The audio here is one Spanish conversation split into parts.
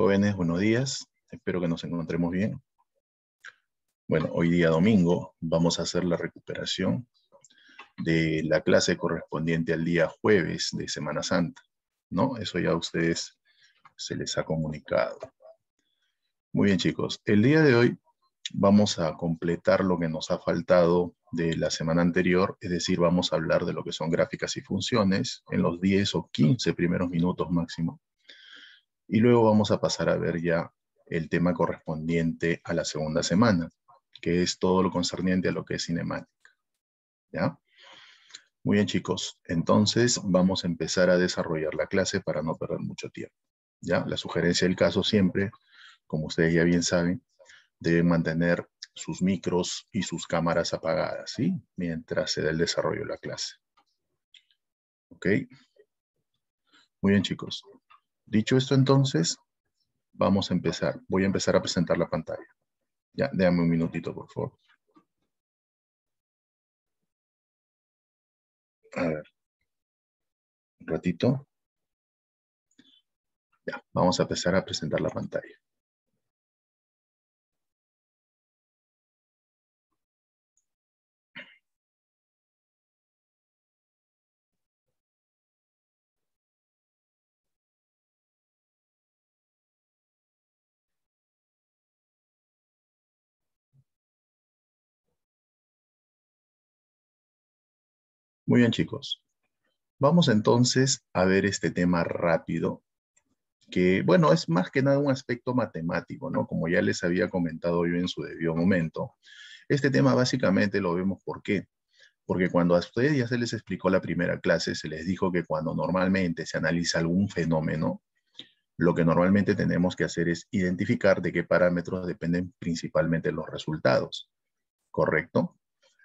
Jóvenes, buenos días. Espero que nos encontremos bien. Bueno, hoy día domingo vamos a hacer la recuperación de la clase correspondiente al día jueves de Semana Santa, ¿no? Eso ya a ustedes se les ha comunicado. Muy bien, chicos. El día de hoy vamos a completar lo que nos ha faltado de la semana anterior, es decir, vamos a hablar de lo que son gráficas y funciones en los 10 o 15 primeros minutos máximo. Y luego vamos a pasar a ver ya el tema correspondiente a la segunda semana, que es todo lo concerniente a lo que es cinemática. ¿Ya? Muy bien, chicos. Entonces vamos a empezar a desarrollar la clase para no perder mucho tiempo. ¿Ya? La sugerencia del caso siempre, como ustedes ya bien saben, deben mantener sus micros y sus cámaras apagadas, ¿sí? Mientras se da el desarrollo de la clase. ¿Ok? Muy bien, chicos. Dicho esto, entonces, vamos a empezar. Voy a empezar a presentar la pantalla. Ya, déjame un minutito, por favor. A ver. Un ratito. Ya, vamos a empezar a presentar la pantalla. Muy bien, chicos. Vamos entonces a ver este tema rápido, que, bueno, es más que nada un aspecto matemático, ¿no? Como ya les había comentado yo en su debido momento. Este tema básicamente lo vemos por qué. Porque cuando a ustedes ya se les explicó la primera clase, se les dijo que cuando normalmente se analiza algún fenómeno, lo que normalmente tenemos que hacer es identificar de qué parámetros dependen principalmente los resultados. ¿Correcto?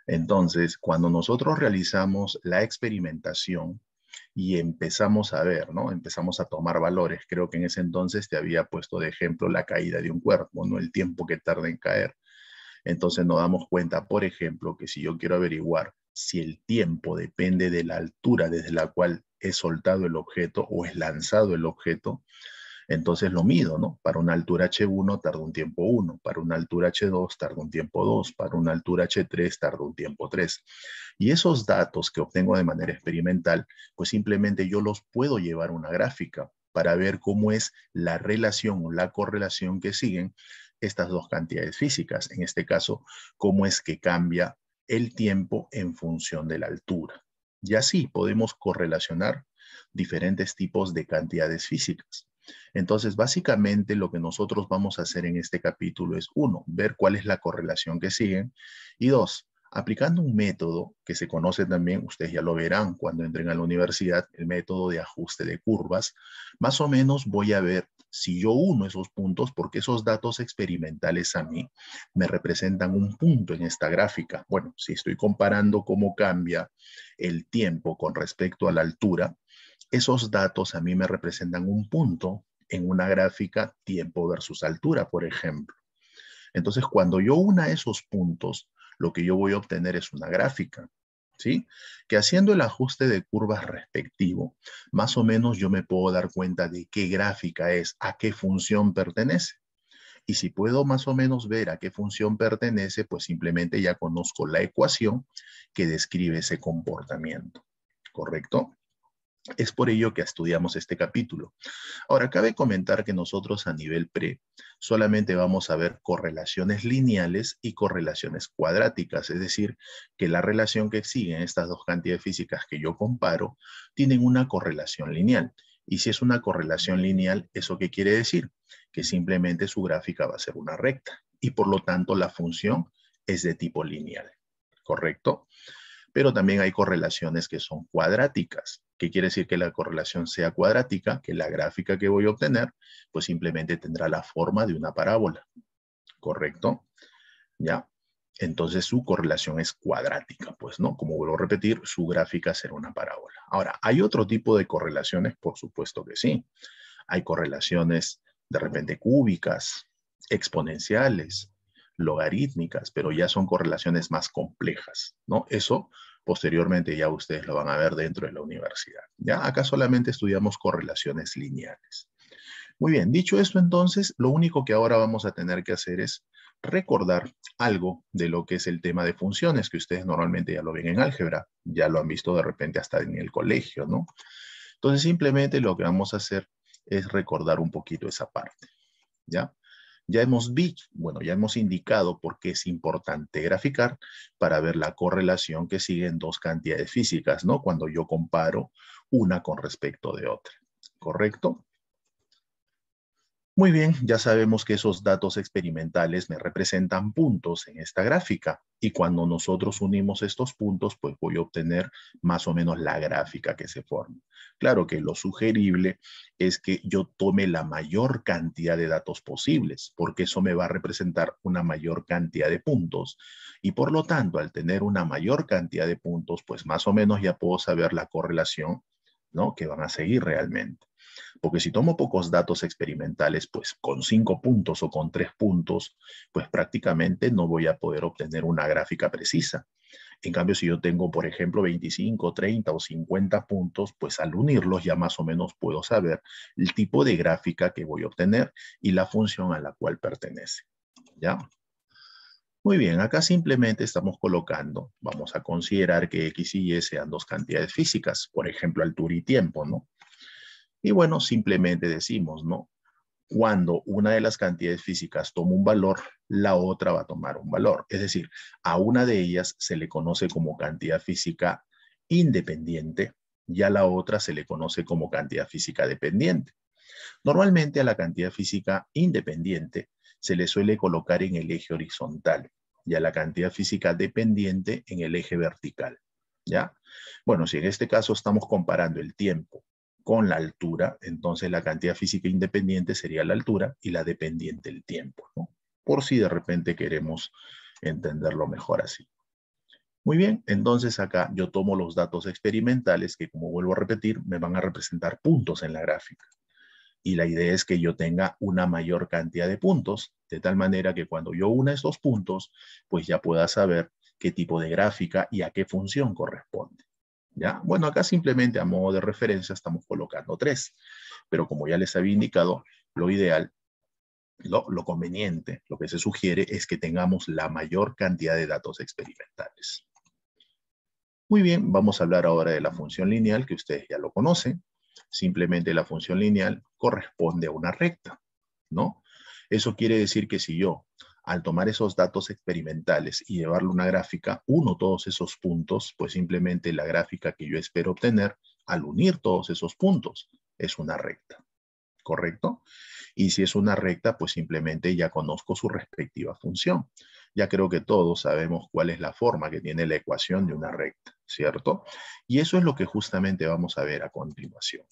Entonces, cuando nosotros realizamos la experimentación y empezamos a ver, ¿no? Empezamos a tomar valores. Creo que en ese entonces te había puesto de ejemplo la caída de un cuerpo, ¿no? El tiempo que tarda en caer. Entonces nos damos cuenta, por ejemplo, que si yo quiero averiguar si el tiempo depende de la altura desde la cual he soltado el objeto o es lanzado el objeto, entonces lo mido, ¿no? Para una altura H1 tarda un tiempo 1, para una altura H2 tarda un tiempo 2, para una altura H3 tarda un tiempo 3. Y esos datos que obtengo de manera experimental, pues simplemente yo los puedo llevar a una gráfica para ver cómo es la relación o la correlación que siguen estas dos cantidades físicas. En este caso, cómo es que cambia el tiempo en función de la altura. Y así podemos correlacionar diferentes tipos de cantidades físicas. Entonces, básicamente lo que nosotros vamos a hacer en este capítulo es, uno, ver cuál es la correlación que siguen y dos, aplicando un método que se conoce también, ustedes ya lo verán cuando entren a la universidad, el método de ajuste de curvas, más o menos voy a ver si yo uno esos puntos, porque esos datos experimentales a mí me representan un punto en esta gráfica. Bueno, si estoy comparando cómo cambia el tiempo con respecto a la altura, esos datos a mí me representan un punto en una gráfica tiempo versus altura, por ejemplo. Entonces, cuando yo una esos puntos, lo que yo voy a obtener es una gráfica, ¿sí? Que haciendo el ajuste de curvas respectivo, más o menos yo me puedo dar cuenta de qué gráfica es, a qué función pertenece. Y si puedo más o menos ver a qué función pertenece, pues simplemente ya conozco la ecuación que describe ese comportamiento, ¿correcto? Es por ello que estudiamos este capítulo. Ahora, cabe comentar que nosotros a nivel pre solamente vamos a ver correlaciones lineales y correlaciones cuadráticas, es decir, que la relación que siguen estas dos cantidades físicas que yo comparo tienen una correlación lineal. Y si es una correlación lineal, ¿eso qué quiere decir? Que simplemente su gráfica va a ser una recta y por lo tanto la función es de tipo lineal, ¿correcto? Pero también hay correlaciones que son cuadráticas. ¿Qué quiere decir que la correlación sea cuadrática? Que la gráfica que voy a obtener, pues simplemente tendrá la forma de una parábola. ¿Correcto? ¿Ya? Entonces su correlación es cuadrática, pues, ¿no? Como vuelvo a repetir, su gráfica será una parábola. Ahora, ¿hay otro tipo de correlaciones? Por supuesto que sí. Hay correlaciones de repente cúbicas, exponenciales, logarítmicas, pero ya son correlaciones más complejas, ¿no? Eso Posteriormente ya ustedes lo van a ver dentro de la universidad. Ya acá solamente estudiamos correlaciones lineales. Muy bien, dicho esto entonces, lo único que ahora vamos a tener que hacer es recordar algo de lo que es el tema de funciones, que ustedes normalmente ya lo ven en álgebra, ya lo han visto de repente hasta en el colegio, ¿no? Entonces simplemente lo que vamos a hacer es recordar un poquito esa parte, ¿ya? Ya hemos dicho, bueno, ya hemos indicado por qué es importante graficar para ver la correlación que siguen dos cantidades físicas, ¿no? Cuando yo comparo una con respecto de otra, ¿correcto? Muy bien, ya sabemos que esos datos experimentales me representan puntos en esta gráfica y cuando nosotros unimos estos puntos, pues voy a obtener más o menos la gráfica que se forma. Claro que lo sugerible es que yo tome la mayor cantidad de datos posibles, porque eso me va a representar una mayor cantidad de puntos y por lo tanto, al tener una mayor cantidad de puntos, pues más o menos ya puedo saber la correlación ¿no? que van a seguir realmente. Porque si tomo pocos datos experimentales, pues con cinco puntos o con tres puntos, pues prácticamente no voy a poder obtener una gráfica precisa. En cambio, si yo tengo, por ejemplo, 25, 30 o 50 puntos, pues al unirlos ya más o menos puedo saber el tipo de gráfica que voy a obtener y la función a la cual pertenece. ¿Ya? Muy bien, acá simplemente estamos colocando, vamos a considerar que X y Y sean dos cantidades físicas, por ejemplo, altura y tiempo, ¿no? Y bueno, simplemente decimos, ¿no? Cuando una de las cantidades físicas toma un valor, la otra va a tomar un valor. Es decir, a una de ellas se le conoce como cantidad física independiente y a la otra se le conoce como cantidad física dependiente. Normalmente a la cantidad física independiente se le suele colocar en el eje horizontal y a la cantidad física dependiente en el eje vertical. ¿Ya? Bueno, si en este caso estamos comparando el tiempo con la altura, entonces la cantidad física independiente sería la altura y la dependiente el tiempo, ¿no? Por si de repente queremos entenderlo mejor así. Muy bien, entonces acá yo tomo los datos experimentales que, como vuelvo a repetir, me van a representar puntos en la gráfica. Y la idea es que yo tenga una mayor cantidad de puntos, de tal manera que cuando yo una estos puntos, pues ya pueda saber qué tipo de gráfica y a qué función corresponde. ¿Ya? Bueno, acá simplemente a modo de referencia estamos colocando tres, pero como ya les había indicado, lo ideal, lo, lo conveniente, lo que se sugiere es que tengamos la mayor cantidad de datos experimentales. Muy bien, vamos a hablar ahora de la función lineal, que ustedes ya lo conocen. Simplemente la función lineal corresponde a una recta, ¿no? Eso quiere decir que si yo al tomar esos datos experimentales y llevarlo una gráfica, uno todos esos puntos, pues simplemente la gráfica que yo espero obtener al unir todos esos puntos es una recta, ¿correcto? Y si es una recta, pues simplemente ya conozco su respectiva función. Ya creo que todos sabemos cuál es la forma que tiene la ecuación de una recta, ¿cierto? Y eso es lo que justamente vamos a ver a continuación.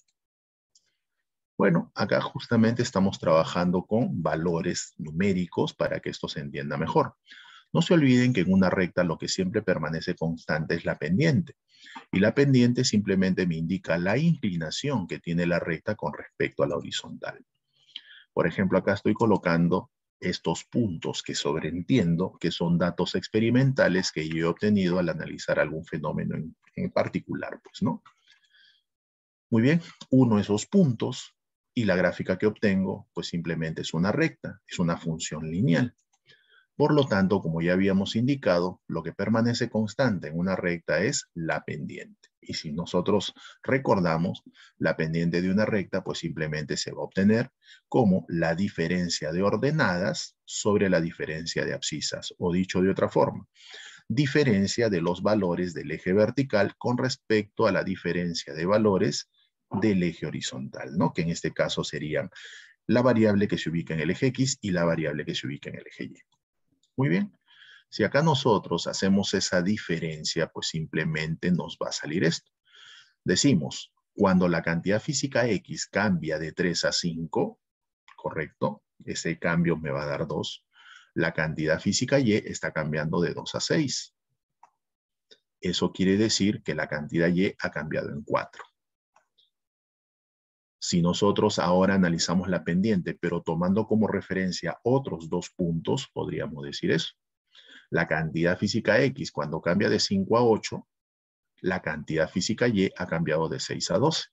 Bueno, acá justamente estamos trabajando con valores numéricos para que esto se entienda mejor. No se olviden que en una recta lo que siempre permanece constante es la pendiente. Y la pendiente simplemente me indica la inclinación que tiene la recta con respecto a la horizontal. Por ejemplo, acá estoy colocando estos puntos que sobreentiendo que son datos experimentales que yo he obtenido al analizar algún fenómeno en, en particular, pues, ¿no? Muy bien, uno de esos puntos y la gráfica que obtengo pues simplemente es una recta, es una función lineal. Por lo tanto, como ya habíamos indicado, lo que permanece constante en una recta es la pendiente. Y si nosotros recordamos, la pendiente de una recta pues simplemente se va a obtener como la diferencia de ordenadas sobre la diferencia de abscisas, o dicho de otra forma, diferencia de los valores del eje vertical con respecto a la diferencia de valores del eje horizontal, ¿no? Que en este caso serían la variable que se ubica en el eje X y la variable que se ubica en el eje Y. Muy bien. Si acá nosotros hacemos esa diferencia, pues simplemente nos va a salir esto. Decimos, cuando la cantidad física X cambia de 3 a 5, ¿correcto? Ese cambio me va a dar 2. La cantidad física Y está cambiando de 2 a 6. Eso quiere decir que la cantidad Y ha cambiado en 4. Si nosotros ahora analizamos la pendiente, pero tomando como referencia otros dos puntos, podríamos decir eso. La cantidad física X, cuando cambia de 5 a 8, la cantidad física Y ha cambiado de 6 a 12.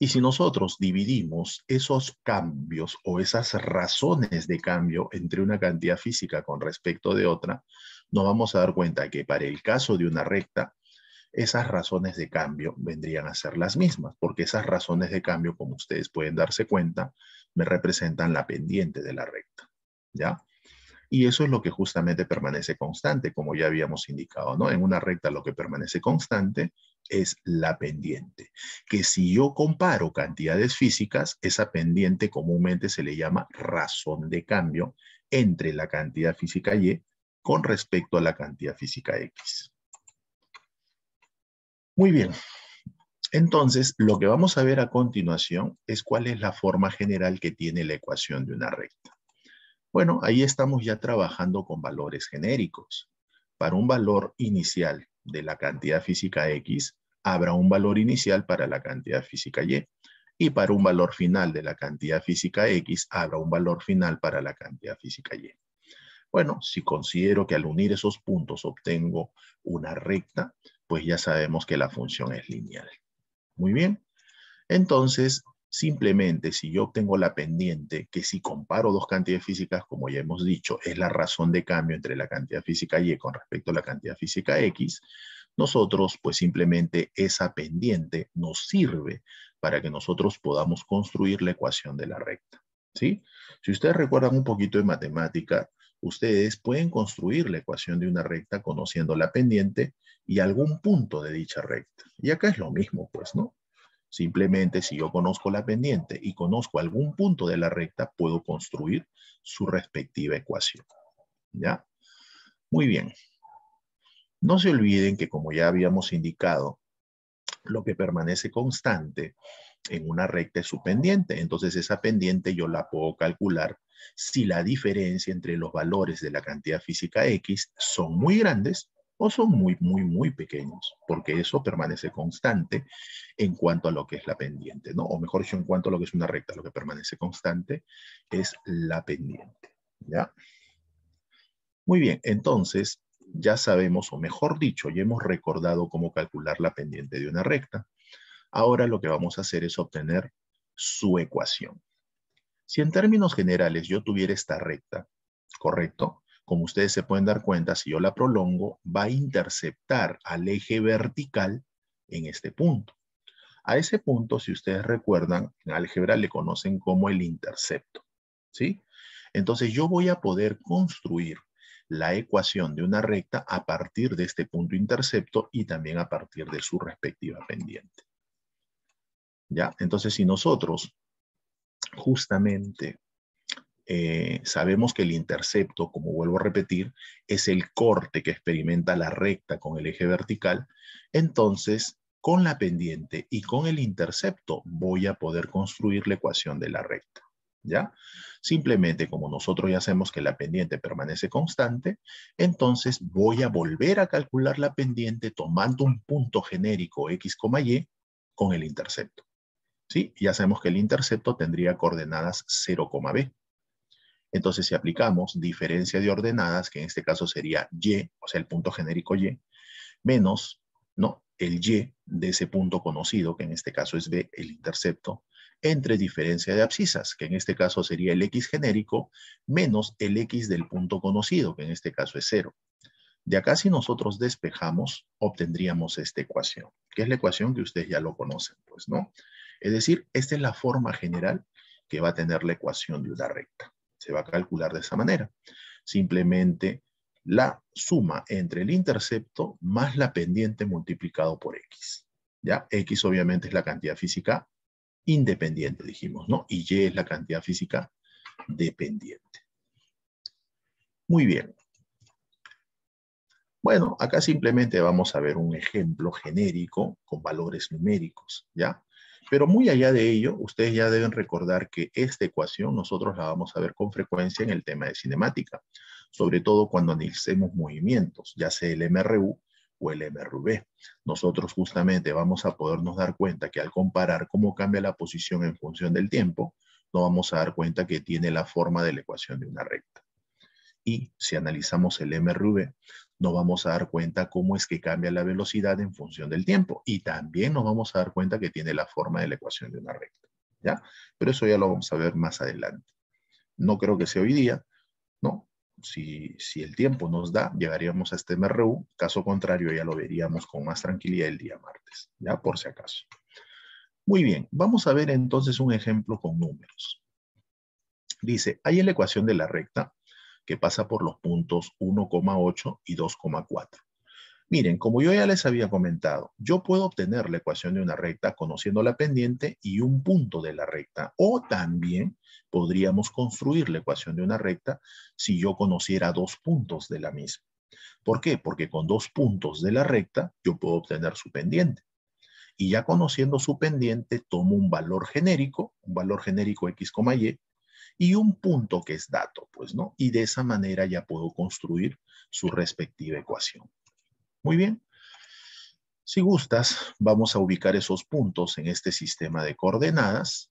Y si nosotros dividimos esos cambios o esas razones de cambio entre una cantidad física con respecto de otra, nos vamos a dar cuenta que para el caso de una recta, esas razones de cambio vendrían a ser las mismas, porque esas razones de cambio, como ustedes pueden darse cuenta, me representan la pendiente de la recta, ¿ya? Y eso es lo que justamente permanece constante, como ya habíamos indicado, ¿no? En una recta lo que permanece constante es la pendiente, que si yo comparo cantidades físicas, esa pendiente comúnmente se le llama razón de cambio entre la cantidad física Y con respecto a la cantidad física X. Muy bien. Entonces, lo que vamos a ver a continuación es cuál es la forma general que tiene la ecuación de una recta. Bueno, ahí estamos ya trabajando con valores genéricos. Para un valor inicial de la cantidad física X, habrá un valor inicial para la cantidad física Y. Y para un valor final de la cantidad física X, habrá un valor final para la cantidad física Y. Bueno, si considero que al unir esos puntos obtengo una recta, pues ya sabemos que la función es lineal. Muy bien. Entonces, simplemente si yo obtengo la pendiente, que si comparo dos cantidades físicas, como ya hemos dicho, es la razón de cambio entre la cantidad física Y con respecto a la cantidad física X, nosotros, pues simplemente esa pendiente nos sirve para que nosotros podamos construir la ecuación de la recta. ¿sí? Si ustedes recuerdan un poquito de matemática, ustedes pueden construir la ecuación de una recta conociendo la pendiente y algún punto de dicha recta. Y acá es lo mismo, pues, ¿no? Simplemente si yo conozco la pendiente y conozco algún punto de la recta, puedo construir su respectiva ecuación. ¿Ya? Muy bien. No se olviden que como ya habíamos indicado, lo que permanece constante en una recta es su pendiente. Entonces esa pendiente yo la puedo calcular si la diferencia entre los valores de la cantidad física X son muy grandes o son muy, muy, muy pequeños, porque eso permanece constante en cuanto a lo que es la pendiente, ¿no? O mejor dicho, en cuanto a lo que es una recta, lo que permanece constante es la pendiente, ¿ya? Muy bien, entonces, ya sabemos, o mejor dicho, ya hemos recordado cómo calcular la pendiente de una recta. Ahora lo que vamos a hacer es obtener su ecuación. Si en términos generales yo tuviera esta recta, ¿correcto? Como ustedes se pueden dar cuenta, si yo la prolongo, va a interceptar al eje vertical en este punto. A ese punto, si ustedes recuerdan, en álgebra le conocen como el intercepto, ¿sí? Entonces yo voy a poder construir la ecuación de una recta a partir de este punto intercepto y también a partir de su respectiva pendiente. ¿Ya? Entonces, si nosotros justamente eh, sabemos que el intercepto, como vuelvo a repetir, es el corte que experimenta la recta con el eje vertical, entonces con la pendiente y con el intercepto voy a poder construir la ecuación de la recta. ¿Ya? Simplemente como nosotros ya sabemos que la pendiente permanece constante, entonces voy a volver a calcular la pendiente tomando un punto genérico x, y con el intercepto. ¿Sí? Ya sabemos que el intercepto tendría coordenadas 0, b. Entonces, si aplicamos diferencia de ordenadas, que en este caso sería y, o sea, el punto genérico y, menos ¿no? el y de ese punto conocido, que en este caso es b, el intercepto, entre diferencia de abscisas, que en este caso sería el x genérico, menos el x del punto conocido, que en este caso es 0. De acá, si nosotros despejamos, obtendríamos esta ecuación, que es la ecuación que ustedes ya lo conocen, pues, ¿no? Es decir, esta es la forma general que va a tener la ecuación de una recta. Se va a calcular de esa manera. Simplemente la suma entre el intercepto más la pendiente multiplicado por x. ¿Ya? X obviamente es la cantidad física independiente, dijimos, ¿no? Y Y es la cantidad física dependiente. Muy bien. Bueno, acá simplemente vamos a ver un ejemplo genérico con valores numéricos, ¿ya? Pero muy allá de ello, ustedes ya deben recordar que esta ecuación nosotros la vamos a ver con frecuencia en el tema de cinemática, sobre todo cuando analicemos movimientos, ya sea el MRU o el MRV. Nosotros justamente vamos a podernos dar cuenta que al comparar cómo cambia la posición en función del tiempo, nos vamos a dar cuenta que tiene la forma de la ecuación de una recta. Y si analizamos el MRV, nos vamos a dar cuenta cómo es que cambia la velocidad en función del tiempo. Y también nos vamos a dar cuenta que tiene la forma de la ecuación de una recta. ¿Ya? Pero eso ya lo vamos a ver más adelante. No creo que sea hoy día, ¿no? Si, si el tiempo nos da, llegaríamos a este MRU. Caso contrario, ya lo veríamos con más tranquilidad el día martes, ¿ya? Por si acaso. Muy bien, vamos a ver entonces un ejemplo con números. Dice, hay la ecuación de la recta que pasa por los puntos 1,8 y 2,4. Miren, como yo ya les había comentado, yo puedo obtener la ecuación de una recta conociendo la pendiente y un punto de la recta. O también podríamos construir la ecuación de una recta si yo conociera dos puntos de la misma. ¿Por qué? Porque con dos puntos de la recta yo puedo obtener su pendiente. Y ya conociendo su pendiente, tomo un valor genérico, un valor genérico x, y, y un punto que es dato, pues, ¿no? Y de esa manera ya puedo construir su respectiva ecuación. Muy bien. Si gustas, vamos a ubicar esos puntos en este sistema de coordenadas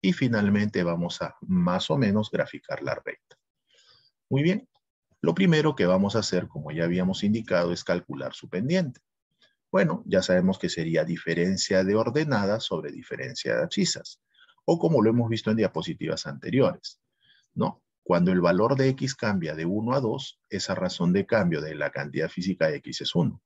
y finalmente vamos a más o menos graficar la recta. Muy bien. Lo primero que vamos a hacer, como ya habíamos indicado, es calcular su pendiente. Bueno, ya sabemos que sería diferencia de ordenadas sobre diferencia de abscisas o como lo hemos visto en diapositivas anteriores, ¿no? Cuando el valor de x cambia de 1 a 2, esa razón de cambio de la cantidad física x es 1.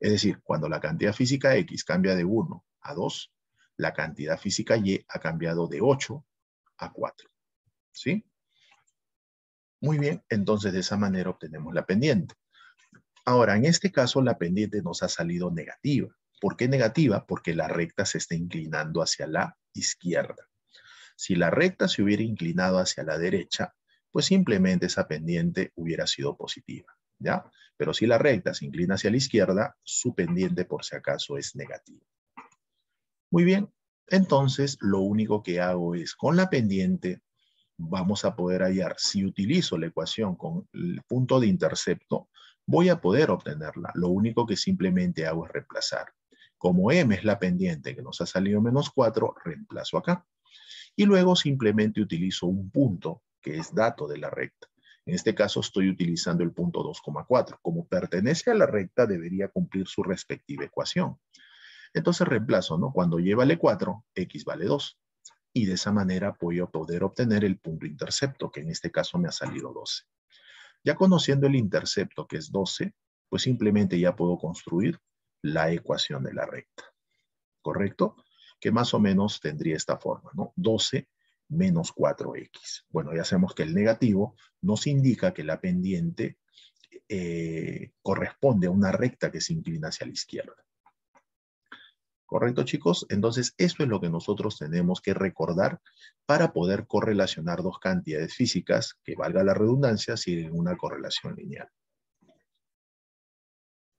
Es decir, cuando la cantidad física x cambia de 1 a 2, la cantidad física y ha cambiado de 8 a 4. ¿Sí? Muy bien, entonces de esa manera obtenemos la pendiente. Ahora, en este caso, la pendiente nos ha salido negativa. ¿Por qué negativa? Porque la recta se está inclinando hacia la izquierda. Si la recta se hubiera inclinado hacia la derecha, pues simplemente esa pendiente hubiera sido positiva, ¿ya? Pero si la recta se inclina hacia la izquierda, su pendiente por si acaso es negativa. Muy bien, entonces lo único que hago es con la pendiente vamos a poder hallar, si utilizo la ecuación con el punto de intercepto, voy a poder obtenerla. Lo único que simplemente hago es reemplazar. Como m es la pendiente que nos ha salido menos 4, reemplazo acá y luego simplemente utilizo un punto que es dato de la recta. En este caso estoy utilizando el punto 2,4. Como pertenece a la recta, debería cumplir su respectiva ecuación. Entonces reemplazo, ¿no? Cuando lleva 4, x vale 2. Y de esa manera voy a poder obtener el punto intercepto, que en este caso me ha salido 12. Ya conociendo el intercepto, que es 12, pues simplemente ya puedo construir la ecuación de la recta. ¿Correcto? Que más o menos tendría esta forma, ¿no? 12 menos 4x. Bueno, ya sabemos que el negativo nos indica que la pendiente eh, corresponde a una recta que se inclina hacia la izquierda. ¿Correcto, chicos? Entonces, esto es lo que nosotros tenemos que recordar para poder correlacionar dos cantidades físicas que, valga la redundancia, siguen una correlación lineal.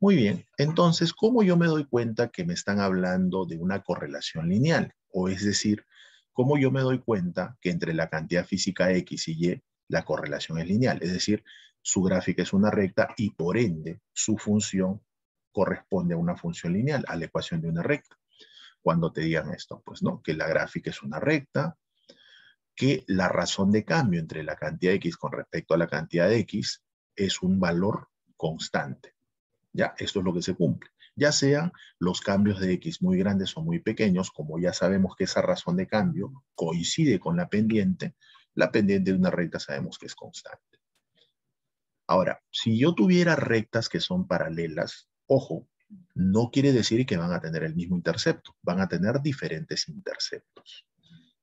Muy bien, entonces, ¿cómo yo me doy cuenta que me están hablando de una correlación lineal? O es decir, ¿cómo yo me doy cuenta que entre la cantidad física X y Y la correlación es lineal? Es decir, su gráfica es una recta y por ende su función corresponde a una función lineal, a la ecuación de una recta. Cuando te digan esto, pues no, que la gráfica es una recta, que la razón de cambio entre la cantidad X con respecto a la cantidad de X es un valor constante. Ya, esto es lo que se cumple. Ya sean los cambios de X muy grandes o muy pequeños, como ya sabemos que esa razón de cambio coincide con la pendiente, la pendiente de una recta sabemos que es constante. Ahora, si yo tuviera rectas que son paralelas, ojo, no quiere decir que van a tener el mismo intercepto, van a tener diferentes interceptos,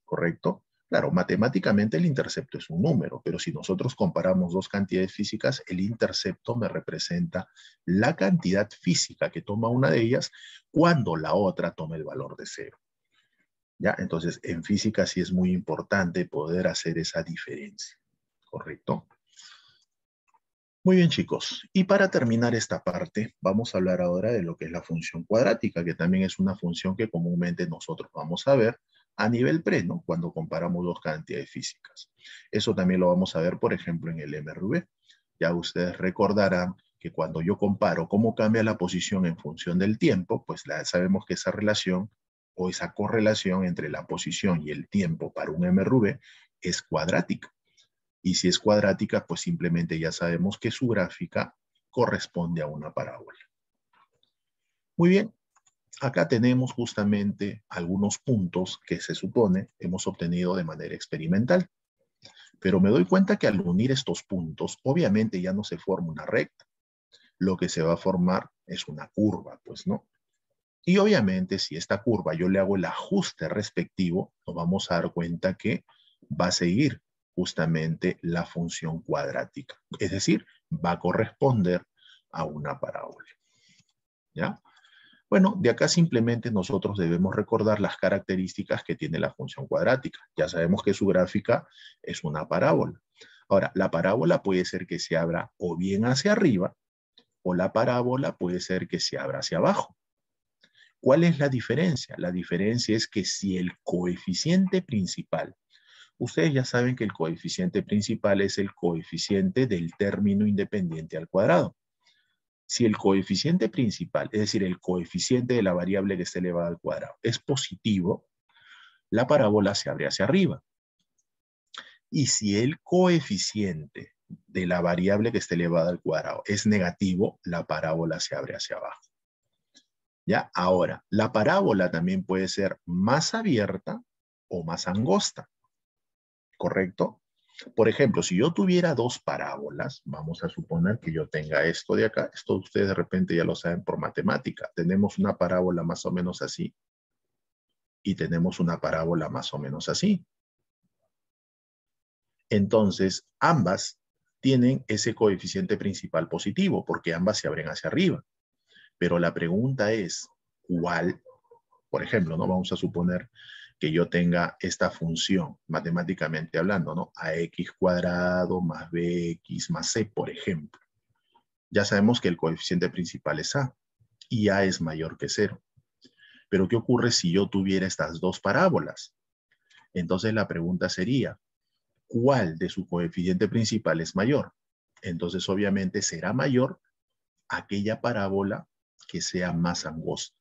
¿correcto? Claro, matemáticamente el intercepto es un número, pero si nosotros comparamos dos cantidades físicas, el intercepto me representa la cantidad física que toma una de ellas cuando la otra toma el valor de cero. ¿Ya? Entonces, en física sí es muy importante poder hacer esa diferencia, ¿correcto? Muy bien, chicos. Y para terminar esta parte, vamos a hablar ahora de lo que es la función cuadrática, que también es una función que comúnmente nosotros vamos a ver a nivel pre, ¿no? Cuando comparamos dos cantidades físicas. Eso también lo vamos a ver, por ejemplo, en el MRV. Ya ustedes recordarán que cuando yo comparo cómo cambia la posición en función del tiempo, pues sabemos que esa relación o esa correlación entre la posición y el tiempo para un MRV es cuadrática. Y si es cuadrática, pues simplemente ya sabemos que su gráfica corresponde a una parábola. Muy bien, acá tenemos justamente algunos puntos que se supone hemos obtenido de manera experimental. Pero me doy cuenta que al unir estos puntos, obviamente ya no se forma una recta. Lo que se va a formar es una curva, pues, ¿no? Y obviamente si esta curva yo le hago el ajuste respectivo, nos vamos a dar cuenta que va a seguir justamente la función cuadrática. Es decir, va a corresponder a una parábola. ¿Ya? Bueno, de acá simplemente nosotros debemos recordar las características que tiene la función cuadrática. Ya sabemos que su gráfica es una parábola. Ahora, la parábola puede ser que se abra o bien hacia arriba, o la parábola puede ser que se abra hacia abajo. ¿Cuál es la diferencia? La diferencia es que si el coeficiente principal, ustedes ya saben que el coeficiente principal es el coeficiente del término independiente al cuadrado. Si el coeficiente principal, es decir, el coeficiente de la variable que está elevada al cuadrado, es positivo, la parábola se abre hacia arriba. Y si el coeficiente de la variable que está elevada al cuadrado es negativo, la parábola se abre hacia abajo. ¿Ya? Ahora, la parábola también puede ser más abierta o más angosta. ¿Correcto? Por ejemplo, si yo tuviera dos parábolas, vamos a suponer que yo tenga esto de acá, esto ustedes de repente ya lo saben por matemática. Tenemos una parábola más o menos así y tenemos una parábola más o menos así. Entonces, ambas tienen ese coeficiente principal positivo porque ambas se abren hacia arriba. Pero la pregunta es, ¿cuál? Por ejemplo, ¿no? Vamos a suponer que yo tenga esta función, matemáticamente hablando, ¿no? ax cuadrado más bx más c, por ejemplo. Ya sabemos que el coeficiente principal es a y a es mayor que cero. Pero ¿qué ocurre si yo tuviera estas dos parábolas? Entonces la pregunta sería, ¿cuál de su coeficiente principal es mayor? Entonces obviamente será mayor aquella parábola que sea más angosta.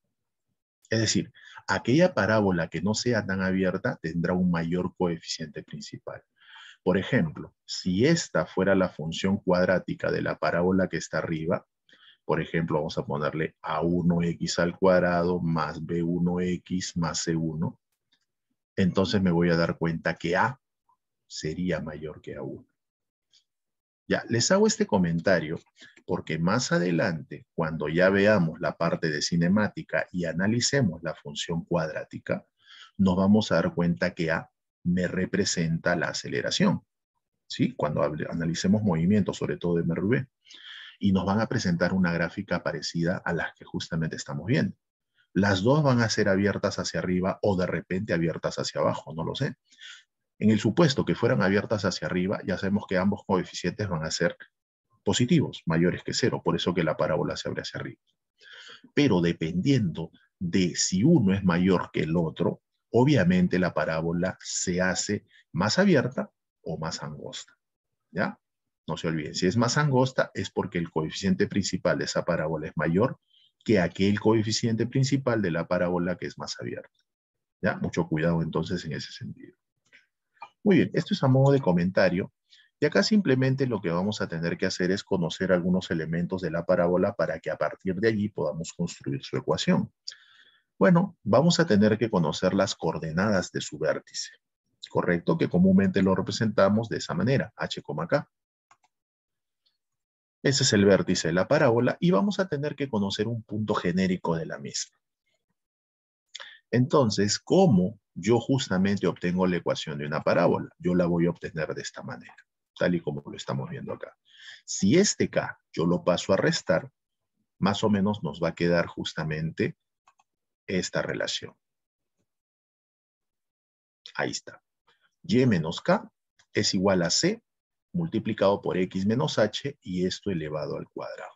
Es decir, aquella parábola que no sea tan abierta tendrá un mayor coeficiente principal. Por ejemplo, si esta fuera la función cuadrática de la parábola que está arriba, por ejemplo, vamos a ponerle a1x al cuadrado más b1x más c1, entonces me voy a dar cuenta que a sería mayor que a1. Ya, les hago este comentario porque más adelante, cuando ya veamos la parte de cinemática y analicemos la función cuadrática, nos vamos a dar cuenta que A me representa la aceleración. ¿Sí? Cuando analicemos movimientos, sobre todo de MRV. Y nos van a presentar una gráfica parecida a las que justamente estamos viendo. Las dos van a ser abiertas hacia arriba o de repente abiertas hacia abajo, no lo sé. En el supuesto que fueran abiertas hacia arriba, ya sabemos que ambos coeficientes van a ser positivos, mayores que cero, por eso que la parábola se abre hacia arriba. Pero dependiendo de si uno es mayor que el otro, obviamente la parábola se hace más abierta o más angosta. ¿Ya? No se olviden, si es más angosta es porque el coeficiente principal de esa parábola es mayor que aquel coeficiente principal de la parábola que es más abierta. ¿Ya? Mucho cuidado entonces en ese sentido. Muy bien, esto es a modo de comentario. Y acá simplemente lo que vamos a tener que hacer es conocer algunos elementos de la parábola para que a partir de allí podamos construir su ecuación. Bueno, vamos a tener que conocer las coordenadas de su vértice, ¿correcto? Que comúnmente lo representamos de esa manera, h, k. Ese es el vértice de la parábola y vamos a tener que conocer un punto genérico de la misma. Entonces, ¿cómo yo justamente obtengo la ecuación de una parábola? Yo la voy a obtener de esta manera, tal y como lo estamos viendo acá. Si este K yo lo paso a restar, más o menos nos va a quedar justamente esta relación. Ahí está. Y menos K es igual a C multiplicado por X menos H y esto elevado al cuadrado.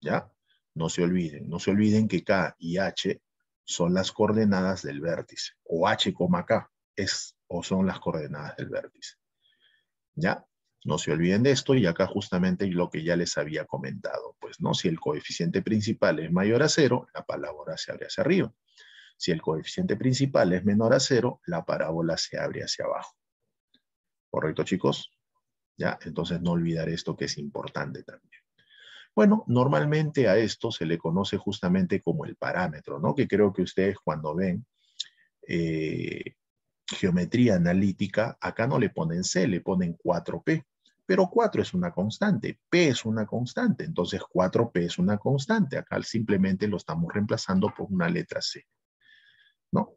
¿Ya? No se olviden, no se olviden que K y H son las coordenadas del vértice, o h, k es o son las coordenadas del vértice. ¿Ya? No se olviden de esto y acá justamente lo que ya les había comentado. Pues no, si el coeficiente principal es mayor a cero, la parábola se abre hacia arriba. Si el coeficiente principal es menor a cero, la parábola se abre hacia abajo. ¿Correcto, chicos? ¿Ya? Entonces no olvidar esto que es importante también. Bueno, normalmente a esto se le conoce justamente como el parámetro, ¿no? Que creo que ustedes cuando ven eh, geometría analítica, acá no le ponen C, le ponen 4P. Pero 4 es una constante, P es una constante, entonces 4P es una constante. Acá simplemente lo estamos reemplazando por una letra C. ¿No?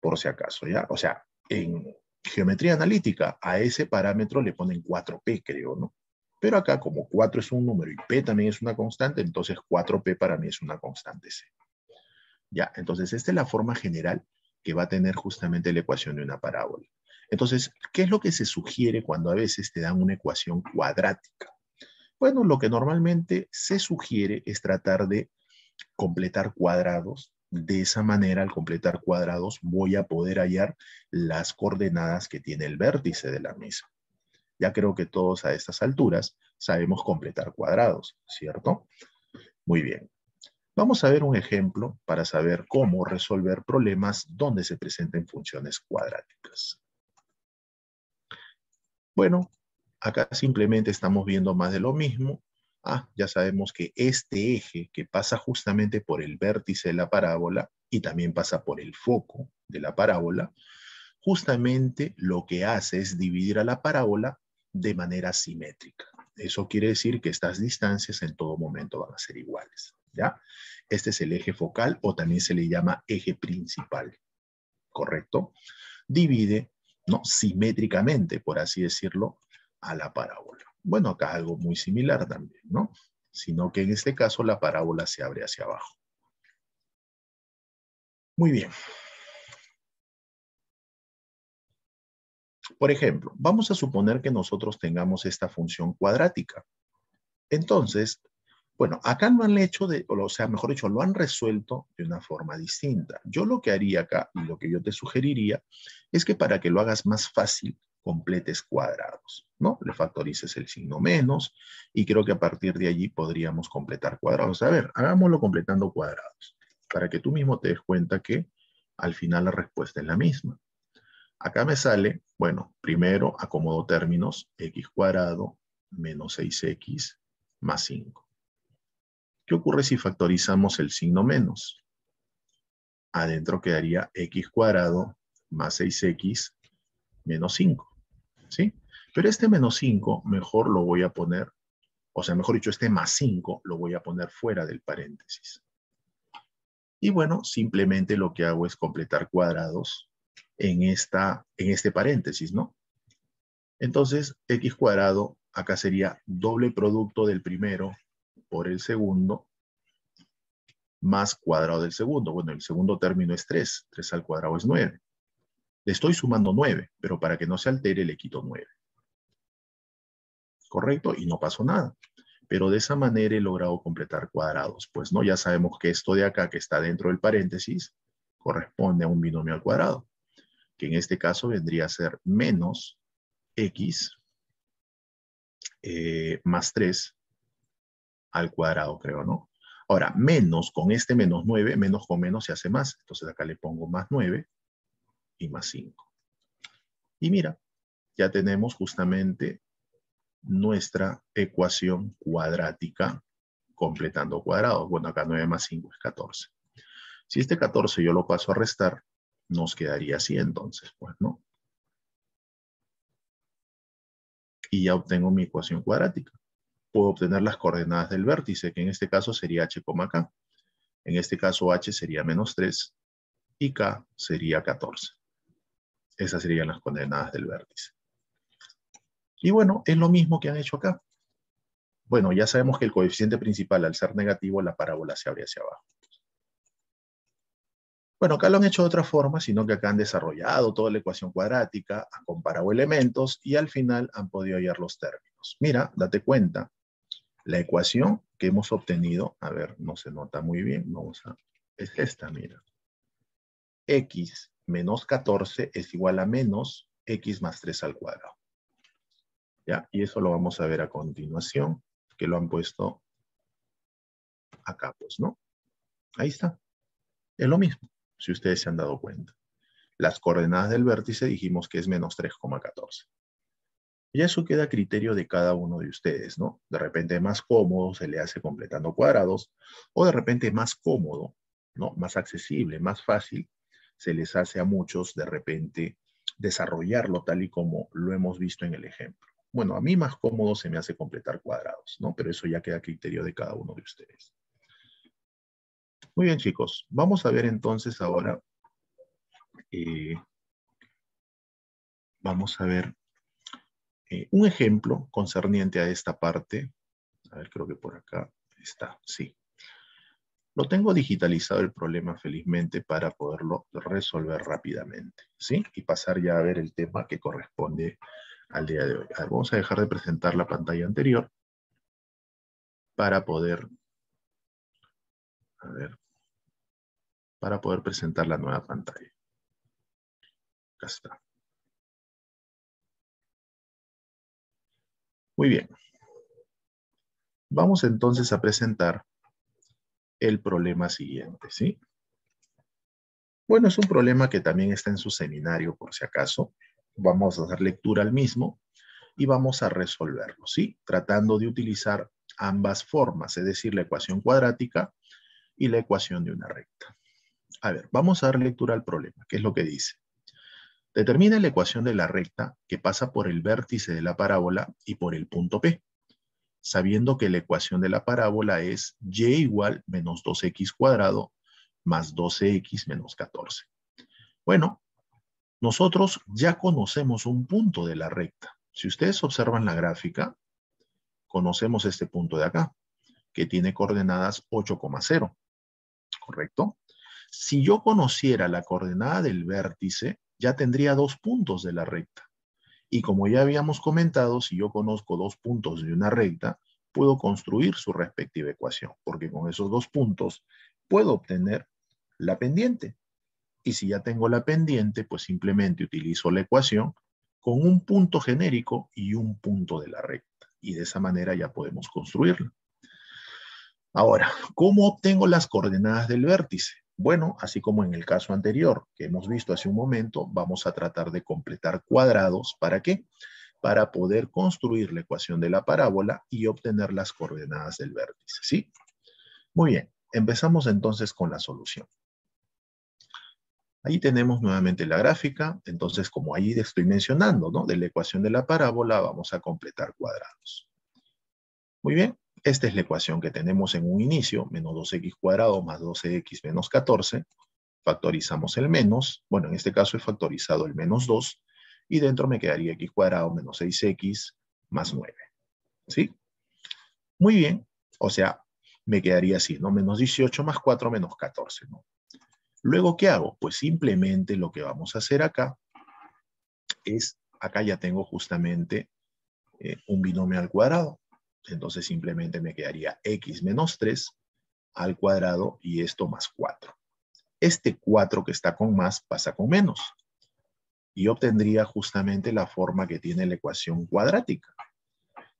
Por si acaso, ¿ya? O sea, en geometría analítica a ese parámetro le ponen 4P, creo, ¿no? Pero acá, como 4 es un número y P también es una constante, entonces 4P para mí es una constante C. Ya, entonces esta es la forma general que va a tener justamente la ecuación de una parábola. Entonces, ¿qué es lo que se sugiere cuando a veces te dan una ecuación cuadrática? Bueno, lo que normalmente se sugiere es tratar de completar cuadrados. De esa manera, al completar cuadrados, voy a poder hallar las coordenadas que tiene el vértice de la misma. Ya creo que todos a estas alturas sabemos completar cuadrados, ¿cierto? Muy bien. Vamos a ver un ejemplo para saber cómo resolver problemas donde se presenten funciones cuadráticas. Bueno, acá simplemente estamos viendo más de lo mismo. Ah, ya sabemos que este eje que pasa justamente por el vértice de la parábola y también pasa por el foco de la parábola, justamente lo que hace es dividir a la parábola de manera simétrica. Eso quiere decir que estas distancias en todo momento van a ser iguales, Este es el eje focal o también se le llama eje principal, ¿correcto? Divide, ¿no? Simétricamente, por así decirlo, a la parábola. Bueno, acá algo muy similar también, ¿no? Sino que en este caso la parábola se abre hacia abajo. Muy bien. Por ejemplo, vamos a suponer que nosotros tengamos esta función cuadrática. Entonces, bueno, acá lo han hecho, de, o sea, mejor dicho, lo han resuelto de una forma distinta. Yo lo que haría acá y lo que yo te sugeriría es que para que lo hagas más fácil, completes cuadrados, ¿no? Le factorices el signo menos y creo que a partir de allí podríamos completar cuadrados. A ver, hagámoslo completando cuadrados para que tú mismo te des cuenta que al final la respuesta es la misma. Acá me sale, bueno, primero acomodo términos, x cuadrado menos 6x más 5. ¿Qué ocurre si factorizamos el signo menos? Adentro quedaría x cuadrado más 6x menos 5, ¿sí? Pero este menos 5 mejor lo voy a poner, o sea, mejor dicho, este más 5 lo voy a poner fuera del paréntesis. Y bueno, simplemente lo que hago es completar cuadrados en, esta, en este paréntesis, ¿no? Entonces, x cuadrado acá sería doble producto del primero por el segundo más cuadrado del segundo. Bueno, el segundo término es 3. 3 al cuadrado es 9. Le estoy sumando 9, pero para que no se altere le quito 9. ¿Correcto? Y no pasó nada. Pero de esa manera he logrado completar cuadrados. Pues no, ya sabemos que esto de acá que está dentro del paréntesis corresponde a un binomio al cuadrado que en este caso vendría a ser menos x eh, más 3 al cuadrado, creo, ¿no? Ahora, menos con este menos 9, menos con menos se hace más. Entonces acá le pongo más 9 y más 5. Y mira, ya tenemos justamente nuestra ecuación cuadrática completando cuadrados. Bueno, acá 9 más 5 es 14. Si este 14 yo lo paso a restar, nos quedaría así entonces, pues, ¿no? Y ya obtengo mi ecuación cuadrática. Puedo obtener las coordenadas del vértice, que en este caso sería h, k. En este caso h sería menos 3 y k sería 14. Esas serían las coordenadas del vértice. Y bueno, es lo mismo que han hecho acá. Bueno, ya sabemos que el coeficiente principal, al ser negativo, la parábola se abre hacia abajo. Bueno, acá lo han hecho de otra forma, sino que acá han desarrollado toda la ecuación cuadrática, han comparado elementos y al final han podido hallar los términos. Mira, date cuenta, la ecuación que hemos obtenido, a ver, no se nota muy bien, vamos a, es esta, mira. x menos 14 es igual a menos x más 3 al cuadrado. ¿Ya? Y eso lo vamos a ver a continuación, que lo han puesto acá, pues, ¿no? Ahí está. Es lo mismo si ustedes se han dado cuenta. Las coordenadas del vértice dijimos que es menos 3,14. Y eso queda a criterio de cada uno de ustedes, ¿no? De repente más cómodo se le hace completando cuadrados, o de repente más cómodo, ¿no? Más accesible, más fácil, se les hace a muchos de repente desarrollarlo tal y como lo hemos visto en el ejemplo. Bueno, a mí más cómodo se me hace completar cuadrados, ¿no? Pero eso ya queda a criterio de cada uno de ustedes. Muy bien, chicos. Vamos a ver entonces ahora, eh, vamos a ver eh, un ejemplo concerniente a esta parte. A ver, creo que por acá está, sí. Lo tengo digitalizado el problema felizmente para poderlo resolver rápidamente, ¿sí? Y pasar ya a ver el tema que corresponde al día de hoy. vamos a dejar de presentar la pantalla anterior para poder, a ver, para poder presentar la nueva pantalla. Acá está. Muy bien. Vamos entonces a presentar el problema siguiente, ¿sí? Bueno, es un problema que también está en su seminario, por si acaso. Vamos a dar lectura al mismo y vamos a resolverlo, ¿sí? Tratando de utilizar ambas formas, es decir, la ecuación cuadrática y la ecuación de una recta. A ver, vamos a dar lectura al problema. ¿Qué es lo que dice? Determina la ecuación de la recta que pasa por el vértice de la parábola y por el punto P sabiendo que la ecuación de la parábola es y igual menos 2x cuadrado más 12x menos 14. Bueno, nosotros ya conocemos un punto de la recta. Si ustedes observan la gráfica, conocemos este punto de acá, que tiene coordenadas 8,0. ¿Correcto? Si yo conociera la coordenada del vértice, ya tendría dos puntos de la recta. Y como ya habíamos comentado, si yo conozco dos puntos de una recta, puedo construir su respectiva ecuación, porque con esos dos puntos puedo obtener la pendiente. Y si ya tengo la pendiente, pues simplemente utilizo la ecuación con un punto genérico y un punto de la recta. Y de esa manera ya podemos construirla. Ahora, ¿cómo obtengo las coordenadas del vértice? Bueno, así como en el caso anterior que hemos visto hace un momento, vamos a tratar de completar cuadrados. ¿Para qué? Para poder construir la ecuación de la parábola y obtener las coordenadas del vértice, ¿sí? Muy bien, empezamos entonces con la solución. Ahí tenemos nuevamente la gráfica, entonces como ahí estoy mencionando, ¿no? De la ecuación de la parábola vamos a completar cuadrados. Muy bien, esta es la ecuación que tenemos en un inicio, menos 2x cuadrado más 12x menos 14. Factorizamos el menos, bueno, en este caso he factorizado el menos 2, y dentro me quedaría x cuadrado menos 6x más 9. ¿Sí? Muy bien, o sea, me quedaría así, ¿no? Menos 18 más 4 menos 14, ¿no? Luego, ¿qué hago? Pues simplemente lo que vamos a hacer acá es, acá ya tengo justamente eh, un binomio al cuadrado. Entonces simplemente me quedaría x menos 3 al cuadrado y esto más 4. Este 4 que está con más pasa con menos. Y obtendría justamente la forma que tiene la ecuación cuadrática.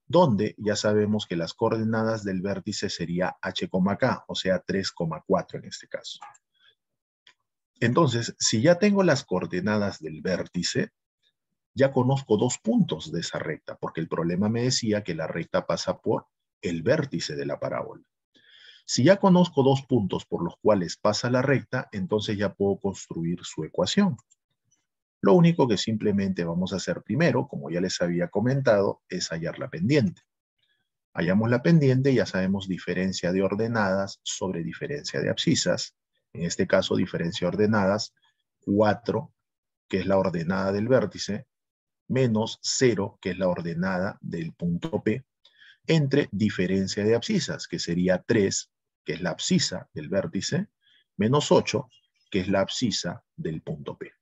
Donde ya sabemos que las coordenadas del vértice sería h, k, o sea 3,4 en este caso. Entonces, si ya tengo las coordenadas del vértice, ya conozco dos puntos de esa recta, porque el problema me decía que la recta pasa por el vértice de la parábola. Si ya conozco dos puntos por los cuales pasa la recta, entonces ya puedo construir su ecuación. Lo único que simplemente vamos a hacer primero, como ya les había comentado, es hallar la pendiente. Hallamos la pendiente, ya sabemos diferencia de ordenadas sobre diferencia de abscisas. En este caso, diferencia de ordenadas 4, que es la ordenada del vértice, menos 0, que es la ordenada del punto P, entre diferencia de abscisas, que sería 3, que es la abscisa del vértice, menos 8, que es la abscisa del punto P.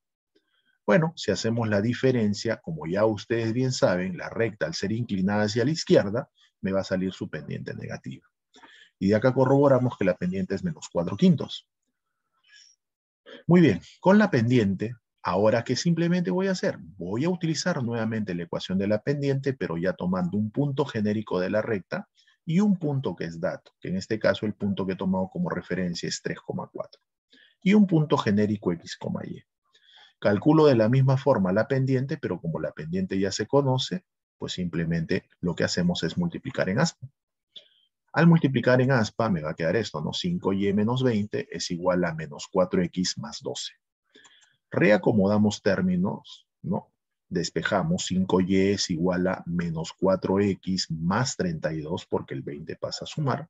Bueno, si hacemos la diferencia, como ya ustedes bien saben, la recta al ser inclinada hacia la izquierda, me va a salir su pendiente negativa. Y de acá corroboramos que la pendiente es menos 4 quintos. Muy bien, con la pendiente Ahora, ¿qué simplemente voy a hacer? Voy a utilizar nuevamente la ecuación de la pendiente, pero ya tomando un punto genérico de la recta y un punto que es dato, que en este caso el punto que he tomado como referencia es 3,4. Y un punto genérico x, y. Calculo de la misma forma la pendiente, pero como la pendiente ya se conoce, Pues simplemente lo que hacemos es multiplicar en aspa. Al multiplicar en aspa me va a quedar esto, ¿no? 5y menos 20 es igual a menos 4x más 12. Reacomodamos términos, ¿no? Despejamos 5y es igual a menos 4x más 32 porque el 20 pasa a sumar.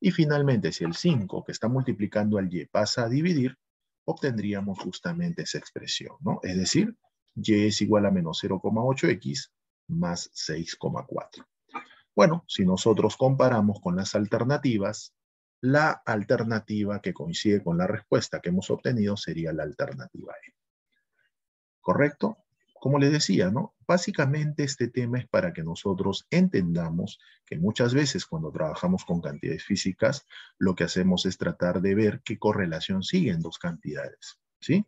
Y finalmente, si el 5 que está multiplicando al y pasa a dividir, obtendríamos justamente esa expresión, ¿no? Es decir, y es igual a menos 0,8x más 6,4. Bueno, si nosotros comparamos con las alternativas, la alternativa que coincide con la respuesta que hemos obtenido sería la alternativa E. ¿Correcto? Como les decía, ¿no? Básicamente este tema es para que nosotros entendamos que muchas veces cuando trabajamos con cantidades físicas, lo que hacemos es tratar de ver qué correlación siguen dos cantidades, ¿sí?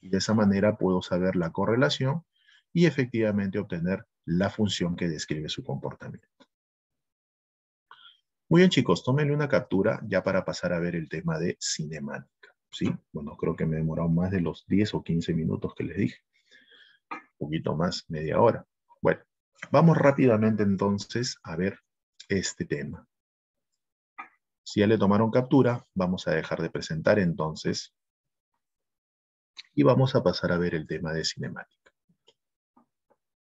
Y de esa manera puedo saber la correlación y efectivamente obtener la función que describe su comportamiento. Muy bien, chicos, tómenle una captura ya para pasar a ver el tema de cinemática. ¿sí? Bueno, creo que me he demorado más de los 10 o 15 minutos que les dije. Un poquito más, media hora. Bueno, vamos rápidamente entonces a ver este tema. Si ya le tomaron captura, vamos a dejar de presentar entonces y vamos a pasar a ver el tema de cinemática.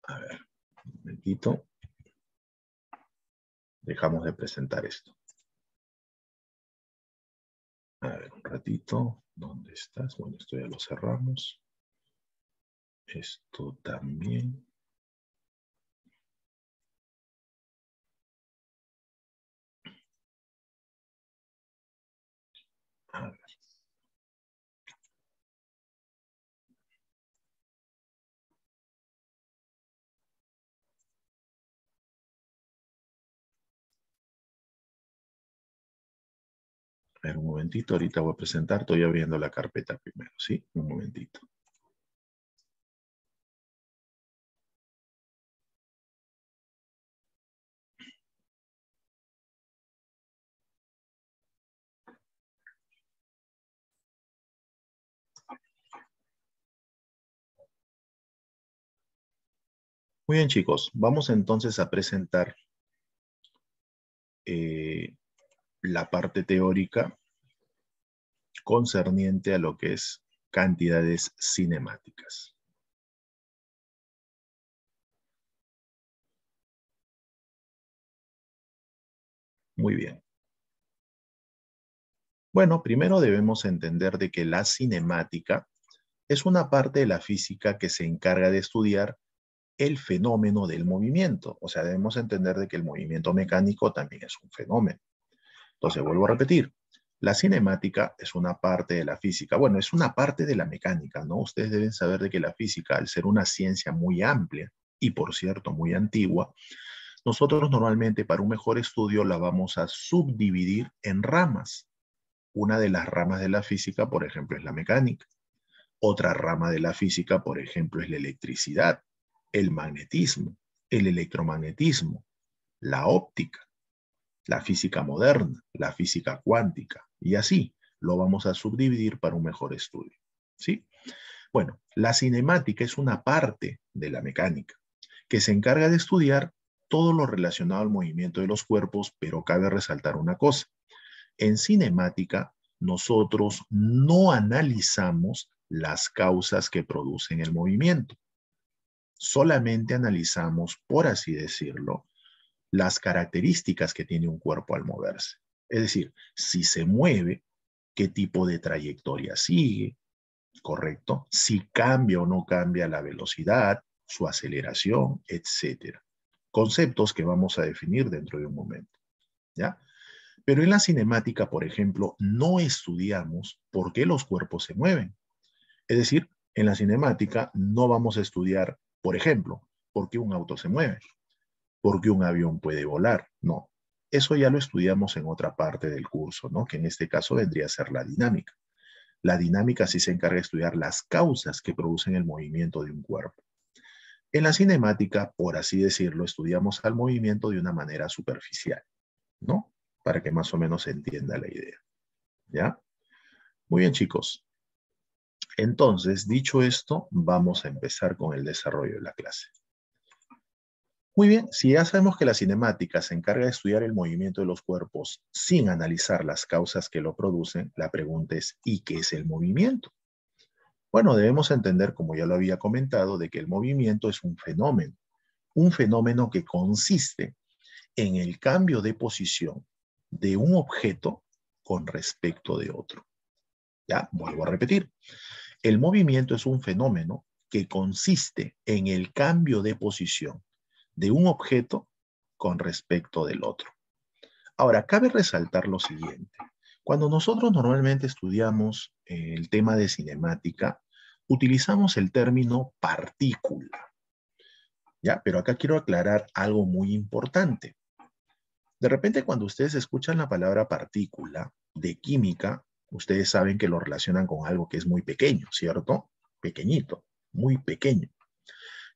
A ver, un momentito. Dejamos de presentar esto. A ver, un ratito. ¿Dónde estás? Bueno, esto ya lo cerramos. Esto también. A ver, un momentito, ahorita voy a presentar, estoy abriendo la carpeta primero, ¿sí? Un momentito. Muy bien, chicos. Vamos entonces a presentar eh, la parte teórica concerniente a lo que es cantidades cinemáticas. Muy bien. Bueno, primero debemos entender de que la cinemática es una parte de la física que se encarga de estudiar el fenómeno del movimiento. O sea, debemos entender de que el movimiento mecánico también es un fenómeno. Entonces, vuelvo a repetir, la cinemática es una parte de la física. Bueno, es una parte de la mecánica, ¿no? Ustedes deben saber de que la física, al ser una ciencia muy amplia y, por cierto, muy antigua, nosotros normalmente para un mejor estudio la vamos a subdividir en ramas. Una de las ramas de la física, por ejemplo, es la mecánica. Otra rama de la física, por ejemplo, es la electricidad, el magnetismo, el electromagnetismo, la óptica la física moderna, la física cuántica, y así lo vamos a subdividir para un mejor estudio. ¿Sí? Bueno, la cinemática es una parte de la mecánica que se encarga de estudiar todo lo relacionado al movimiento de los cuerpos, pero cabe resaltar una cosa. En cinemática, nosotros no analizamos las causas que producen el movimiento. Solamente analizamos, por así decirlo, las características que tiene un cuerpo al moverse. Es decir, si se mueve, qué tipo de trayectoria sigue, ¿correcto? Si cambia o no cambia la velocidad, su aceleración, etc. Conceptos que vamos a definir dentro de un momento, ¿ya? Pero en la cinemática, por ejemplo, no estudiamos por qué los cuerpos se mueven. Es decir, en la cinemática no vamos a estudiar, por ejemplo, por qué un auto se mueve porque un avión puede volar. No, eso ya lo estudiamos en otra parte del curso, ¿no? Que en este caso vendría a ser la dinámica. La dinámica sí se encarga de estudiar las causas que producen el movimiento de un cuerpo. En la cinemática, por así decirlo, estudiamos al movimiento de una manera superficial, ¿no? Para que más o menos se entienda la idea. ¿Ya? Muy bien, chicos. Entonces, dicho esto, vamos a empezar con el desarrollo de la clase. Muy bien, si ya sabemos que la cinemática se encarga de estudiar el movimiento de los cuerpos sin analizar las causas que lo producen, la pregunta es, ¿y qué es el movimiento? Bueno, debemos entender, como ya lo había comentado, de que el movimiento es un fenómeno, un fenómeno que consiste en el cambio de posición de un objeto con respecto de otro. Ya, vuelvo a repetir. El movimiento es un fenómeno que consiste en el cambio de posición de un objeto con respecto del otro. Ahora, cabe resaltar lo siguiente. Cuando nosotros normalmente estudiamos eh, el tema de cinemática, utilizamos el término partícula. ¿Ya? Pero acá quiero aclarar algo muy importante. De repente, cuando ustedes escuchan la palabra partícula de química, ustedes saben que lo relacionan con algo que es muy pequeño, ¿cierto? Pequeñito, muy pequeño.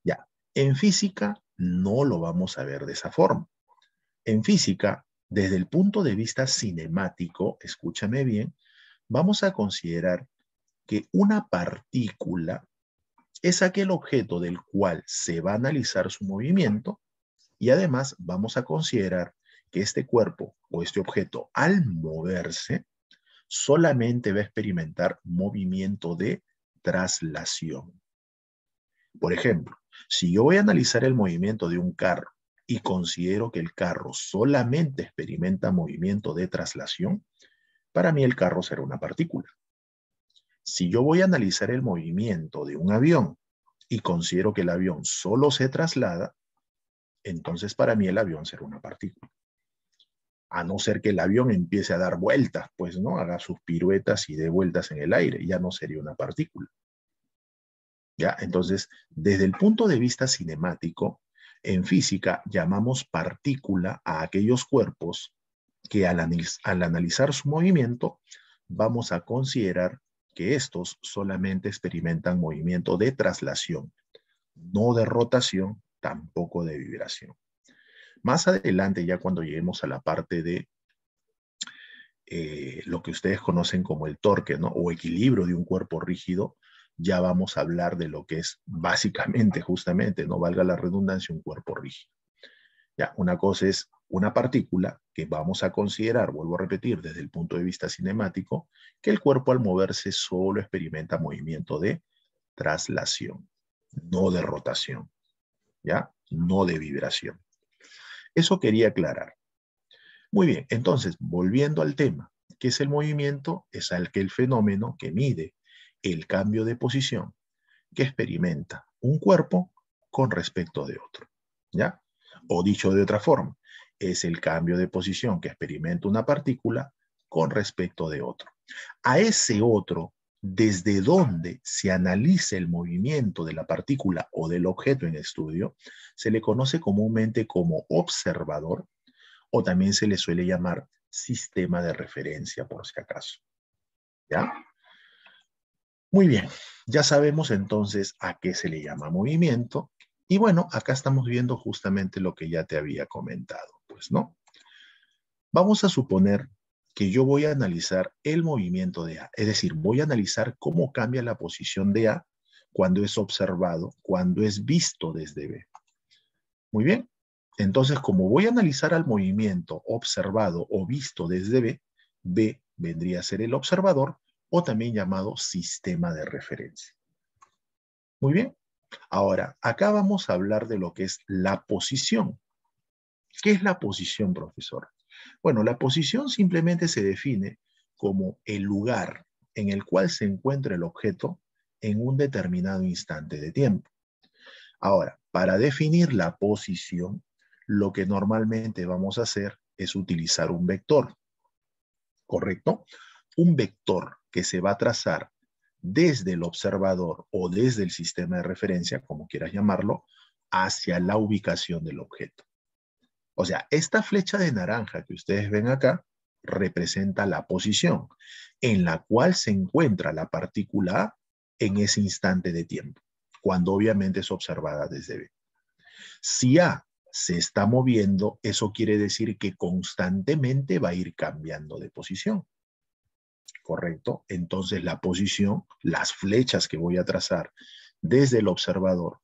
Ya, en física no lo vamos a ver de esa forma. En física, desde el punto de vista cinemático, escúchame bien, vamos a considerar que una partícula es aquel objeto del cual se va a analizar su movimiento y además vamos a considerar que este cuerpo o este objeto al moverse solamente va a experimentar movimiento de traslación. Por ejemplo, si yo voy a analizar el movimiento de un carro y considero que el carro solamente experimenta movimiento de traslación, para mí el carro será una partícula. Si yo voy a analizar el movimiento de un avión y considero que el avión solo se traslada, entonces para mí el avión será una partícula. A no ser que el avión empiece a dar vueltas, pues no, haga sus piruetas y dé vueltas en el aire, ya no sería una partícula. ¿Ya? Entonces, desde el punto de vista cinemático, en física llamamos partícula a aquellos cuerpos que al, al analizar su movimiento vamos a considerar que estos solamente experimentan movimiento de traslación, no de rotación, tampoco de vibración. Más adelante, ya cuando lleguemos a la parte de eh, lo que ustedes conocen como el torque. O equilibrio de un cuerpo rígido, ya vamos a hablar de lo que es básicamente, justamente, no valga la redundancia, un cuerpo rígido. Ya, una cosa es una partícula que vamos a considerar, vuelvo a repetir, desde el punto de vista cinemático, que el cuerpo al moverse solo experimenta movimiento de traslación, no de rotación, ¿ya? No de vibración. Eso quería aclarar. Muy bien, entonces, volviendo al tema, ¿qué es el movimiento? Es al que el fenómeno que mide el cambio de posición que experimenta un cuerpo con respecto de otro. ¿Ya? O dicho de otra forma, es el cambio de posición que experimenta una partícula con respecto de otro. A ese otro, desde donde se analiza el movimiento de la partícula o del objeto en estudio, se le conoce comúnmente como observador o también se le suele llamar sistema de referencia por si acaso. ¿Ya? Muy bien, ya sabemos entonces a qué se le llama movimiento. Y bueno, acá estamos viendo justamente lo que ya te había comentado, pues, ¿no? Vamos a suponer que yo voy a analizar el movimiento de A, es decir, voy a analizar cómo cambia la posición de A cuando es observado, cuando es visto desde B. Muy bien, entonces como voy a analizar al movimiento observado o visto desde B, B vendría a ser el observador o también llamado sistema de referencia. Muy bien. Ahora, acá vamos a hablar de lo que es la posición. ¿Qué es la posición, profesor? Bueno, la posición simplemente se define como el lugar en el cual se encuentra el objeto en un determinado instante de tiempo. Ahora, para definir la posición, lo que normalmente vamos a hacer es utilizar un vector. ¿Correcto? Un vector que se va a trazar desde el observador o desde el sistema de referencia, como quieras llamarlo, hacia la ubicación del objeto. O sea, esta flecha de naranja que ustedes ven acá representa la posición en la cual se encuentra la partícula A en ese instante de tiempo, cuando obviamente es observada desde B. Si A se está moviendo, eso quiere decir que constantemente va a ir cambiando de posición. ¿Correcto? Entonces la posición, las flechas que voy a trazar desde el observador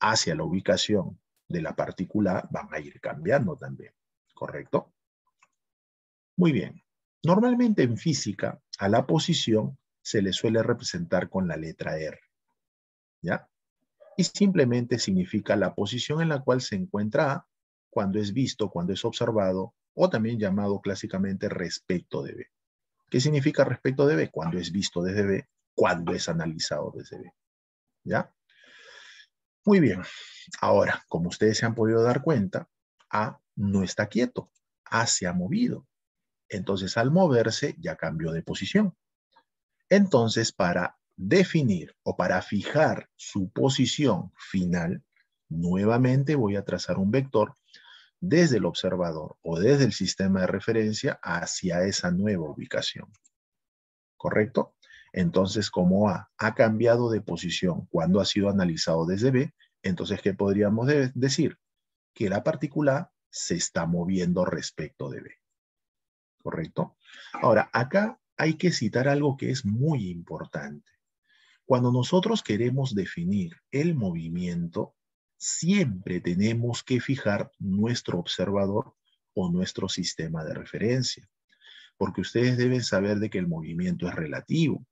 hacia la ubicación de la partícula van a ir cambiando también, ¿correcto? Muy bien. Normalmente en física, a la posición se le suele representar con la letra R, ¿ya? Y simplemente significa la posición en la cual se encuentra A cuando es visto, cuando es observado, o también llamado clásicamente respecto de B. ¿Qué significa respecto de B? Cuando es visto desde B, cuando es analizado desde B. ¿Ya? Muy bien. Ahora, como ustedes se han podido dar cuenta, A no está quieto. A se ha movido. Entonces, al moverse, ya cambió de posición. Entonces, para definir o para fijar su posición final, nuevamente voy a trazar un vector desde el observador o desde el sistema de referencia hacia esa nueva ubicación. ¿Correcto? Entonces, como A ha cambiado de posición cuando ha sido analizado desde B, entonces, ¿qué podríamos decir? Que la partícula A se está moviendo respecto de B. ¿Correcto? Ahora, acá hay que citar algo que es muy importante. Cuando nosotros queremos definir el movimiento, siempre tenemos que fijar nuestro observador o nuestro sistema de referencia, porque ustedes deben saber de que el movimiento es relativo.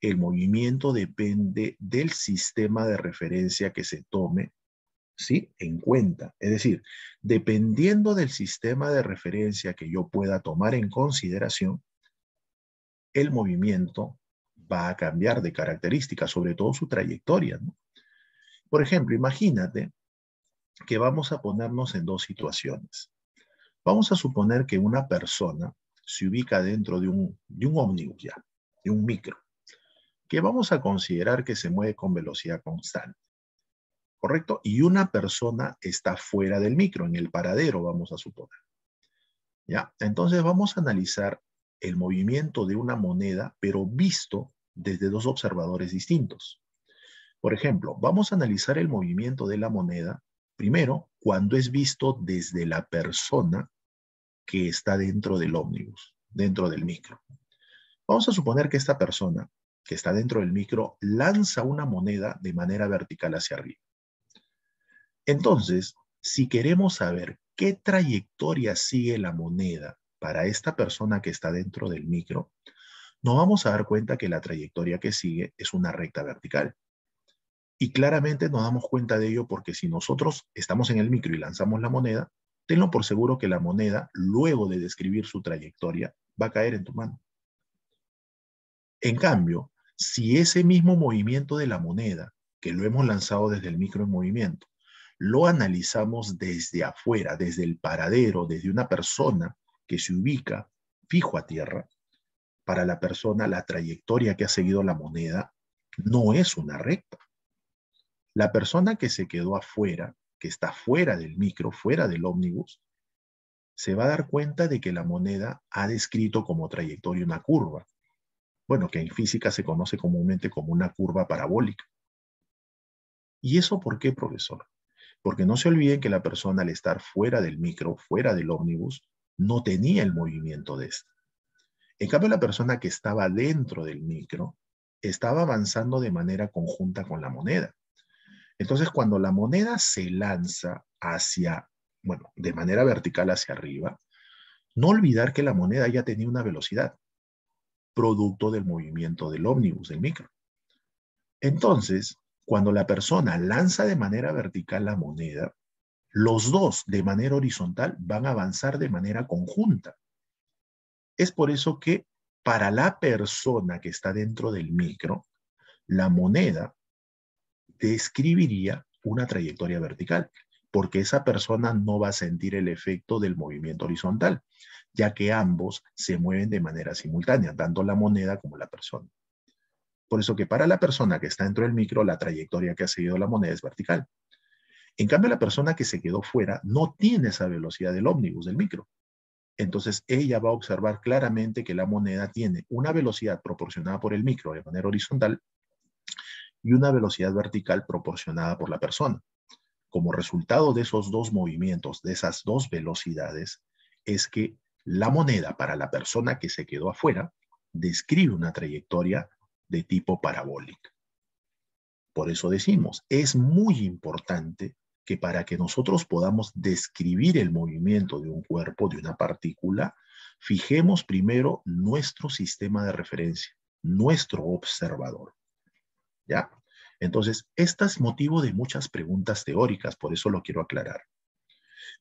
El movimiento depende del sistema de referencia que se tome ¿sí? en cuenta. Es decir, dependiendo del sistema de referencia que yo pueda tomar en consideración, el movimiento va a cambiar de características, sobre todo su trayectoria. ¿no? Por ejemplo, imagínate que vamos a ponernos en dos situaciones. Vamos a suponer que una persona se ubica dentro de un, de un ómnibus ya, de un micro, que vamos a considerar que se mueve con velocidad constante. ¿Correcto? Y una persona está fuera del micro, en el paradero, vamos a suponer. ¿Ya? Entonces vamos a analizar el movimiento de una moneda, pero visto desde dos observadores distintos. Por ejemplo, vamos a analizar el movimiento de la moneda, primero, cuando es visto desde la persona que está dentro del ómnibus, dentro del micro. Vamos a suponer que esta persona que está dentro del micro lanza una moneda de manera vertical hacia arriba. Entonces, si queremos saber qué trayectoria sigue la moneda para esta persona que está dentro del micro, nos vamos a dar cuenta que la trayectoria que sigue es una recta vertical. Y claramente nos damos cuenta de ello porque si nosotros estamos en el micro y lanzamos la moneda, tenlo por seguro que la moneda, luego de describir su trayectoria, va a caer en tu mano. En cambio, si ese mismo movimiento de la moneda, que lo hemos lanzado desde el micro en movimiento, lo analizamos desde afuera, desde el paradero, desde una persona que se ubica fijo a tierra, para la persona la trayectoria que ha seguido la moneda no es una recta. La persona que se quedó afuera, que está fuera del micro, fuera del ómnibus, se va a dar cuenta de que la moneda ha descrito como trayectoria una curva. Bueno, que en física se conoce comúnmente como una curva parabólica. ¿Y eso por qué, profesor? Porque no se olviden que la persona al estar fuera del micro, fuera del ómnibus, no tenía el movimiento de este. En cambio, la persona que estaba dentro del micro estaba avanzando de manera conjunta con la moneda. Entonces, cuando la moneda se lanza hacia, bueno, de manera vertical hacia arriba, no olvidar que la moneda ya tenía una velocidad, producto del movimiento del ómnibus, del micro. Entonces, cuando la persona lanza de manera vertical la moneda, los dos de manera horizontal van a avanzar de manera conjunta. Es por eso que para la persona que está dentro del micro, la moneda describiría una trayectoria vertical, porque esa persona no va a sentir el efecto del movimiento horizontal, ya que ambos se mueven de manera simultánea, tanto la moneda como la persona. Por eso que para la persona que está dentro del micro, la trayectoria que ha seguido la moneda es vertical. En cambio, la persona que se quedó fuera no tiene esa velocidad del ómnibus, del micro. Entonces, ella va a observar claramente que la moneda tiene una velocidad proporcionada por el micro de manera horizontal y una velocidad vertical proporcionada por la persona. Como resultado de esos dos movimientos, de esas dos velocidades, es que la moneda para la persona que se quedó afuera describe una trayectoria de tipo parabólica. Por eso decimos, es muy importante que para que nosotros podamos describir el movimiento de un cuerpo, de una partícula, fijemos primero nuestro sistema de referencia, nuestro observador. ¿Ya? Entonces, este es motivo de muchas preguntas teóricas, por eso lo quiero aclarar.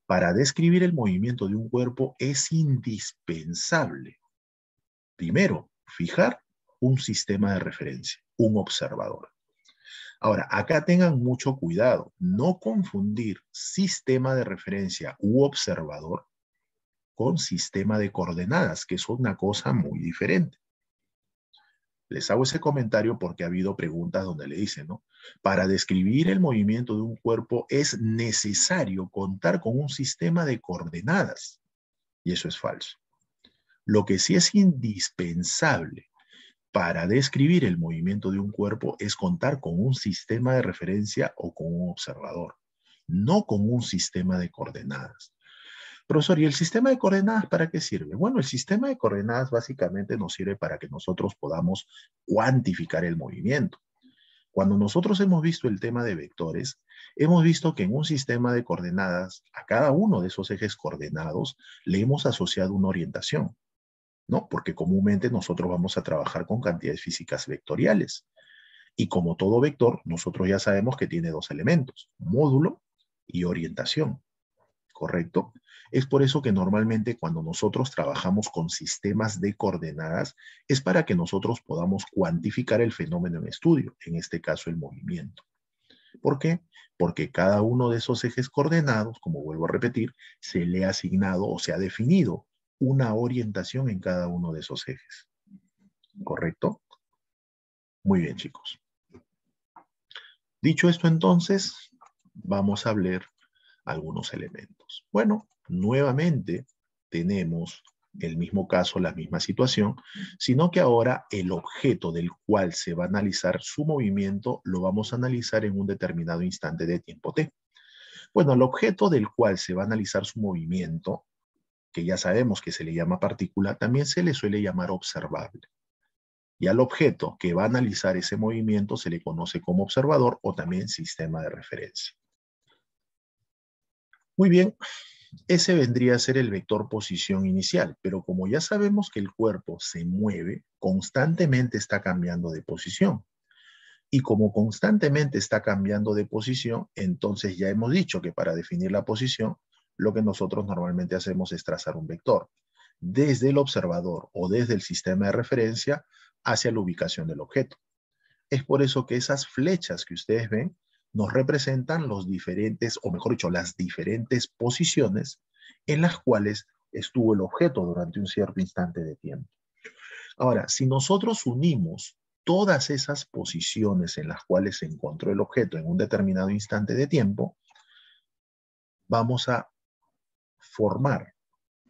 Para describir el movimiento de un cuerpo es indispensable, primero, fijar un sistema de referencia, un observador. Ahora, acá tengan mucho cuidado, no confundir sistema de referencia u observador con sistema de coordenadas, que es una cosa muy diferente. Les hago ese comentario porque ha habido preguntas donde le dicen, ¿no? Para describir el movimiento de un cuerpo es necesario contar con un sistema de coordenadas. Y eso es falso. Lo que sí es indispensable para describir el movimiento de un cuerpo es contar con un sistema de referencia o con un observador, no con un sistema de coordenadas. Profesor, ¿y el sistema de coordenadas para qué sirve? Bueno, el sistema de coordenadas básicamente nos sirve para que nosotros podamos cuantificar el movimiento. Cuando nosotros hemos visto el tema de vectores, hemos visto que en un sistema de coordenadas, a cada uno de esos ejes coordenados le hemos asociado una orientación, ¿no? Porque comúnmente nosotros vamos a trabajar con cantidades físicas vectoriales. Y como todo vector, nosotros ya sabemos que tiene dos elementos, módulo y orientación. ¿Correcto? Es por eso que normalmente cuando nosotros trabajamos con sistemas de coordenadas es para que nosotros podamos cuantificar el fenómeno en estudio, en este caso el movimiento. ¿Por qué? Porque cada uno de esos ejes coordenados, como vuelvo a repetir, se le ha asignado o se ha definido una orientación en cada uno de esos ejes. ¿Correcto? Muy bien, chicos. Dicho esto entonces, vamos a ver algunos elementos. Bueno, nuevamente tenemos el mismo caso, la misma situación, sino que ahora el objeto del cual se va a analizar su movimiento lo vamos a analizar en un determinado instante de tiempo t. Bueno, el objeto del cual se va a analizar su movimiento, que ya sabemos que se le llama partícula, también se le suele llamar observable. Y al objeto que va a analizar ese movimiento se le conoce como observador o también sistema de referencia. Muy bien, ese vendría a ser el vector posición inicial, pero como ya sabemos que el cuerpo se mueve, constantemente está cambiando de posición. Y como constantemente está cambiando de posición, entonces ya hemos dicho que para definir la posición, lo que nosotros normalmente hacemos es trazar un vector desde el observador o desde el sistema de referencia hacia la ubicación del objeto. Es por eso que esas flechas que ustedes ven nos representan los diferentes, o mejor dicho, las diferentes posiciones en las cuales estuvo el objeto durante un cierto instante de tiempo. Ahora, si nosotros unimos todas esas posiciones en las cuales se encontró el objeto en un determinado instante de tiempo, vamos a formar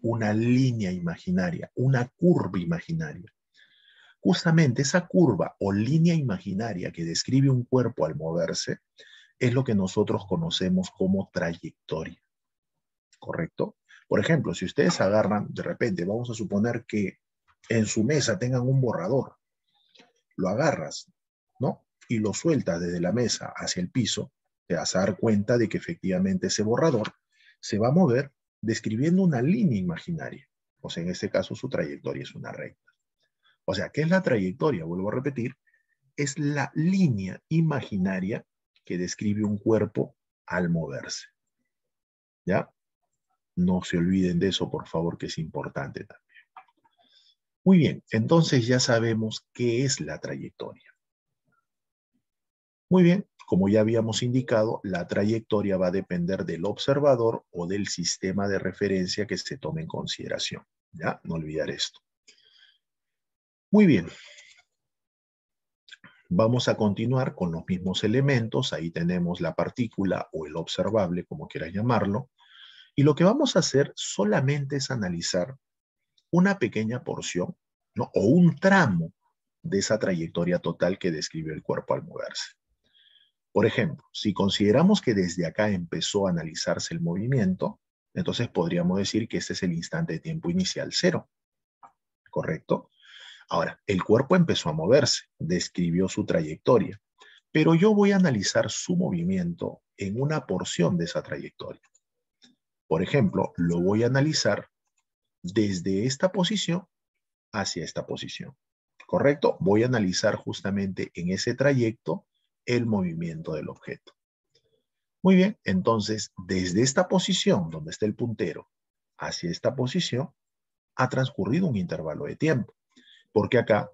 una línea imaginaria, una curva imaginaria. Justamente esa curva o línea imaginaria que describe un cuerpo al moverse es lo que nosotros conocemos como trayectoria. ¿Correcto? Por ejemplo, si ustedes agarran, de repente, vamos a suponer que en su mesa tengan un borrador, lo agarras, ¿no? Y lo sueltas desde la mesa hacia el piso, te vas a dar cuenta de que efectivamente ese borrador se va a mover describiendo una línea imaginaria. O sea, en este caso su trayectoria es una recta. O sea, ¿qué es la trayectoria? Vuelvo a repetir, es la línea imaginaria que describe un cuerpo al moverse. ¿Ya? No se olviden de eso, por favor, que es importante también. Muy bien, entonces ya sabemos qué es la trayectoria. Muy bien, como ya habíamos indicado, la trayectoria va a depender del observador o del sistema de referencia que se tome en consideración. ¿Ya? No olvidar esto. Muy bien, Vamos a continuar con los mismos elementos. Ahí tenemos la partícula o el observable, como quieras llamarlo. Y lo que vamos a hacer solamente es analizar una pequeña porción o un tramo de esa trayectoria total que describió el cuerpo al moverse. Por ejemplo, si consideramos que desde acá empezó a analizarse el movimiento, entonces podríamos decir que este es el instante de tiempo inicial cero. ¿Correcto? Ahora, el cuerpo empezó a moverse, describió su trayectoria, pero yo voy a analizar su movimiento en una porción de esa trayectoria. Por ejemplo, lo voy a analizar desde esta posición hacia esta posición. ¿Correcto? Voy a analizar justamente en ese trayecto el movimiento del objeto. Muy bien, entonces desde esta posición donde está el puntero hacia esta posición ha transcurrido un intervalo de tiempo, porque acá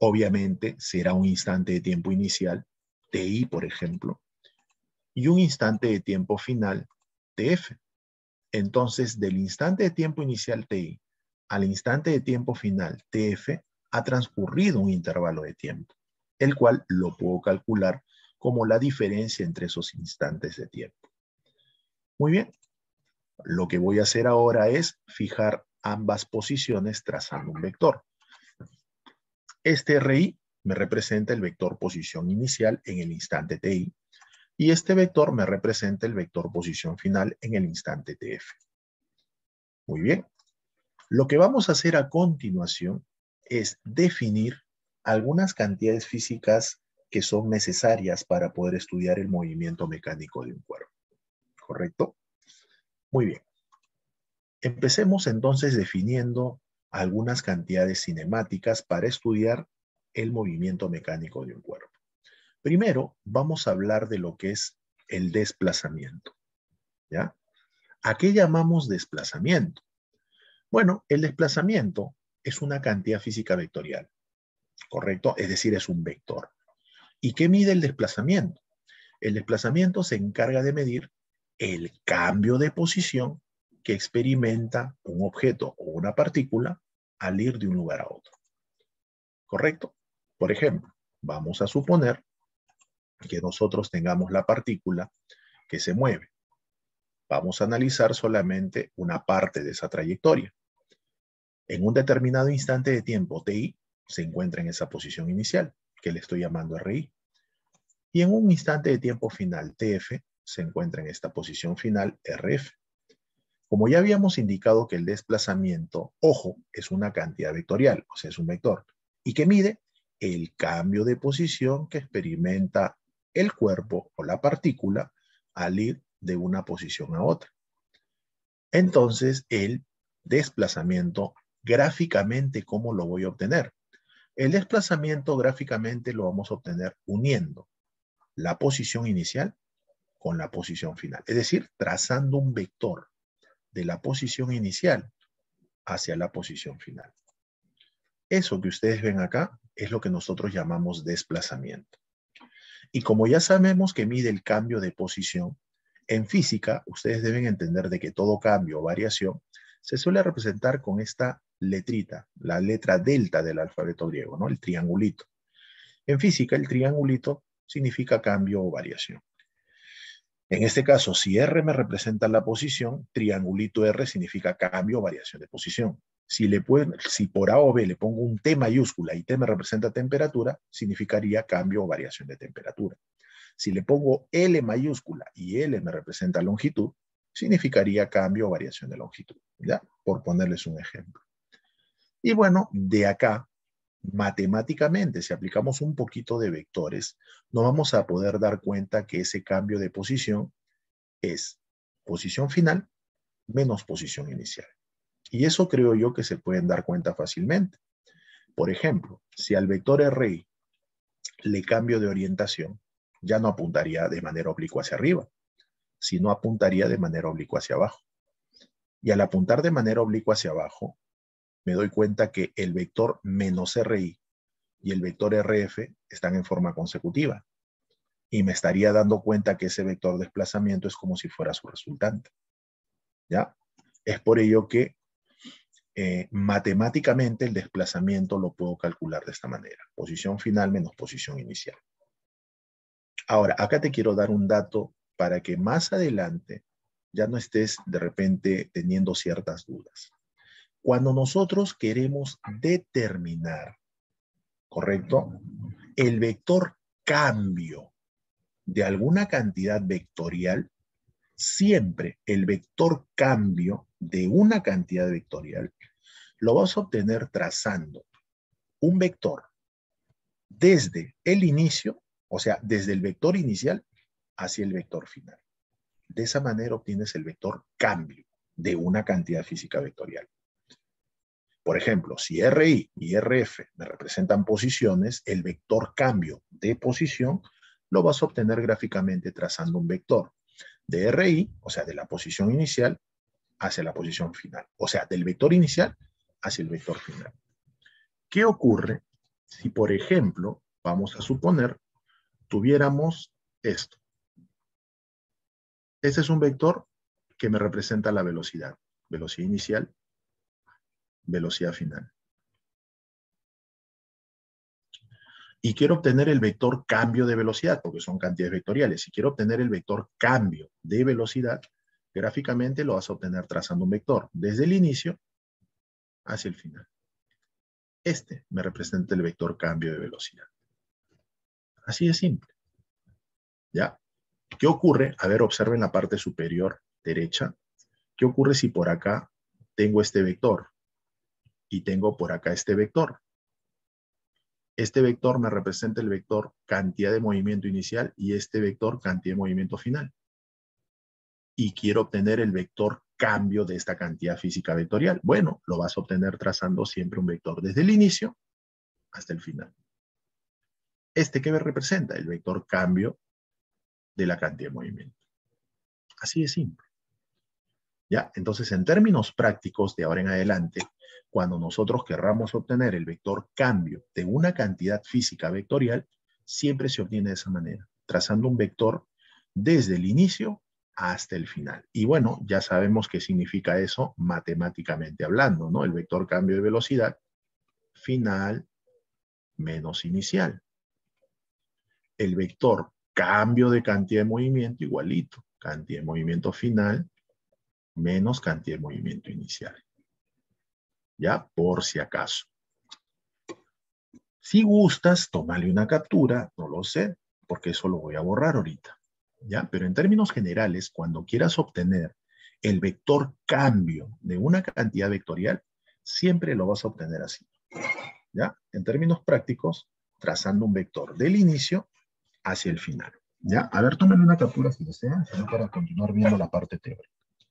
obviamente será un instante de tiempo inicial, TI por ejemplo, y un instante de tiempo final, TF. Entonces, del instante de tiempo inicial TI al instante de tiempo final TF ha transcurrido un intervalo de tiempo, el cual lo puedo calcular como la diferencia entre esos instantes de tiempo. Muy bien, lo que voy a hacer ahora es fijar ambas posiciones trazando un vector. Este RI me representa el vector posición inicial en el instante TI y este vector me representa el vector posición final en el instante TF. Muy bien. Lo que vamos a hacer a continuación es definir algunas cantidades físicas que son necesarias para poder estudiar el movimiento mecánico de un cuerpo. ¿Correcto? Muy bien. Empecemos entonces definiendo algunas cantidades cinemáticas para estudiar el movimiento mecánico de un cuerpo. Primero, vamos a hablar de lo que es el desplazamiento. ¿Ya? ¿A qué llamamos desplazamiento? Bueno, el desplazamiento es una cantidad física vectorial, ¿correcto? Es decir, es un vector. ¿Y qué mide el desplazamiento? El desplazamiento se encarga de medir el cambio de posición que experimenta un objeto o una partícula al de un lugar a otro. ¿Correcto? Por ejemplo, vamos a suponer que nosotros tengamos la partícula que se mueve. Vamos a analizar solamente una parte de esa trayectoria. En un determinado instante de tiempo, TI se encuentra en esa posición inicial, que le estoy llamando RI. Y en un instante de tiempo final, TF, se encuentra en esta posición final, RF. Como ya habíamos indicado que el desplazamiento, ojo, es una cantidad vectorial, o sea, es un vector, y que mide el cambio de posición que experimenta el cuerpo o la partícula al ir de una posición a otra. Entonces, el desplazamiento gráficamente, ¿cómo lo voy a obtener? El desplazamiento gráficamente lo vamos a obtener uniendo la posición inicial con la posición final. Es decir, trazando un vector de la posición inicial hacia la posición final. Eso que ustedes ven acá es lo que nosotros llamamos desplazamiento. Y como ya sabemos que mide el cambio de posición, en física ustedes deben entender de que todo cambio o variación se suele representar con esta letrita, la letra delta del alfabeto griego, ¿no? El triangulito. En física, el triangulito significa cambio o variación. En este caso, si R me representa la posición, triangulito R significa cambio o variación de posición. Si, le si por A o B le pongo un T mayúscula y T me representa temperatura, significaría cambio o variación de temperatura. Si le pongo L mayúscula y L me representa longitud, significaría cambio o variación de longitud, ¿ya? Por ponerles un ejemplo. Y bueno, de acá, matemáticamente, si aplicamos un poquito de vectores, nos vamos a poder dar cuenta que ese cambio de posición es posición final menos posición inicial. Y eso creo yo que se pueden dar cuenta fácilmente. Por ejemplo, si al vector RI le cambio de orientación, ya no apuntaría de manera oblicua hacia arriba, sino apuntaría de manera oblicua hacia abajo. Y al apuntar de manera oblicua hacia abajo, me doy cuenta que el vector menos RI y el vector RF están en forma consecutiva. Y me estaría dando cuenta que ese vector de desplazamiento es como si fuera su resultante. ¿Ya? Es por ello que eh, matemáticamente el desplazamiento lo puedo calcular de esta manera. Posición final menos posición inicial. Ahora, acá te quiero dar un dato para que más adelante ya no estés de repente teniendo ciertas dudas. Cuando nosotros queremos determinar, ¿correcto? El vector cambio de alguna cantidad vectorial, siempre el vector cambio de una cantidad vectorial lo vas a obtener trazando un vector desde el inicio O sea, desde el vector inicial hacia el vector final. De esa manera obtienes el vector cambio de una cantidad física vectorial. Por ejemplo, si RI y RF me representan posiciones, el vector cambio de posición lo vas a obtener gráficamente trazando un vector de RI, o sea, de la posición inicial hacia la posición final. O sea, del vector inicial hacia el vector final. ¿Qué ocurre si, por ejemplo, vamos a suponer, tuviéramos esto? Este es un vector que me representa la velocidad. Velocidad inicial, velocidad final. Y quiero obtener el vector cambio de velocidad, porque son cantidades vectoriales. Si quiero obtener el vector cambio de velocidad, gráficamente lo vas a obtener trazando un vector desde el inicio hacia el final. Este me representa el vector cambio de velocidad. Así de simple. ¿Ya? ¿Qué ocurre? A ver, observen la parte superior derecha. ¿Qué ocurre si por acá tengo este vector? Y tengo por acá este vector. Este vector me representa el vector cantidad de movimiento inicial y este vector cantidad de movimiento final. Y quiero obtener el vector cambio de esta cantidad física vectorial. Bueno, lo vas a obtener trazando siempre un vector desde el inicio hasta el final. ¿Este qué me representa? El vector cambio de la cantidad de movimiento. Así de simple. Entonces, en términos prácticos, de ahora en adelante, cuando nosotros querramos obtener el vector cambio de una cantidad física vectorial, siempre se obtiene de esa manera, trazando un vector desde el inicio hasta el final. Y bueno, ya sabemos qué significa eso matemáticamente hablando, ¿no? El vector cambio de velocidad, final menos inicial. El vector cambio de cantidad de movimiento igualito. Cantidad de movimiento final menos cantidad de movimiento inicial. ¿Ya? Por si acaso. Si gustas, tómale una captura, no lo sé, porque eso lo voy a borrar ahorita. ¿Ya? Pero en términos generales, cuando quieras obtener el vector cambio de una cantidad vectorial, siempre lo vas a obtener así. ¿Ya? En términos prácticos, trazando un vector del inicio hacia el final. ¿Ya? A ver, tomen una captura si desean, sino para continuar viendo la parte teórica.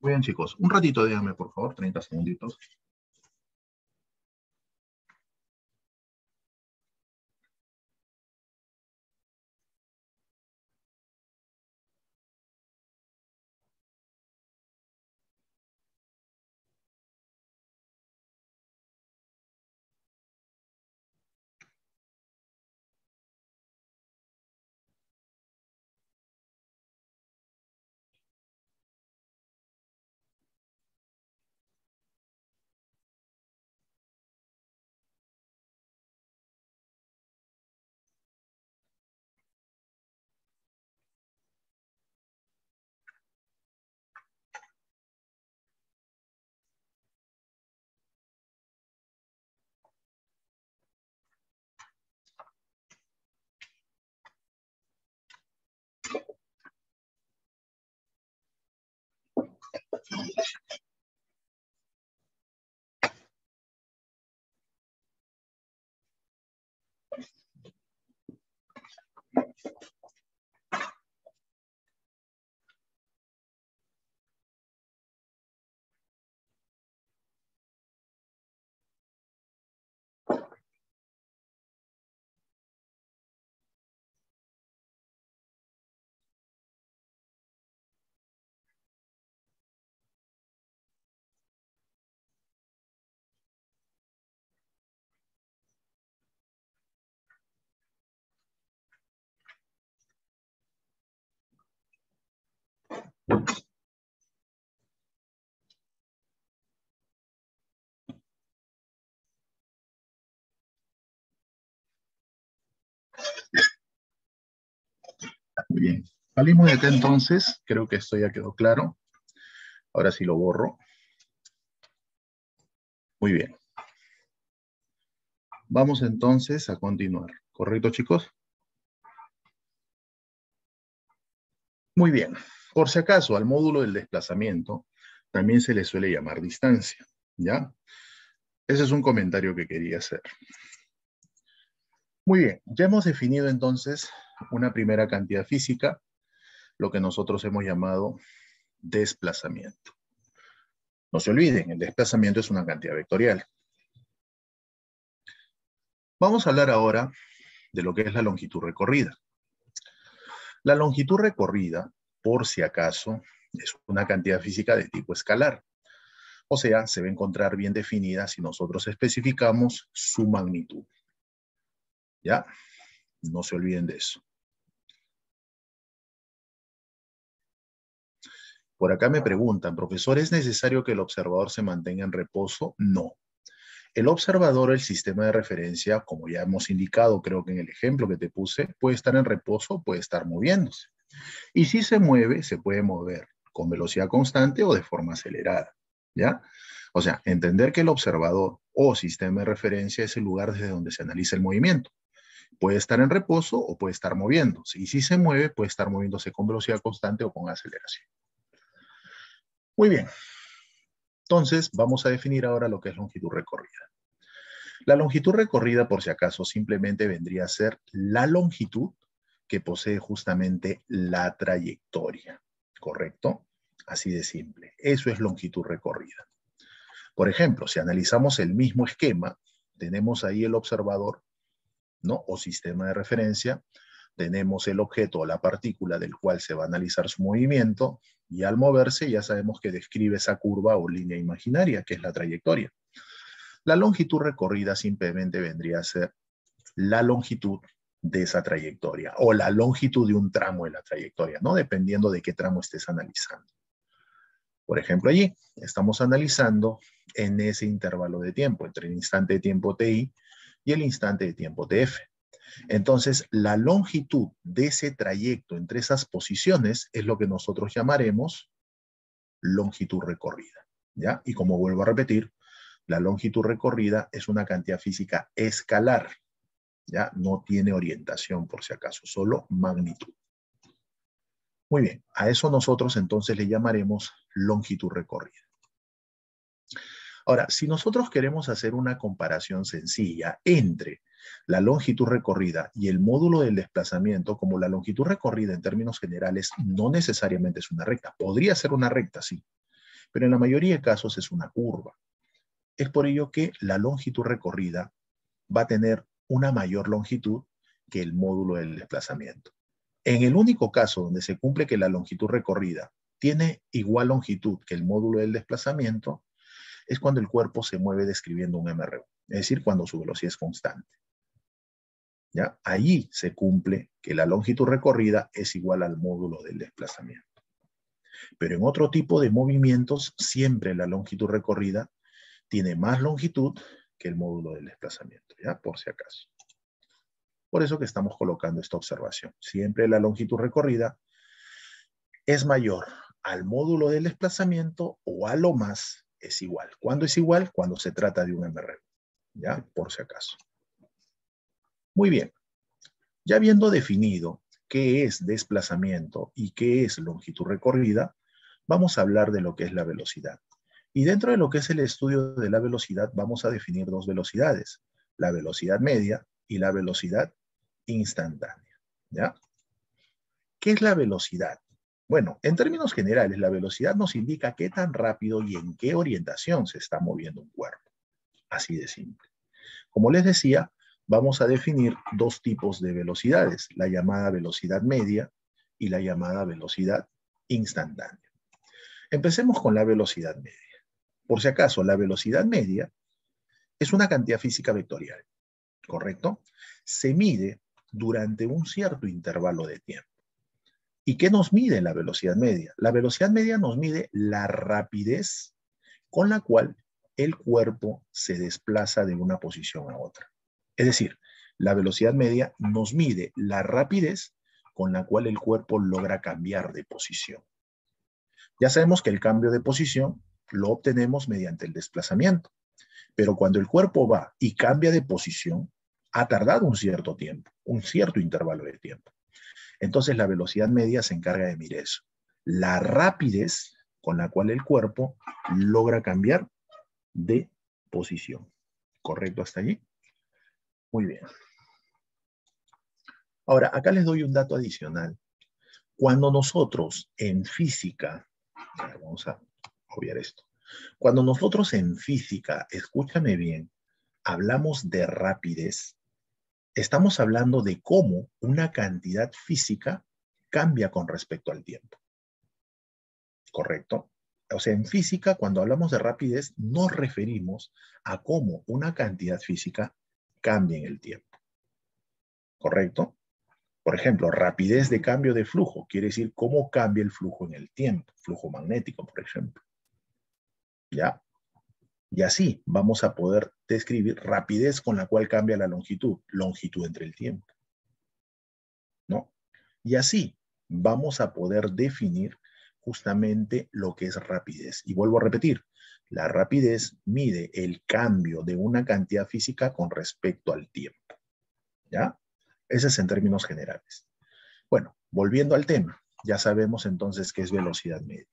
Muy bien, chicos. Un ratito, díganme, por favor, 30 segunditos. Bien. Salimos de acá entonces. Creo que esto ya quedó claro. Ahora sí lo borro. Muy bien. Vamos entonces a continuar. ¿Correcto, chicos? Muy bien. Por si acaso, al módulo del desplazamiento también se le suele llamar distancia, ¿ya? Ese es un comentario que quería hacer. Muy bien, ya hemos definido entonces una primera cantidad física, lo que nosotros hemos llamado desplazamiento. No se olviden, el desplazamiento es una cantidad vectorial. Vamos a hablar ahora de lo que es la longitud recorrida. La longitud recorrida, por si acaso, es una cantidad física de tipo escalar. O sea, se va a encontrar bien definida si nosotros especificamos su magnitud. ¿Ya? No se olviden de eso. Por acá me preguntan, profesor, ¿es necesario que el observador se mantenga en reposo? No. El observador, el sistema de referencia, como ya hemos indicado, creo que en el ejemplo que te puse, puede estar en reposo, puede estar moviéndose. Y si se mueve, se puede mover con velocidad constante o de forma acelerada, ¿ya? O sea, entender que el observador o sistema de referencia es el lugar desde donde se analiza el movimiento. Puede estar en reposo o puede estar moviéndose. Y si se mueve, puede estar moviéndose con velocidad constante o con aceleración. Muy bien. Entonces, vamos a definir ahora lo que es longitud recorrida. La longitud recorrida, por si acaso, simplemente vendría a ser la longitud que posee justamente la trayectoria, ¿correcto? Así de simple. Eso es longitud recorrida. Por ejemplo, si analizamos el mismo esquema, tenemos ahí el observador, ¿no? O sistema de referencia, tenemos el objeto o la partícula del cual se va a analizar su movimiento, y al moverse ya sabemos que describe esa curva o línea imaginaria, que es la trayectoria. La longitud recorrida simplemente vendría a ser la longitud de esa trayectoria o la longitud de un tramo de la trayectoria, ¿no? Dependiendo de qué tramo estés analizando. Por ejemplo, allí estamos analizando en ese intervalo de tiempo, entre el instante de tiempo TI y el instante de tiempo TF. Entonces, la longitud de ese trayecto entre esas posiciones es lo que nosotros llamaremos longitud recorrida. ¿ya? Y como vuelvo a repetir, la longitud recorrida es una cantidad física escalar. ¿ya? No tiene orientación, por si acaso, solo magnitud. Muy bien, a eso nosotros entonces le llamaremos longitud recorrida. Ahora, si nosotros queremos hacer una comparación sencilla entre la longitud recorrida y el módulo del desplazamiento, como la longitud recorrida en términos generales no necesariamente es una recta. Podría ser una recta, sí, pero en la mayoría de casos es una curva. Es por ello que la longitud recorrida va a tener una mayor longitud que el módulo del desplazamiento. En el único caso donde se cumple que la longitud recorrida tiene igual longitud que el módulo del desplazamiento, es cuando el cuerpo se mueve describiendo un MRU, es decir, cuando su velocidad es constante. ¿ya? Allí se cumple que la longitud recorrida es igual al módulo del desplazamiento. Pero en otro tipo de movimientos, siempre la longitud recorrida tiene más longitud que el módulo del desplazamiento, ¿ya? Por si acaso. Por eso que estamos colocando esta observación. Siempre la longitud recorrida es mayor al módulo del desplazamiento o a lo más es igual. ¿Cuándo es igual? Cuando se trata de un MRU, ¿ya? Por si acaso. Muy bien, ya habiendo definido qué es desplazamiento y qué es longitud recorrida, vamos a hablar de lo que es la velocidad. Y dentro de lo que es el estudio de la velocidad, vamos a definir dos velocidades, la velocidad media y la velocidad instantánea. ¿Ya? ¿Qué es la velocidad? Bueno, en términos generales, la velocidad nos indica qué tan rápido y en qué orientación se está moviendo un cuerpo. Así de simple. Como les decía, vamos a definir dos tipos de velocidades, la llamada velocidad media y la llamada velocidad instantánea. Empecemos con la velocidad media. Por si acaso, la velocidad media es una cantidad física vectorial, ¿correcto? Se mide durante un cierto intervalo de tiempo. ¿Y qué nos mide la velocidad media? La velocidad media nos mide la rapidez con la cual el cuerpo se desplaza de una posición a otra. Es decir, la velocidad media nos mide la rapidez con la cual el cuerpo logra cambiar de posición. Ya sabemos que el cambio de posición lo obtenemos mediante el desplazamiento, pero cuando el cuerpo va y cambia de posición, ha tardado un cierto tiempo, un cierto intervalo de tiempo. Entonces la velocidad media se encarga de mirar eso. La rapidez con la cual el cuerpo logra cambiar de posición. ¿Correcto hasta allí? Muy bien. Ahora, acá les doy un dato adicional. Cuando nosotros en física, vamos a obviar esto. Cuando nosotros en física, escúchame bien, hablamos de rapidez, estamos hablando de cómo una cantidad física cambia con respecto al tiempo. ¿Correcto? O sea, en física, cuando hablamos de rapidez, nos referimos a cómo una cantidad física cambia en el tiempo. ¿Correcto? Por ejemplo, rapidez de cambio de flujo quiere decir cómo cambia el flujo en el tiempo, flujo magnético, por ejemplo. ¿Ya? Y así vamos a poder describir rapidez con la cual cambia la longitud, longitud entre el tiempo. ¿No? Y así vamos a poder definir justamente lo que es rapidez. Y vuelvo a repetir, la rapidez mide el cambio de una cantidad física con respecto al tiempo. ¿Ya? Ese es en términos generales. Bueno, volviendo al tema, ya sabemos entonces qué es velocidad media.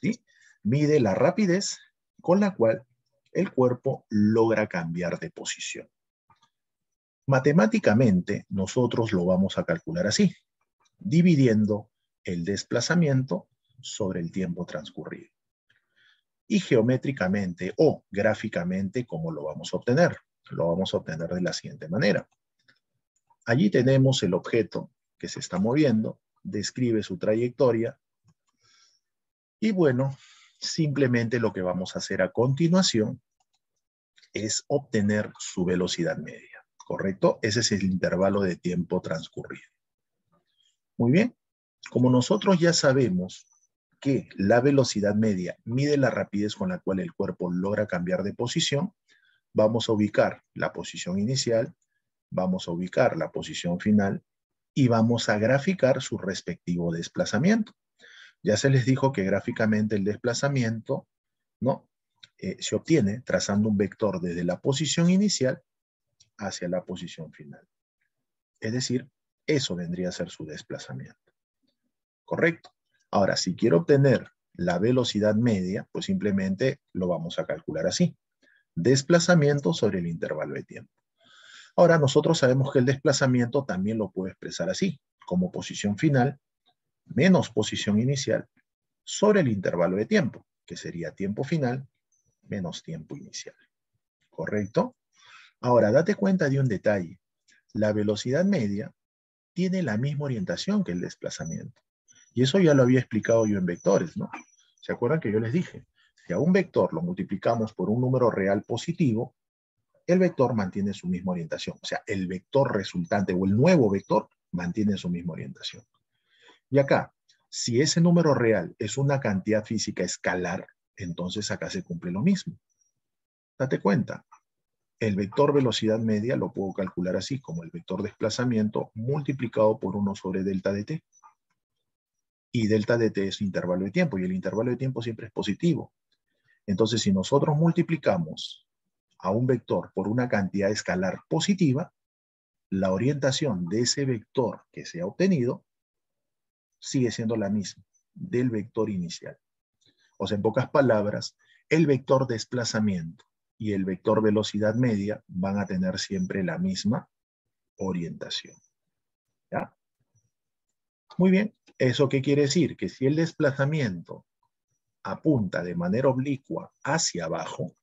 ¿sí? Mide la rapidez con la cual el cuerpo logra cambiar de posición. Matemáticamente, nosotros lo vamos a calcular así, dividiendo el desplazamiento sobre el tiempo transcurrido. Y geométricamente o gráficamente, ¿cómo lo vamos a obtener? Lo vamos a obtener de la siguiente manera. Allí tenemos el objeto que se está moviendo, describe su trayectoria y bueno, simplemente lo que vamos a hacer a continuación es obtener su velocidad media, ¿correcto? Ese es el intervalo de tiempo transcurrido. Muy bien, como nosotros ya sabemos que la velocidad media mide la rapidez con la cual el cuerpo logra cambiar de posición, vamos a ubicar la posición inicial, vamos a ubicar la posición final y vamos a graficar su respectivo desplazamiento. Ya se les dijo que gráficamente el desplazamiento ¿no? Eh, se obtiene trazando un vector desde la posición inicial hacia la posición final. Es decir, eso vendría a ser su desplazamiento. Correcto. Ahora, si quiero obtener la velocidad media, pues simplemente lo vamos a calcular así. Desplazamiento sobre el intervalo de tiempo. Ahora, nosotros sabemos que el desplazamiento también lo puedo expresar así, como posición final menos posición inicial sobre el intervalo de tiempo, que sería tiempo final menos tiempo inicial. ¿Correcto? Ahora, date cuenta de un detalle. La velocidad media tiene la misma orientación que el desplazamiento. Y eso ya lo había explicado yo en vectores, ¿no? ¿Se acuerdan que yo les dije? Si a un vector lo multiplicamos por un número real positivo, el vector mantiene su misma orientación. O sea, el vector resultante o el nuevo vector mantiene su misma orientación. Y acá, si ese número real es una cantidad física escalar, entonces acá se cumple lo mismo. Date cuenta, el vector velocidad media lo puedo calcular así, como el vector desplazamiento multiplicado por 1 sobre delta de t. Y delta de t es intervalo de tiempo, y el intervalo de tiempo siempre es positivo. Entonces, si nosotros multiplicamos a un vector por una cantidad escalar positiva, la orientación de ese vector que se ha obtenido sigue siendo la misma del vector inicial. O sea, en pocas palabras, el vector desplazamiento y el vector velocidad media van a tener siempre la misma orientación. ¿Ya? Muy bien, ¿eso qué quiere decir? Que si el desplazamiento apunta de manera oblicua hacia abajo,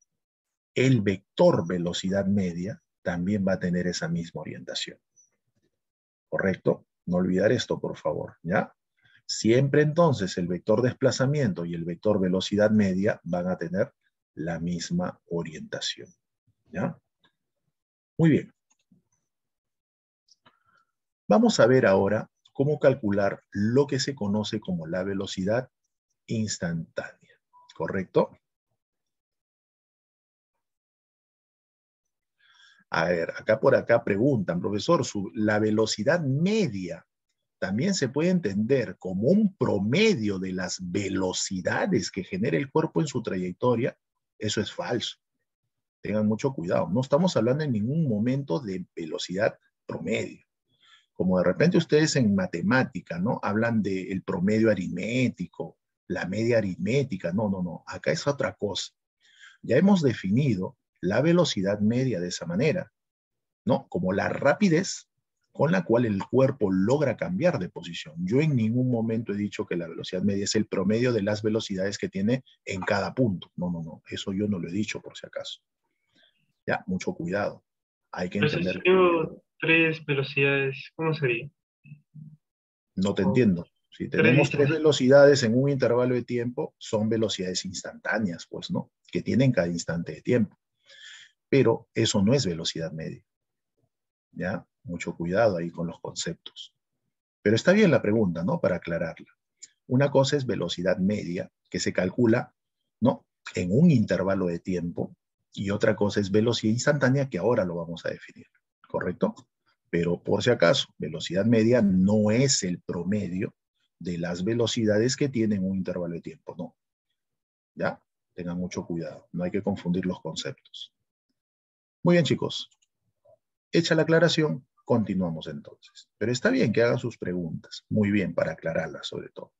el vector velocidad media también va a tener esa misma orientación. ¿Correcto? No olvidar esto, por favor, ¿ya? Siempre entonces el vector desplazamiento y el vector velocidad media van a tener la misma orientación. ¿Ya? Muy bien. Vamos a ver ahora cómo calcular lo que se conoce como la velocidad instantánea. ¿Correcto? A ver, acá por acá preguntan, profesor, la velocidad media también se puede entender como un promedio de las velocidades que genera el cuerpo en su trayectoria, eso es falso. Tengan mucho cuidado. No estamos hablando en ningún momento de velocidad promedio. Como de repente ustedes en matemática, ¿no? Hablan del promedio aritmético, la media aritmética. No, no, no. Acá es otra cosa. Ya hemos definido la velocidad media de esa manera, ¿no? Como la rapidez con la cual el cuerpo logra cambiar de posición. Yo en ningún momento he dicho que la velocidad media es el promedio de las velocidades que tiene en cada punto. No, no, no, eso yo no lo he dicho por si acaso. Ya, mucho cuidado. Hay que entender. Si tres velocidades, ¿cómo sería? No te entiendo. Si tenemos tres velocidades en un intervalo de tiempo, son velocidades instantáneas, pues, ¿no? Que tienen cada instante de tiempo. Pero eso no es velocidad media. ¿Ya? Mucho cuidado ahí con los conceptos. Pero está bien la pregunta, ¿no? Para aclararla. Una cosa es velocidad media, que se calcula, ¿no? En un intervalo de tiempo, y otra cosa es velocidad instantánea, que ahora lo vamos a definir, ¿correcto? Pero por si acaso, velocidad media no es el promedio de las velocidades que tienen un intervalo de tiempo, no. ¿Ya? Tengan mucho cuidado, no hay que confundir los conceptos. Muy bien, chicos. Hecha la aclaración, Continuamos entonces. Pero está bien que hagan sus preguntas. Muy bien, para aclararlas sobre todo.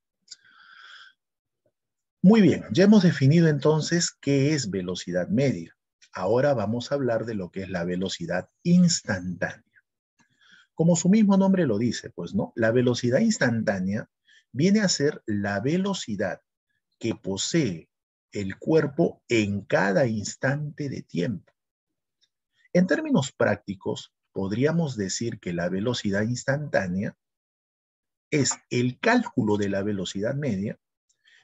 Muy bien, ya hemos definido entonces qué es velocidad media. Ahora vamos a hablar de lo que es la velocidad instantánea. Como su mismo nombre lo dice, pues no, la velocidad instantánea viene a ser la velocidad que posee el cuerpo en cada instante de tiempo. En términos prácticos, podríamos decir que la velocidad instantánea es el cálculo de la velocidad media,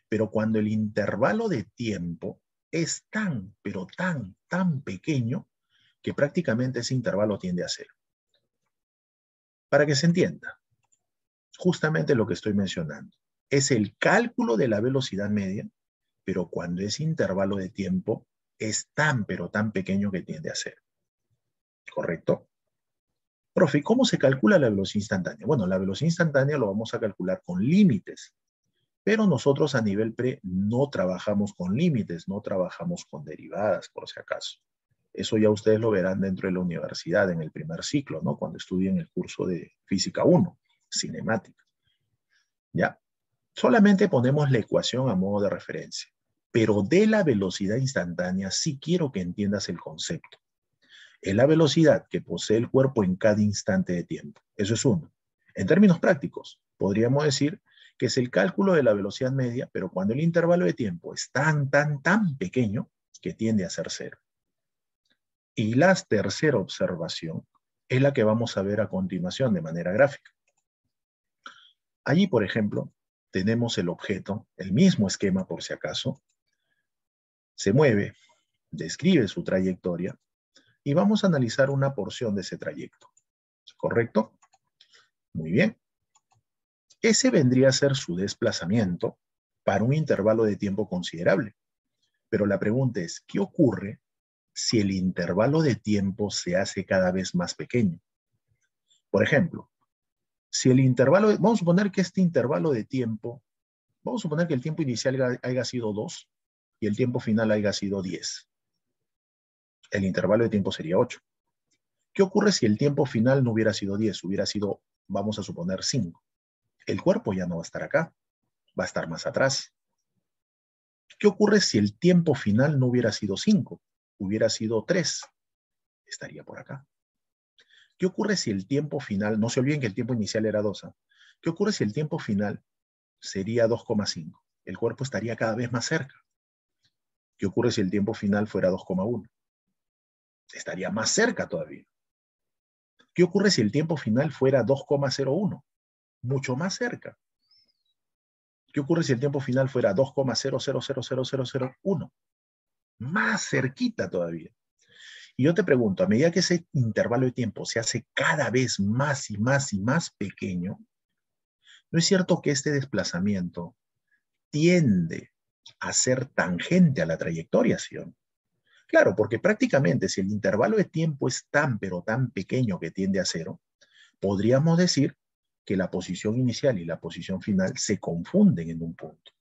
pero cuando el intervalo de tiempo es tan, pero tan, tan pequeño que prácticamente ese intervalo tiende a cero. Para que se entienda, justamente lo que estoy mencionando, es el cálculo de la velocidad media, pero cuando ese intervalo de tiempo es tan, pero tan pequeño que tiende a cero. ¿Correcto? Profe, ¿cómo se calcula la velocidad instantánea? Bueno, la velocidad instantánea lo vamos a calcular con límites, pero nosotros a nivel pre no trabajamos con límites, no trabajamos con derivadas, por si acaso. Eso ya ustedes lo verán dentro de la universidad en el primer ciclo, ¿no? Cuando estudien el curso de Física 1, Cinemática. ¿Ya? Solamente ponemos la ecuación a modo de referencia, pero de la velocidad instantánea sí quiero que entiendas el concepto es la velocidad que posee el cuerpo en cada instante de tiempo. Eso es uno. En términos prácticos, podríamos decir que es el cálculo de la velocidad media, pero cuando el intervalo de tiempo es tan, tan, tan pequeño que tiende a ser cero. Y la tercera observación es la que vamos a ver a continuación de manera gráfica. Allí, por ejemplo, tenemos el objeto, el mismo esquema por si acaso, se mueve, describe su trayectoria y vamos a analizar una porción de ese trayecto. ¿Correcto? Muy bien. Ese vendría a ser su desplazamiento para un intervalo de tiempo considerable. Pero la pregunta es, ¿qué ocurre si el intervalo de tiempo se hace cada vez más pequeño? Por ejemplo, si el intervalo, vamos a suponer que este intervalo de tiempo, vamos a suponer que el tiempo inicial haya sido 2 y el tiempo final haya sido 10 el intervalo de tiempo sería 8. ¿Qué ocurre si el tiempo final no hubiera sido 10, hubiera sido, vamos a suponer, 5? El cuerpo ya no va a estar acá, va a estar más atrás. ¿Qué ocurre si el tiempo final no hubiera sido 5, hubiera sido 3? Estaría por acá. ¿Qué ocurre si el tiempo final, no se olviden que el tiempo inicial era 2, ¿ah? ¿qué ocurre si el tiempo final sería 2,5? El cuerpo estaría cada vez más cerca. ¿Qué ocurre si el tiempo final fuera 2,1? Estaría más cerca todavía. ¿Qué ocurre si el tiempo final fuera 2,01? Mucho más cerca. ¿Qué ocurre si el tiempo final fuera 2,000001? Más cerquita todavía. Y yo te pregunto, a medida que ese intervalo de tiempo se hace cada vez más y más y más pequeño, ¿no es cierto que este desplazamiento tiende a ser tangente a la trayectoria, ¿sí? Claro, porque prácticamente si el intervalo de tiempo es tan, pero tan pequeño que tiende a cero, podríamos decir que la posición inicial y la posición final se confunden en un punto.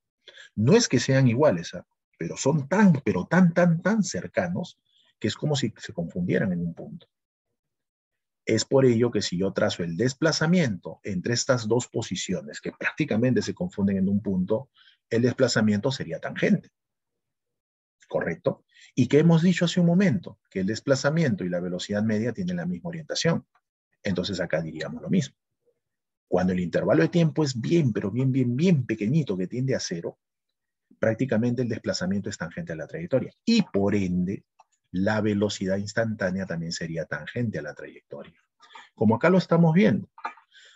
No es que sean iguales, ¿ah? pero son tan, pero tan, tan, tan cercanos que es como si se confundieran en un punto. Es por ello que si yo trazo el desplazamiento entre estas dos posiciones que prácticamente se confunden en un punto, el desplazamiento sería tangente. ¿Correcto? ¿Y qué hemos dicho hace un momento? Que el desplazamiento y la velocidad media tienen la misma orientación. Entonces acá diríamos lo mismo. Cuando el intervalo de tiempo es bien, pero bien, bien, bien pequeñito, que tiende a cero, prácticamente el desplazamiento es tangente a la trayectoria. Y por ende, la velocidad instantánea también sería tangente a la trayectoria. Como acá lo estamos viendo.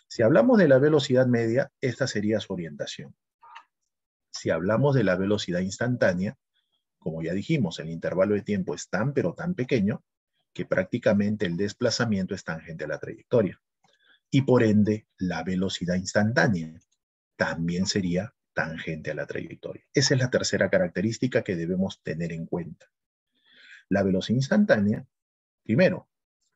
Si hablamos de la velocidad media, esta sería su orientación. Si hablamos de la velocidad instantánea, como ya dijimos, el intervalo de tiempo es tan pero tan pequeño que prácticamente el desplazamiento es tangente a la trayectoria. Y por ende, la velocidad instantánea también sería tangente a la trayectoria. Esa es la tercera característica que debemos tener en cuenta. La velocidad instantánea, primero,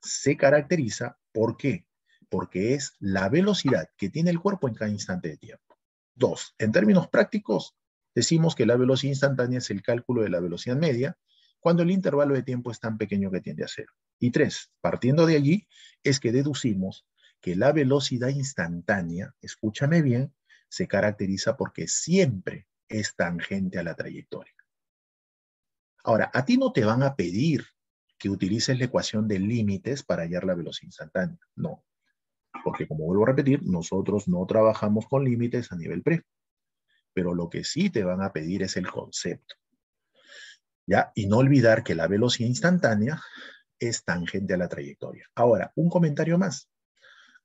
se caracteriza ¿por qué? Porque es la velocidad que tiene el cuerpo en cada instante de tiempo. Dos, en términos prácticos, decimos que la velocidad instantánea es el cálculo de la velocidad media cuando el intervalo de tiempo es tan pequeño que tiende a cero. Y tres, partiendo de allí, es que deducimos que la velocidad instantánea, escúchame bien, se caracteriza porque siempre es tangente a la trayectoria. Ahora, a ti no te van a pedir que utilices la ecuación de límites para hallar la velocidad instantánea. No. Porque como vuelvo a repetir, nosotros no trabajamos con límites a nivel pre. Pero lo que sí te van a pedir es el concepto. ¿Ya? Y no olvidar que la velocidad instantánea es tangente a la trayectoria. Ahora, un comentario más.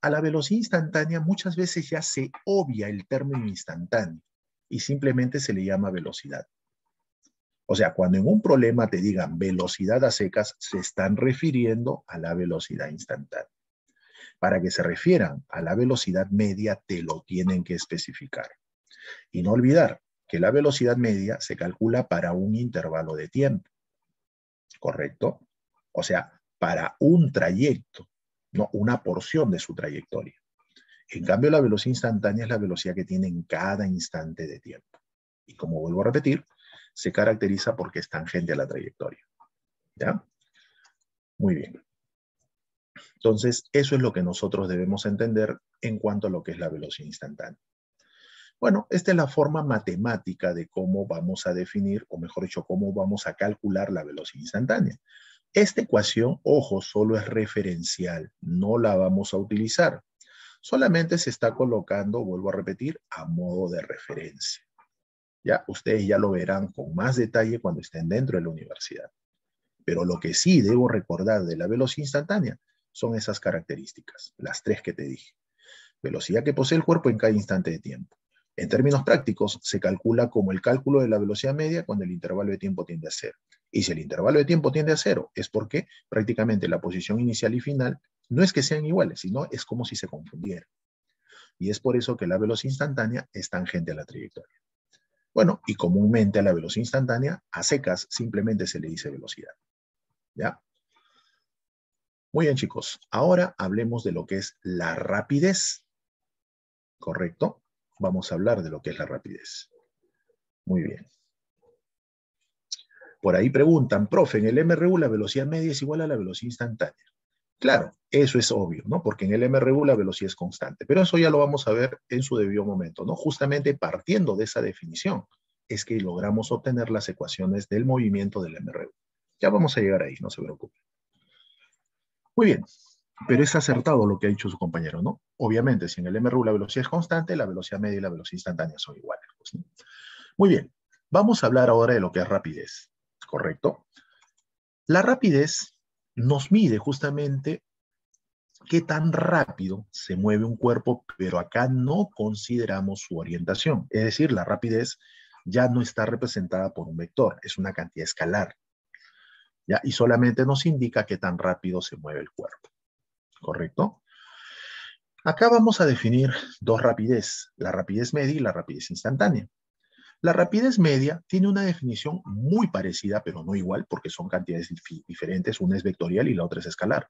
A la velocidad instantánea muchas veces ya se obvia el término instantáneo y simplemente se le llama velocidad. O sea, cuando en un problema te digan velocidad a secas, se están refiriendo a la velocidad instantánea. Para que se refieran a la velocidad media, te lo tienen que especificar. Y no olvidar, que la velocidad media se calcula para un intervalo de tiempo. ¿Correcto? O sea, para un trayecto, no una porción de su trayectoria. En cambio, la velocidad instantánea es la velocidad que tiene en cada instante de tiempo. Y como vuelvo a repetir, se caracteriza porque es tangente a la trayectoria. ¿Ya? Muy bien. Entonces, eso es lo que nosotros debemos entender en cuanto a lo que es la velocidad instantánea. Bueno, esta es la forma matemática de cómo vamos a definir, o mejor dicho, cómo vamos a calcular la velocidad instantánea. Esta ecuación, ojo, solo es referencial, no la vamos a utilizar. Solamente se está colocando, vuelvo a repetir, a modo de referencia. Ya, ustedes ya lo verán con más detalle cuando estén dentro de la universidad. Pero lo que sí debo recordar de la velocidad instantánea son esas características, las tres que te dije. Velocidad que posee el cuerpo en cada instante de tiempo. En términos prácticos, se calcula como el cálculo de la velocidad media cuando el intervalo de tiempo tiende a cero. Y si el intervalo de tiempo tiende a cero, es porque prácticamente la posición inicial y final no es que sean iguales, sino es como si se confundieran. Y es por eso que la velocidad instantánea es tangente a la trayectoria. Bueno, y comúnmente a la velocidad instantánea, a secas, simplemente se le dice velocidad. ¿Ya? Muy bien, chicos. Ahora hablemos de lo que es la rapidez. ¿Correcto? Vamos a hablar de lo que es la rapidez. Muy bien. Por ahí preguntan, profe, en el MRU la velocidad media es igual a la velocidad instantánea. Claro, eso es obvio, ¿no? Porque en el MRU la velocidad es constante, pero eso ya lo vamos a ver en su debido momento, ¿no? Justamente partiendo de esa definición es que logramos obtener las ecuaciones del movimiento del MRU. Ya vamos a llegar ahí, no se preocupe. Muy bien, pero es acertado lo que ha dicho su compañero, ¿no? Obviamente, si en el MRU la velocidad es constante, la velocidad media y la velocidad instantánea son iguales. Pues, Muy bien, vamos a hablar ahora de lo que es rapidez, ¿correcto? La rapidez nos mide justamente qué tan rápido se mueve un cuerpo, pero acá no consideramos su orientación. Es decir, la rapidez ya no está representada por un vector, es una cantidad escalar. ¿ya? Y solamente nos indica qué tan rápido se mueve el cuerpo. ¿Correcto? Acá vamos a definir dos rapidez, la rapidez media y la rapidez instantánea. La rapidez media tiene una definición muy parecida, pero no igual, porque son cantidades diferentes, una es vectorial y la otra es escalar.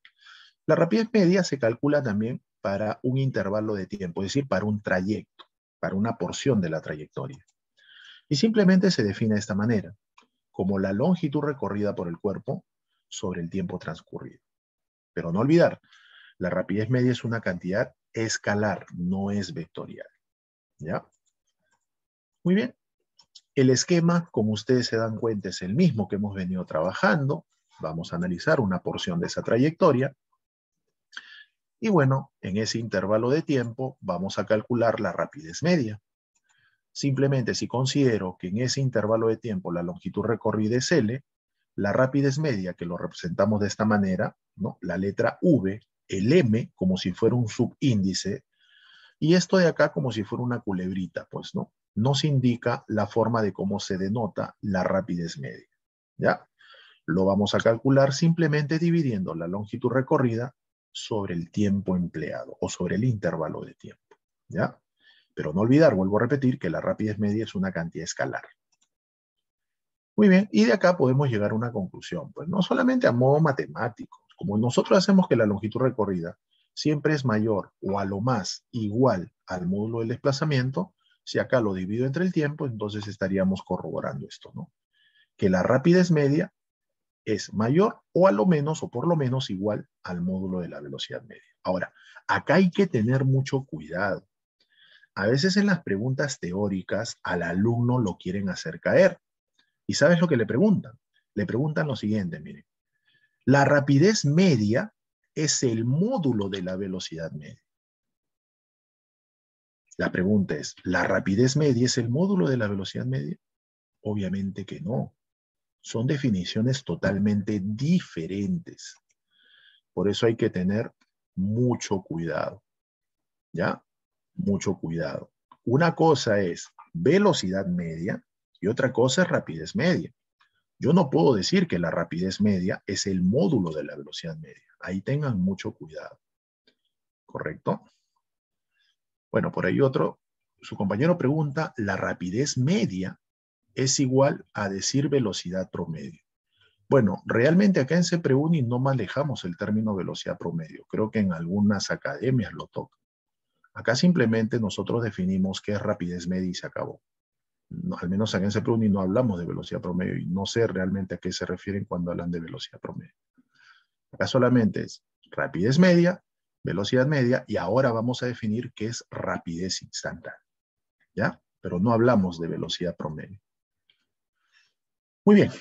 La rapidez media se calcula también para un intervalo de tiempo, es decir, para un trayecto, para una porción de la trayectoria. Y simplemente se define de esta manera, como la longitud recorrida por el cuerpo sobre el tiempo transcurrido. Pero no olvidar, la rapidez media es una cantidad escalar, no es vectorial. ¿Ya? Muy bien. El esquema, como ustedes se dan cuenta, es el mismo que hemos venido trabajando. Vamos a analizar una porción de esa trayectoria. Y bueno, en ese intervalo de tiempo vamos a calcular la rapidez media. Simplemente si considero que en ese intervalo de tiempo la longitud recorrida es L, la rapidez media, que lo representamos de esta manera, ¿no? la letra V, el M como si fuera un subíndice, y esto de acá como si fuera una culebrita, pues, ¿no? Nos indica la forma de cómo se denota la rapidez media, ¿ya? Lo vamos a calcular simplemente dividiendo la longitud recorrida sobre el tiempo empleado o sobre el intervalo de tiempo, ¿ya? Pero no olvidar, vuelvo a repetir, que la rapidez media es una cantidad escalar. Muy bien, y de acá podemos llegar a una conclusión, pues no solamente a modo matemático, como nosotros hacemos que la longitud recorrida siempre es mayor o a lo más igual al módulo del desplazamiento, si acá lo divido entre el tiempo, entonces estaríamos corroborando esto, ¿no? Que la rapidez media es mayor o a lo menos o por lo menos igual al módulo de la velocidad media. Ahora, acá hay que tener mucho cuidado. A veces en las preguntas teóricas al alumno lo quieren hacer caer. ¿Y sabes lo que le preguntan? Le preguntan lo siguiente, miren. La rapidez media es el módulo de la velocidad media. La pregunta es, ¿la rapidez media es el módulo de la velocidad media? Obviamente que no. Son definiciones totalmente diferentes. Por eso hay que tener mucho cuidado. ¿Ya? mucho cuidado. Una cosa es velocidad media y otra cosa es rapidez media. Yo no puedo decir que la rapidez media es el módulo de la velocidad media. Ahí tengan mucho cuidado. ¿Correcto? Bueno, por ahí otro, su compañero pregunta, ¿la rapidez media es igual a decir velocidad promedio? Bueno, realmente acá en CPRUNI no manejamos el término velocidad promedio. Creo que en algunas academias lo tocan. Acá simplemente nosotros definimos qué es rapidez media y se acabó. Al menos en CPRUNI no hablamos de velocidad promedio y no sé realmente a qué se refieren cuando hablan de velocidad promedio. Acá solamente es rapidez media, velocidad media y ahora vamos a definir qué es rapidez instantánea. ¿Ya? Pero no hablamos de velocidad promedio. Muy bien.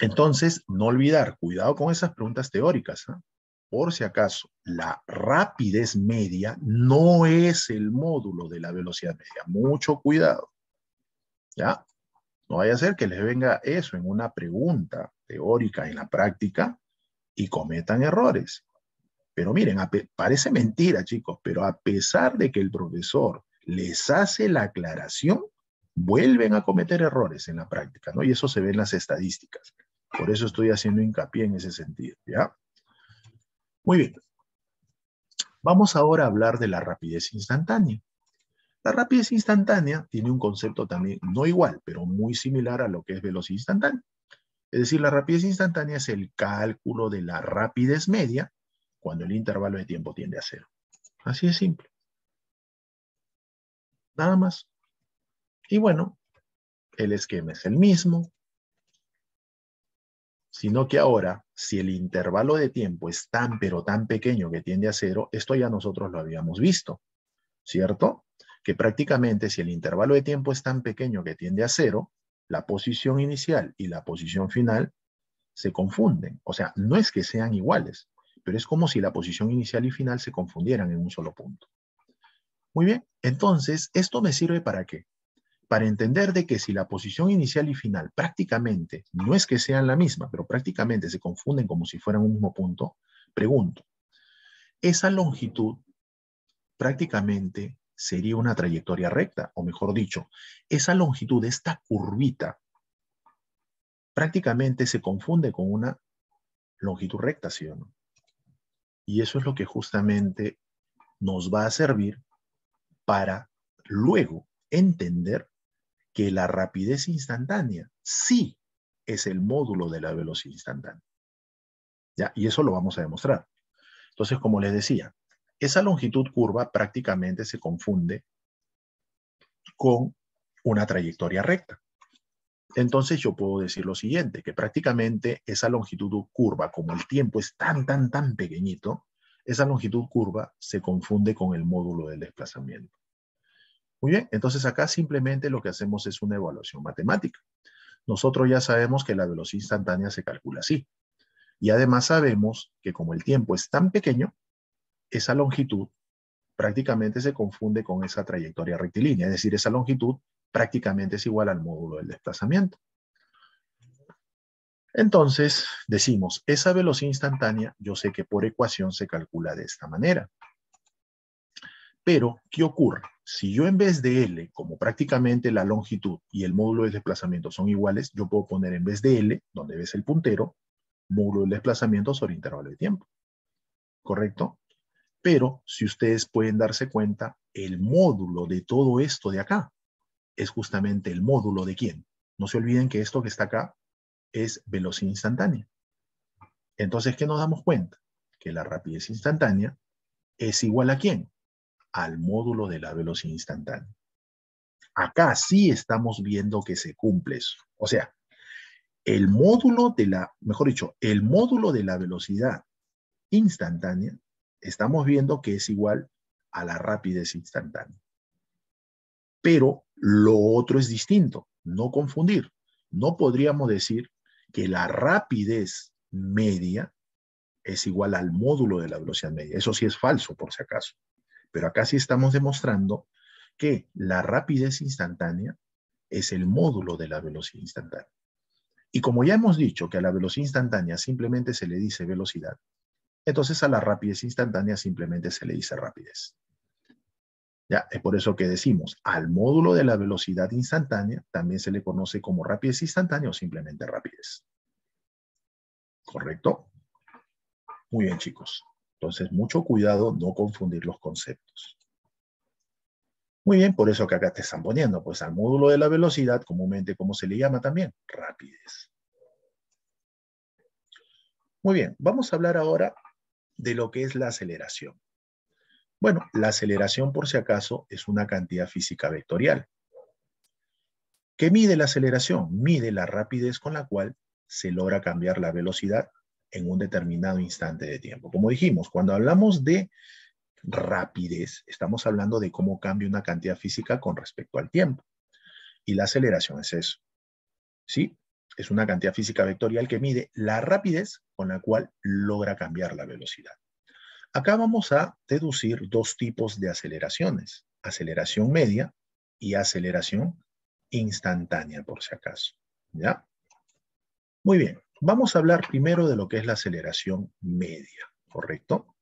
Entonces, no olvidar, cuidado con esas preguntas teóricas. ¿ah? por si acaso, la rapidez media no es el módulo de la velocidad media. Mucho cuidado. ¿Ya? No vaya a ser que les venga eso en una pregunta teórica en la práctica y cometan errores. Pero miren, parece mentira, chicos, pero a pesar de que el profesor les hace la aclaración, vuelven a cometer errores en la práctica, ¿no? Y eso se ve en las estadísticas. Por eso estoy haciendo hincapié en ese sentido, ¿ya? Muy bien. Vamos ahora a hablar de la rapidez instantánea. La rapidez instantánea tiene un concepto también no igual, pero muy similar a lo que es velocidad instantánea. Es decir, la rapidez instantánea es el cálculo de la rapidez media cuando el intervalo de tiempo tiende a cero. Así de simple. Nada más. Y bueno, el esquema es el mismo, sino que ahora, si el intervalo de tiempo es tan pero tan pequeño que tiende a cero, esto ya nosotros lo habíamos visto, ¿cierto? Que prácticamente si el intervalo de tiempo es tan pequeño que tiende a cero, la posición inicial y la posición final se confunden. O sea, no es que sean iguales, pero es como si la posición inicial y final se confundieran en un solo punto. Muy bien, entonces, ¿esto me sirve para qué? para entender de que si la posición inicial y final prácticamente no es que sean la misma, pero prácticamente se confunden como si fueran un mismo punto, pregunto, esa longitud prácticamente sería una trayectoria recta, o mejor dicho, esa longitud esta curvita prácticamente se confunde con una longitud recta, ¿sí o no? Y eso es lo que justamente nos va a servir para luego entender que la rapidez instantánea sí es el módulo de la velocidad instantánea. ¿Ya? Y eso lo vamos a demostrar. Entonces, como les decía, esa longitud curva prácticamente se confunde con una trayectoria recta. Entonces yo puedo decir lo siguiente, que prácticamente esa longitud curva, como el tiempo es tan, tan, tan pequeñito, esa longitud curva se confunde con el módulo del desplazamiento. Muy bien, entonces acá simplemente lo que hacemos es una evaluación matemática. Nosotros ya sabemos que la velocidad instantánea se calcula así. Y además sabemos que como el tiempo es tan pequeño, esa longitud prácticamente se confunde con esa trayectoria rectilínea, es decir, esa longitud prácticamente es igual al módulo del desplazamiento. Entonces, decimos, esa velocidad instantánea, yo sé que por ecuación se calcula de esta manera. Pero, ¿qué ocurre? Si yo en vez de L, como prácticamente la longitud y el módulo del desplazamiento son iguales, yo puedo poner en vez de L, donde ves el puntero, módulo del desplazamiento sobre intervalo de tiempo. ¿Correcto? Pero si ustedes pueden darse cuenta, el módulo de todo esto de acá es justamente el módulo de quién. No se olviden que esto que está acá es velocidad instantánea. Entonces, ¿qué nos damos cuenta? Que la rapidez instantánea es igual a quién? Al módulo de la velocidad instantánea. Acá sí estamos viendo que se cumple eso. O sea, el módulo de la, mejor dicho, el módulo de la velocidad instantánea estamos viendo que es igual a la rapidez instantánea. Pero lo otro es distinto, no confundir. No podríamos decir que la rapidez media es igual al módulo de la velocidad media. Eso sí es falso, por si acaso. Pero acá sí estamos demostrando que la rapidez instantánea es el módulo de la velocidad instantánea. Y como ya hemos dicho que a la velocidad instantánea simplemente se le dice velocidad, entonces a la rapidez instantánea simplemente se le dice rapidez. Ya, es por eso que decimos, al módulo de la velocidad instantánea también se le conoce como rapidez instantánea o simplemente rapidez. ¿Correcto? Muy bien, chicos. Entonces, mucho cuidado no confundir los conceptos. Muy bien, por eso que acá te están poniendo, pues al módulo de la velocidad, comúnmente, ¿cómo se le llama también? Rapidez. Muy bien, vamos a hablar ahora de lo que es la aceleración. Bueno, la aceleración, por si acaso, es una cantidad física vectorial. ¿Qué mide la aceleración? Mide la rapidez con la cual se logra cambiar la velocidad en un determinado instante de tiempo. Como dijimos, cuando hablamos de rapidez, estamos hablando de cómo cambia una cantidad física con respecto al tiempo. Y la aceleración es eso. ¿Sí? Es una cantidad física vectorial que mide la rapidez con la cual logra cambiar la velocidad. Acá vamos a deducir dos tipos de aceleraciones, aceleración media y aceleración instantánea, por si acaso. ¿Ya? Muy bien, vamos a hablar primero de lo que es la aceleración media, ¿correcto?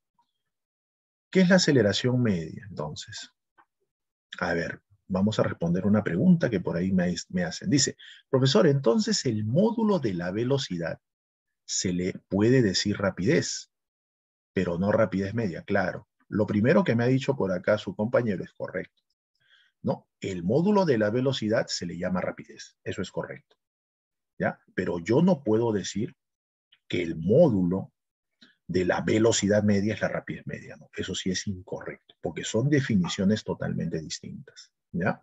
¿Qué es la aceleración media, entonces? A ver, vamos a responder una pregunta que por ahí me, hacen. Dice, profesor, entonces el módulo de la velocidad se le puede decir rapidez pero no rapidez media, claro. Lo primero que me ha dicho por acá su compañero es correcto. No, el módulo de la velocidad se le llama rapidez, eso es correcto. ¿Ya? Pero yo no puedo decir que el módulo de la velocidad media es la rapidez media, ¿no? Eso sí es incorrecto, porque son definiciones totalmente distintas, ¿ya?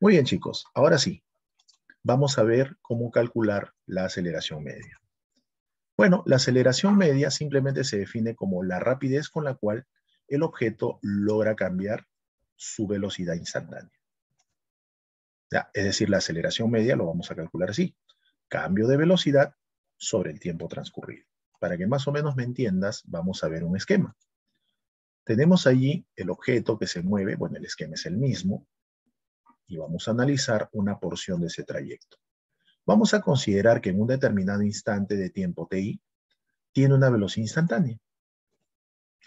Muy bien, chicos, ahora sí, vamos a ver cómo calcular la aceleración media. Bueno, la aceleración media simplemente se define como la rapidez con la cual el objeto logra cambiar su velocidad instantánea. es decir, la aceleración media lo vamos a calcular así. Cambio de velocidad sobre el tiempo transcurrido. Para que más o menos me entiendas, vamos a ver un esquema. Tenemos allí el objeto que se mueve, bueno, el esquema es el mismo, y vamos a analizar una porción de ese trayecto. Vamos a considerar que en un determinado instante de tiempo TI tiene una velocidad instantánea.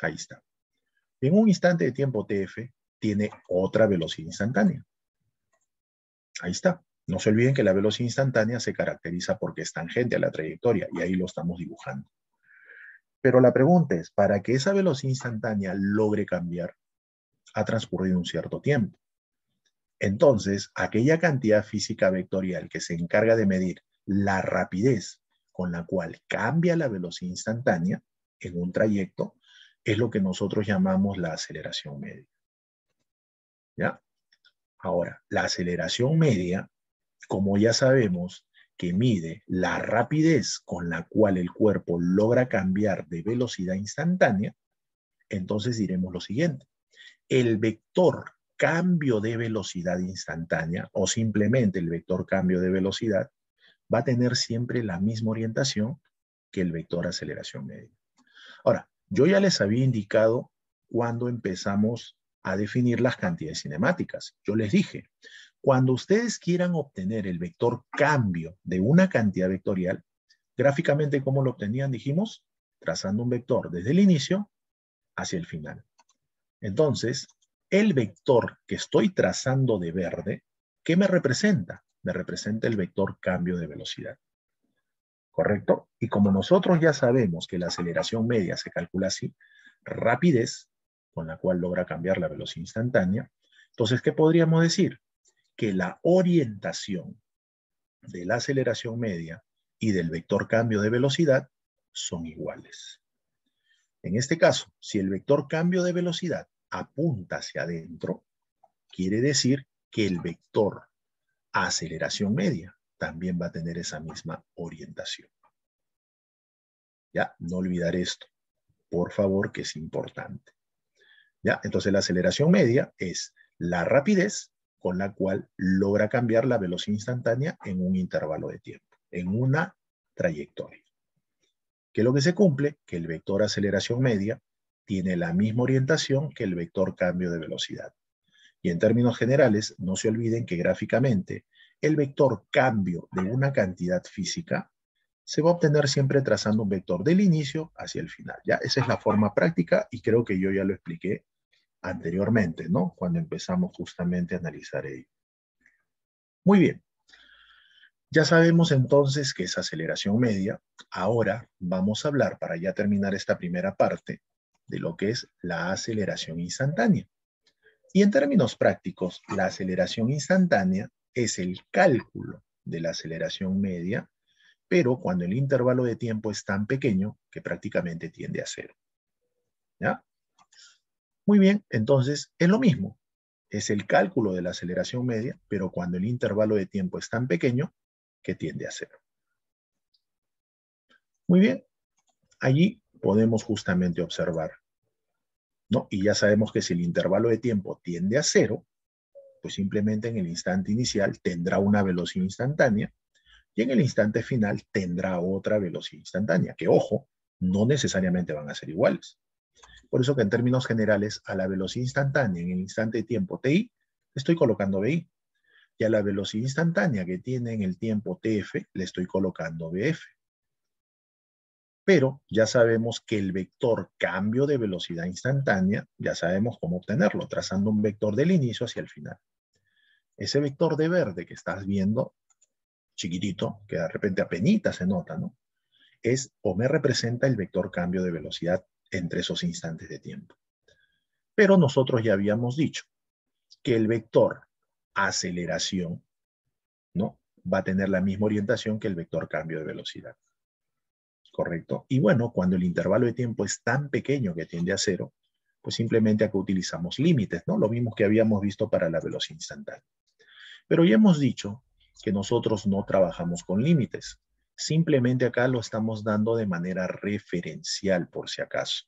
Ahí está. En un instante de tiempo TF tiene otra velocidad instantánea. Ahí está. No se olviden que la velocidad instantánea se caracteriza porque es tangente a la trayectoria y ahí lo estamos dibujando. Pero la pregunta es, para que esa velocidad instantánea logre cambiar, ha transcurrido un cierto tiempo. Entonces, aquella cantidad física vectorial que se encarga de medir la rapidez con la cual cambia la velocidad instantánea, en un trayecto es lo que nosotros llamamos la aceleración media. ¿Ya? Ahora, la aceleración media, como ya sabemos, que mide la rapidez con la cual el cuerpo logra cambiar de velocidad instantánea, entonces diremos lo siguiente. El vector cambio de velocidad instantánea o simplemente el vector cambio de velocidad va a tener siempre la misma orientación que el vector aceleración media. Ahora, yo ya les había indicado cuando empezamos a definir las cantidades cinemáticas. Yo les dije, cuando ustedes quieran obtener el vector cambio de una cantidad vectorial, gráficamente, ¿cómo lo obtenían? Dijimos, trazando un vector desde el inicio hacia el final. Entonces, el vector que estoy trazando de verde, ¿qué me representa? Me representa el vector cambio de velocidad. ¿Correcto? Y como nosotros ya sabemos que la aceleración media se calcula así, rapidez, con la cual logra cambiar la velocidad instantánea, entonces, ¿qué podríamos decir? Que la orientación de la aceleración media y del vector cambio de velocidad son iguales. En este caso, si el vector cambio de velocidad apunta hacia adentro, quiere decir que el vector aceleración media también va a tener esa misma orientación. Ya, no olvidar esto, por favor, que es importante. Ya, entonces la aceleración media es la rapidez con la cual logra cambiar la velocidad instantánea en un intervalo de tiempo, en una trayectoria. ¿Qué es lo que se cumple? Que el vector aceleración media tiene la misma orientación que el vector cambio de velocidad. Y en términos generales, no se olviden que gráficamente el vector cambio de una cantidad física se va a obtener siempre trazando un vector del inicio hacia el final. ¿ya? Esa es la forma práctica y creo que yo ya lo expliqué anteriormente, ¿no? Cuando empezamos justamente a analizar ello. Muy bien. Ya sabemos entonces que es aceleración media. Ahora vamos a hablar, para ya terminar esta primera parte, de lo que es la aceleración instantánea. Y en términos prácticos, la aceleración instantánea es el cálculo de la aceleración media, pero cuando el intervalo de tiempo es tan pequeño que prácticamente tiende a cero. ¿Ya? Muy bien, entonces es lo mismo. Es el cálculo de la aceleración media, pero cuando el intervalo de tiempo es tan pequeño que tiende a cero. Muy bien, allí podemos justamente observar. ¿no? Y ya sabemos que si el intervalo de tiempo tiende a cero, pues simplemente en el instante inicial tendrá una velocidad instantánea y en el instante final tendrá otra velocidad instantánea, que ojo, no necesariamente van a ser iguales. Por eso que en términos generales, a la velocidad instantánea en el instante de tiempo ti, estoy colocando bi. Y a la velocidad instantánea que tiene en el tiempo tf, le estoy colocando bf pero ya sabemos que el vector cambio de velocidad instantánea, ya sabemos cómo obtenerlo, trazando un vector del inicio hacia el final. Ese vector de verde que estás viendo, chiquitito, que de repente apenas se nota, ¿no? Es o me representa el vector cambio de velocidad entre esos instantes de tiempo. Pero nosotros ya habíamos dicho que el vector aceleración, ¿no? Va a tener la misma orientación que el vector cambio de velocidad. ¿correcto? Y bueno, cuando el intervalo de tiempo es tan pequeño que tiende a cero, pues simplemente acá utilizamos límites, ¿no? Lo mismo que habíamos visto para la velocidad instantánea. Pero ya hemos dicho que nosotros no trabajamos con límites. Simplemente acá lo estamos dando de manera referencial, por si acaso.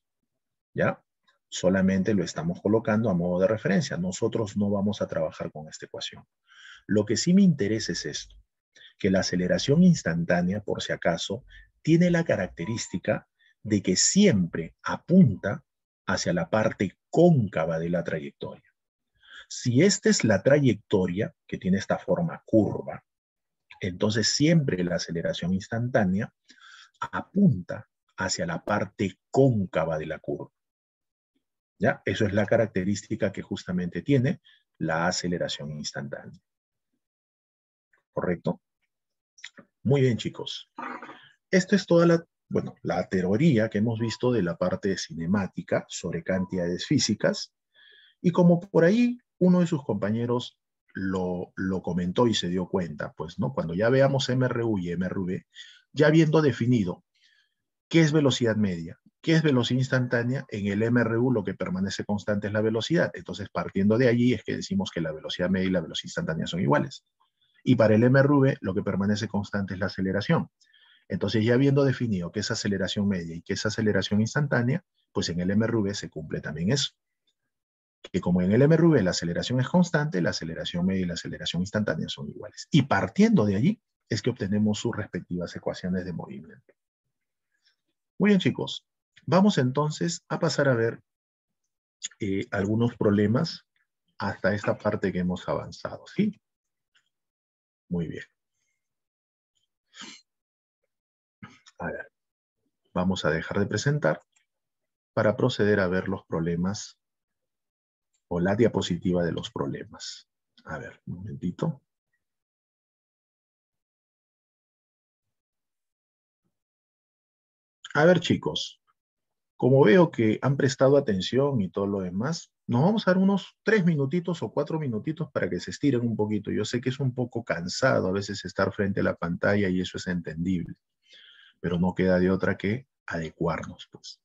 ¿Ya? Solamente lo estamos colocando a modo de referencia. Nosotros no vamos a trabajar con esta ecuación. Lo que sí me interesa es esto, que la aceleración instantánea, por si acaso, tiene la característica de que siempre apunta hacia la parte cóncava de la trayectoria. Si esta es la trayectoria, que tiene esta forma curva, entonces siempre la aceleración instantánea apunta hacia la parte cóncava de la curva. ¿Ya? Eso es la característica que justamente tiene la aceleración instantánea. ¿Correcto? Muy bien, chicos. Esta es toda la, bueno, la teoría que hemos visto de la parte cinemática sobre cantidades físicas. Y como por ahí uno de sus compañeros lo, lo comentó y se dio cuenta, pues, ¿no? Cuando ya veamos MRU y MRV, ya habiendo definido qué es velocidad media ¿Qué es velocidad instantánea? En el MRU lo que permanece constante es la velocidad. Entonces, partiendo de allí es que decimos que la velocidad media y la velocidad instantánea son iguales. Y para el MRV lo que permanece constante es la aceleración. Entonces, ya habiendo definido que es aceleración media y que es aceleración instantánea, pues en el MRV se cumple también eso. Que como en el MRV la aceleración es constante, la aceleración media y la aceleración instantánea son iguales. Y partiendo de allí es que obtenemos sus respectivas ecuaciones de movimiento. Muy bien, chicos. Vamos entonces a pasar a ver eh, algunos problemas hasta esta parte que hemos avanzado, ¿sí? Muy bien. A ver, vamos a dejar de presentar para proceder a ver los problemas o la diapositiva de los problemas. A ver, un momentito. A ver, chicos, como veo que han prestado atención y todo lo demás, nos vamos a dar unos tres minutitos o cuatro minutitos para que se estiren un poquito. Yo sé que es un poco cansado a veces estar frente a la pantalla y eso es entendible, pero no queda de otra que adecuarnos, pues.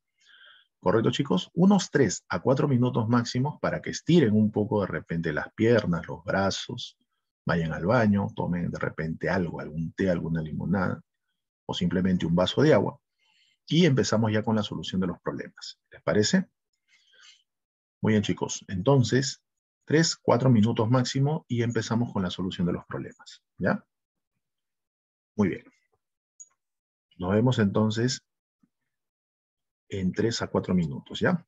¿Correcto, chicos? Unos tres a cuatro minutos máximos para que estiren un poco de repente las piernas, los brazos, vayan al baño, tomen de repente algo, algún té, alguna limonada o simplemente un vaso de agua y empezamos ya con la solución de los problemas. ¿Les parece? Muy bien, chicos. Entonces, tres, cuatro minutos máximo y empezamos con la solución de los problemas. ¿Ya? Muy bien. Nos vemos entonces en tres a cuatro minutos, ¿ya?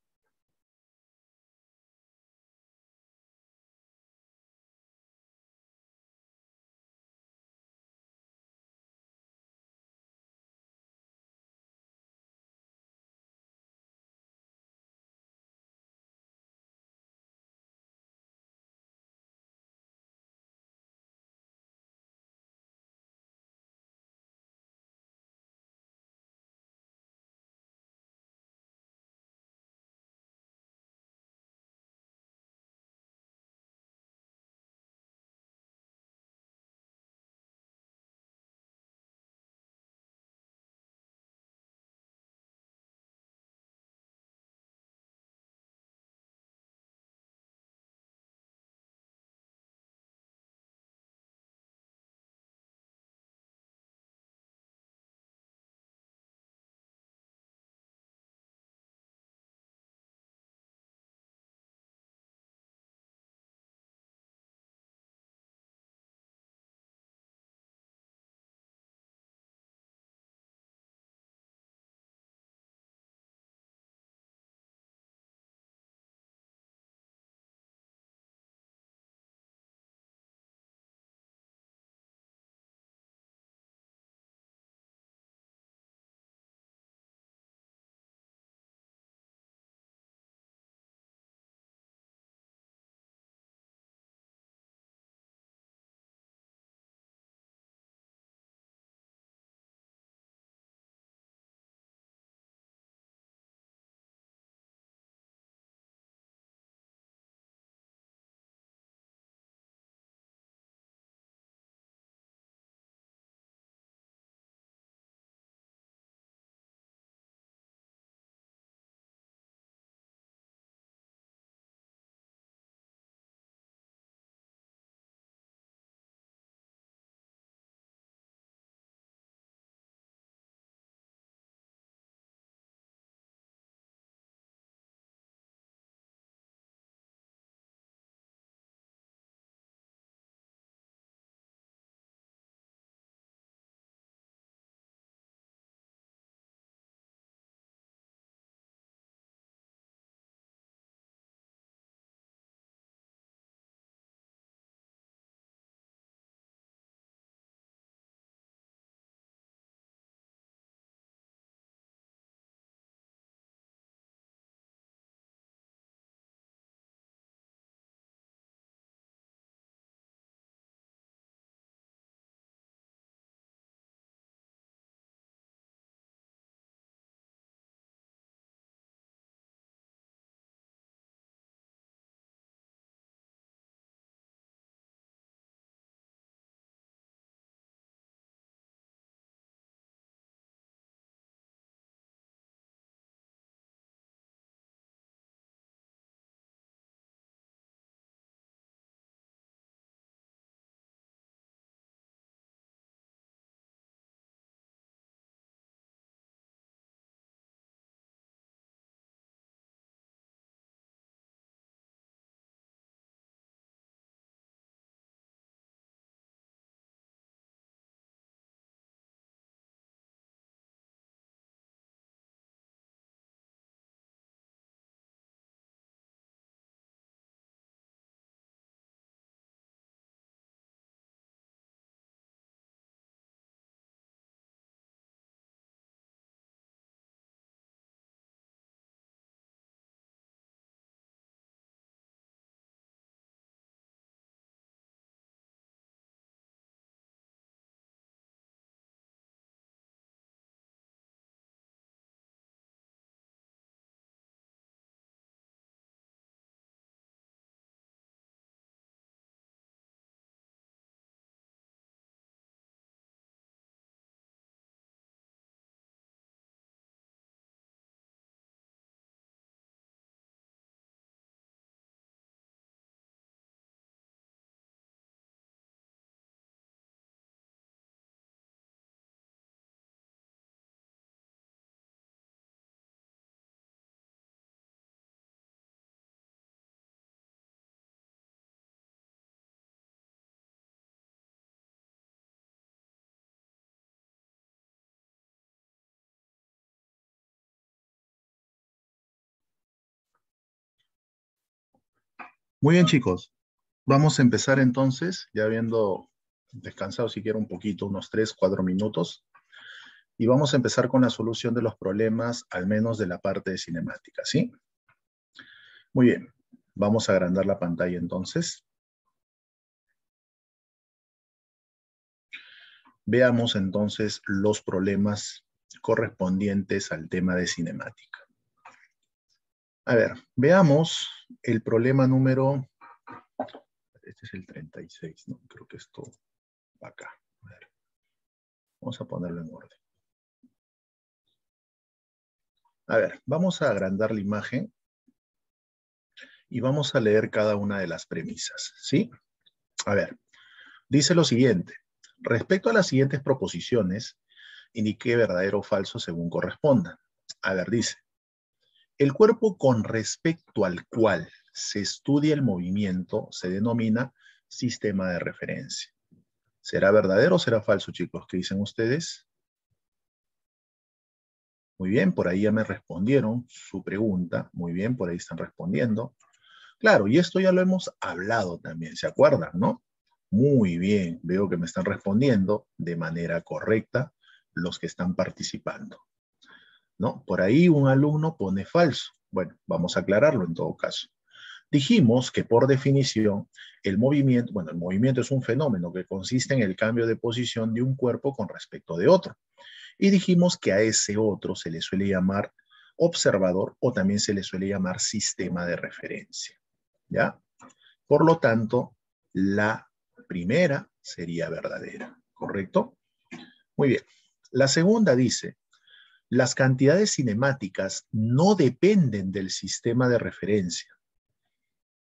Muy bien, chicos. Vamos a empezar entonces, ya habiendo descansado siquiera un poquito, unos 3, 4 minutos. Y vamos a empezar con la solución de los problemas, al menos de la parte de cinemática, ¿sí? Muy bien. Vamos a agrandar la pantalla entonces. Veamos entonces los problemas correspondientes al tema de cinemática. A ver, veamos el problema número, este es el 36, ¿no? Creo que esto va acá. A ver. Vamos a ponerlo en orden. A ver, vamos a agrandar la imagen y vamos a leer cada una de las premisas, ¿sí? A ver, dice lo siguiente. Respecto a las siguientes proposiciones, indique verdadero o falso según corresponda. A ver, dice, el cuerpo con respecto al cual se estudia el movimiento se denomina sistema de referencia. ¿Será verdadero o será falso, chicos? ¿Qué dicen ustedes? Muy bien, por ahí ya me respondieron su pregunta. Muy bien, por ahí están respondiendo. Claro, y esto ya lo hemos hablado también, ¿se acuerdan, no? Muy bien, veo que me están respondiendo de manera correcta los que están participando. ¿No? Por ahí un alumno pone falso. Bueno, vamos a aclararlo en todo caso. Dijimos que por definición el movimiento, bueno, el movimiento es un fenómeno que consiste en el cambio de posición de un cuerpo con respecto de otro. Y dijimos que a ese otro se le suele llamar observador o también se le suele llamar sistema de referencia. ¿Ya? Por lo tanto, la primera sería verdadera, ¿correcto? Muy bien. La segunda dice, las cantidades cinemáticas no dependen del sistema de referencia.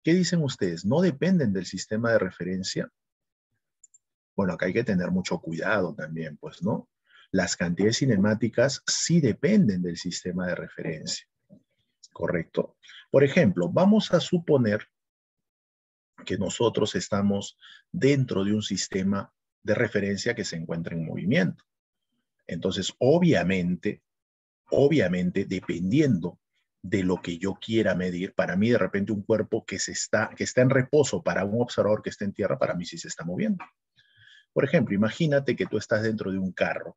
¿Qué dicen ustedes? ¿No dependen del sistema de referencia? Bueno, acá hay que tener mucho cuidado también, pues, ¿no? Las cantidades cinemáticas sí dependen del sistema de referencia, ¿correcto? Por ejemplo, vamos a suponer que nosotros estamos dentro de un sistema de referencia que se encuentra en movimiento. Entonces, obviamente, obviamente, dependiendo de lo que yo quiera medir, para mí de repente un cuerpo que, se está, que está en reposo para un observador que está en tierra, para mí sí se está moviendo. Por ejemplo, imagínate que tú estás dentro de un carro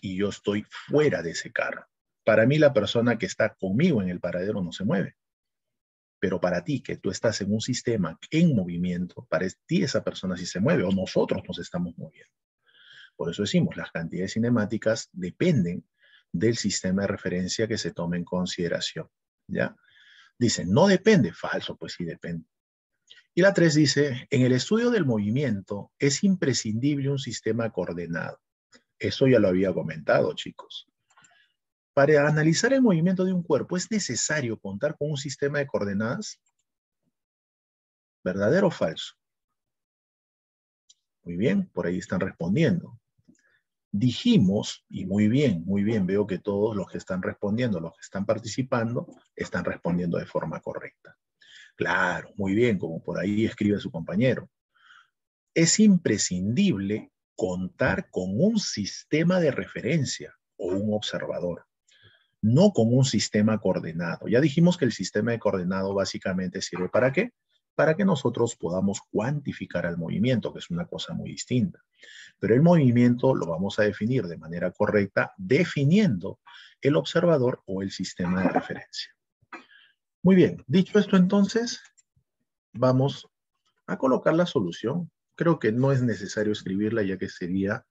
y yo estoy fuera de ese carro. Para mí la persona que está conmigo en el paradero no se mueve. Pero para ti, que tú estás en un sistema en movimiento, para ti esa persona sí se mueve o nosotros nos estamos moviendo. Por eso decimos, las cantidades cinemáticas dependen del sistema de referencia que se tome en consideración. ¿Ya? Dice, no depende, falso, pues sí depende. Y la 3 dice, en el estudio del movimiento es imprescindible un sistema coordenado. Eso ya lo había comentado, chicos. Para analizar el movimiento de un cuerpo, ¿es necesario contar con un sistema de coordenadas? ¿Verdadero o falso? Muy bien, por ahí están respondiendo. Dijimos, y muy bien, muy bien, veo que todos los que están respondiendo, los que están participando, están respondiendo de forma correcta. Claro, muy bien, como por ahí escribe su compañero. Es imprescindible contar con un sistema de referencia o un observador no con un sistema coordenado. Ya dijimos que el sistema de coordenado básicamente sirve para qué? Para que nosotros podamos cuantificar el movimiento, que es una cosa muy distinta. Pero el movimiento lo vamos a definir de manera correcta definiendo el observador o el sistema de referencia. Muy bien, dicho esto entonces, vamos a colocar la solución. Creo que no es necesario escribirla ya que sería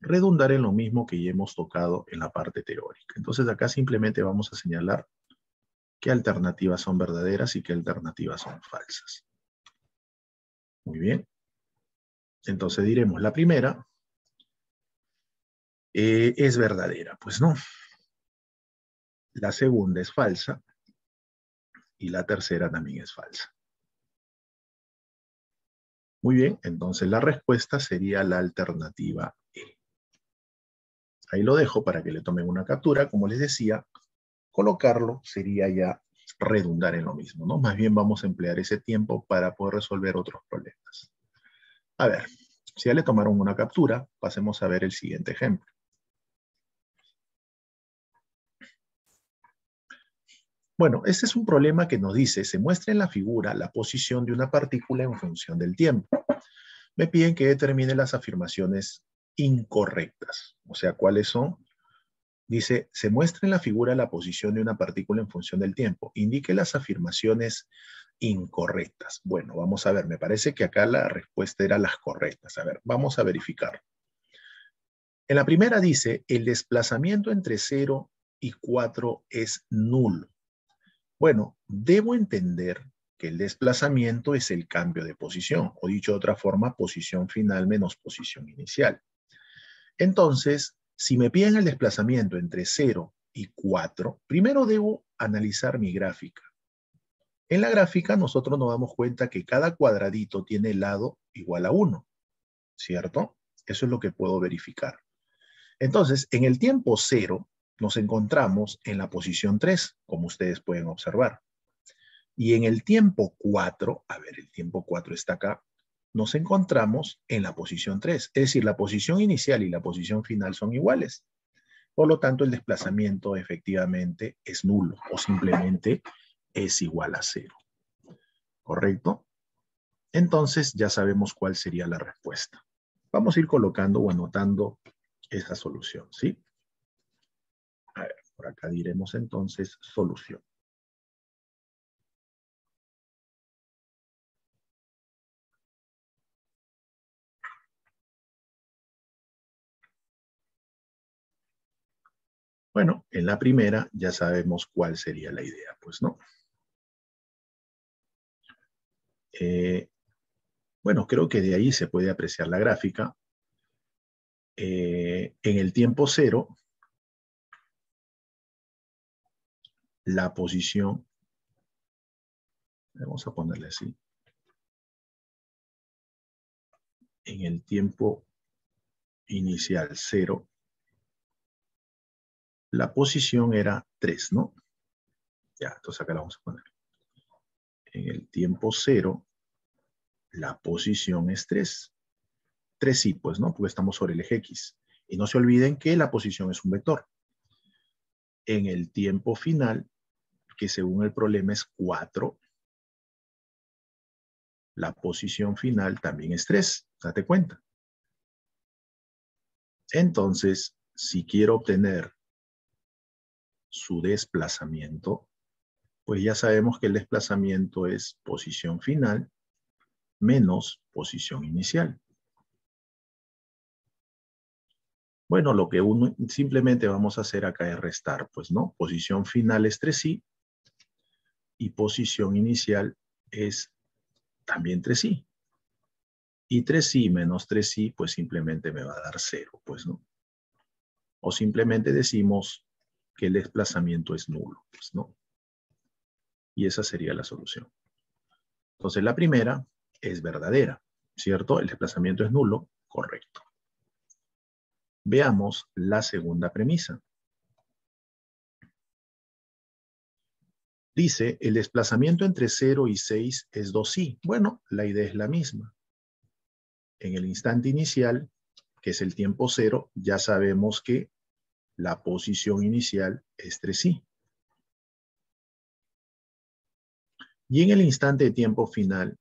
redundar en lo mismo que ya hemos tocado en la parte teórica. Entonces acá simplemente vamos a señalar qué alternativas son verdaderas y qué alternativas son falsas. Muy bien. Entonces diremos, la primera eh, es verdadera. Pues no. La segunda es falsa. Y la tercera también es falsa. Muy bien, entonces la respuesta sería la alternativa E. Ahí lo dejo para que le tomen una captura. Como les decía, colocarlo sería ya redundar en lo mismo, ¿no? Más bien vamos a emplear ese tiempo para poder resolver otros problemas. A ver, si ya le tomaron una captura, pasemos a ver el siguiente ejemplo. Bueno, este es un problema que nos dice, se muestra en la figura la posición de una partícula en función del tiempo. Me piden que determine las afirmaciones incorrectas. O sea, ¿cuáles son? Dice, se muestra en la figura la posición de una partícula en función del tiempo. Indique las afirmaciones incorrectas. Bueno, vamos a ver, me parece que acá la respuesta era las correctas. A ver, vamos a verificar. En la primera dice, el desplazamiento entre 0 y 4 es nulo. Bueno, debo entender que el desplazamiento es el cambio de posición, o dicho de otra forma, posición final menos posición inicial. Entonces, si me piden el desplazamiento entre 0 y 4, primero debo analizar mi gráfica. En la gráfica nosotros nos damos cuenta que cada cuadradito tiene lado igual a 1, ¿cierto? Eso es lo que puedo verificar. Entonces, en el tiempo 0, nos encontramos en la posición 3, como ustedes pueden observar. Y en el tiempo 4, a ver, el tiempo 4 está acá, nos encontramos en la posición 3. Es decir, la posición inicial y la posición final son iguales. Por lo tanto, el desplazamiento efectivamente es nulo o simplemente es igual a cero. ¿Correcto? Entonces ya sabemos cuál sería la respuesta. Vamos a ir colocando o anotando esa solución, ¿sí? Por acá diremos entonces solución. Bueno, en la primera ya sabemos cuál sería la idea, pues, ¿no? Eh, bueno, creo que de ahí se puede apreciar la gráfica. Eh, en el tiempo cero, la posición, vamos a ponerle así, en el tiempo inicial 0, la posición era 3, ¿no? Ya, entonces acá la vamos a poner. En el tiempo 0, la posición es 3. 3 sí, pues, ¿no? Porque estamos sobre el eje X. Y no se olviden que la posición es un vector. En el tiempo final, que según el problema es 4. La posición final también es 3, date cuenta. Entonces, si quiero obtener su desplazamiento, pues ya sabemos que el desplazamiento es posición final menos posición inicial. Bueno, lo que uno simplemente vamos a hacer acá es restar, pues, ¿no? Posición final es 3i y posición inicial es también 3i. Y 3i menos 3i, pues simplemente me va a dar 0, pues, ¿no? O simplemente decimos que el desplazamiento es nulo, pues, ¿no? Y esa sería la solución. Entonces, la primera es verdadera, ¿cierto? El desplazamiento es nulo, correcto. Veamos la segunda premisa. Dice, el desplazamiento entre 0 y 6 es 2i. Bueno, la idea es la misma. En el instante inicial, que es el tiempo 0, ya sabemos que la posición inicial es 3i. Y en el instante de tiempo final,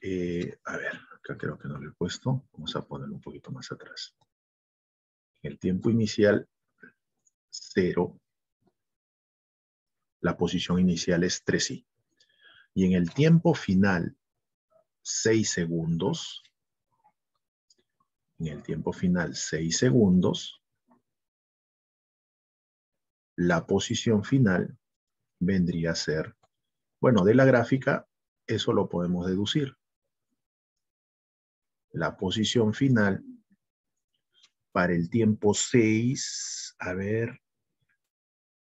eh, a ver, acá creo que no lo he puesto. Vamos a ponerlo un poquito más atrás. El tiempo inicial, 0 la posición inicial es 3i. Y en el tiempo final, 6 segundos, en el tiempo final 6 segundos, la posición final vendría a ser, bueno, de la gráfica, eso lo podemos deducir. La posición final para el tiempo 6, a ver,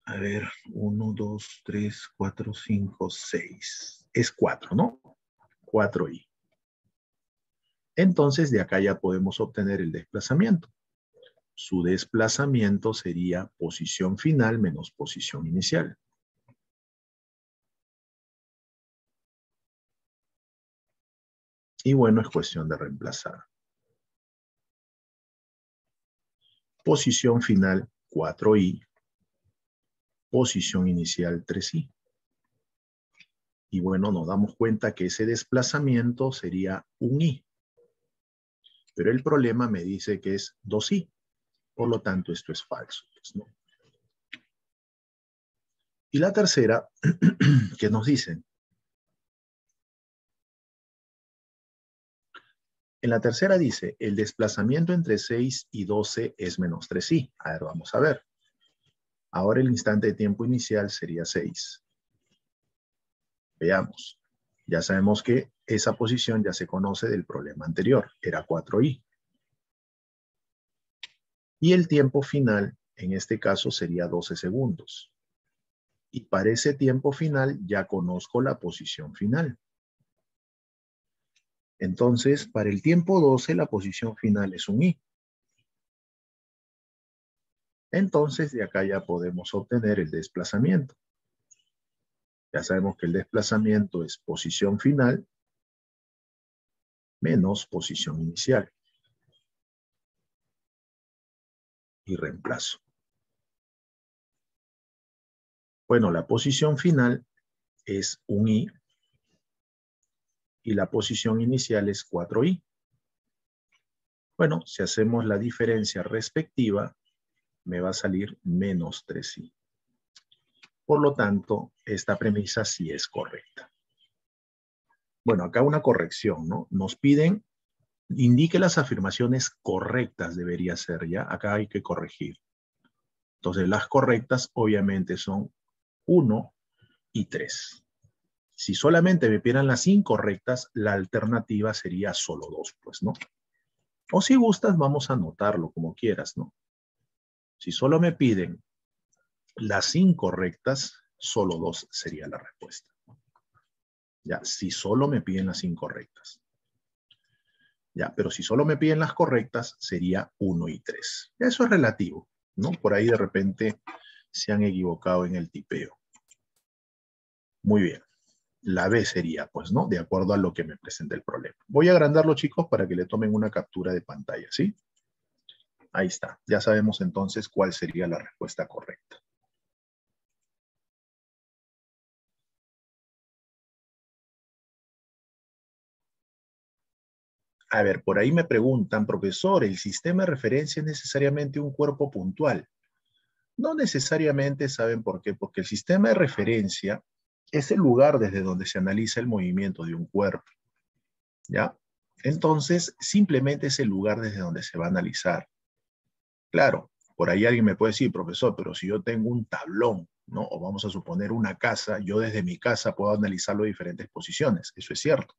a ver, 1, 2, 3, 4, 5, 6. Es 4, ¿no? 4i. Entonces, de acá ya podemos obtener el desplazamiento. Su desplazamiento sería posición final menos posición inicial. Y bueno, es cuestión de reemplazar. Posición final 4i posición inicial 3i. Y bueno, nos damos cuenta que ese desplazamiento sería un i. Pero el problema me dice que es 2i. Por lo tanto, esto es falso. Pues. Y la tercera, que nos dicen, En la tercera dice, el desplazamiento entre 6 y 12 es menos 3i. A ver, vamos a ver. Ahora el instante de tiempo inicial sería 6. Veamos. Ya sabemos que esa posición ya se conoce del problema anterior. Era 4i. Y el tiempo final, en este caso, sería 12 segundos. Y para ese tiempo final ya conozco la posición final. Entonces, para el tiempo 12, la posición final es un i. Entonces, de acá ya podemos obtener el desplazamiento. Ya sabemos que el desplazamiento es posición final menos posición inicial. Y reemplazo. Bueno, la posición final es un i y la posición inicial es 4i. Bueno, si hacemos la diferencia respectiva, me va a salir menos 3i. Por lo tanto, esta premisa sí es correcta. Bueno, acá una corrección, ¿no? Nos piden, indique las afirmaciones correctas debería ser, ¿ya? Acá hay que corregir. Entonces, las correctas obviamente son 1 y 3. Si solamente me pidieran las incorrectas, la alternativa sería solo dos, pues, ¿no? O si gustas, vamos a anotarlo como quieras, ¿no? Si solo me piden las incorrectas, solo dos sería la respuesta. Ya, si solo me piden las incorrectas. Ya, pero si solo me piden las correctas, sería uno y tres. Eso es relativo, ¿no? Por ahí de repente se han equivocado en el tipeo. Muy bien. La B sería, pues, ¿no? De acuerdo a lo que me presenta el problema. Voy a agrandarlo, chicos, para que le tomen una captura de pantalla, ¿sí? Ahí está. Ya sabemos entonces cuál sería la respuesta correcta. A ver, por ahí me preguntan, profesor, ¿el sistema de referencia es necesariamente un cuerpo puntual? No necesariamente, ¿saben por qué? Porque el sistema de referencia es el lugar desde donde se analiza el movimiento de un cuerpo. ¿Ya? Entonces, simplemente es el lugar desde donde se va a analizar. Claro, por ahí alguien me puede decir, profesor, pero si yo tengo un tablón, ¿no? O vamos a suponer una casa, yo desde mi casa puedo analizarlo de diferentes posiciones. Eso es cierto.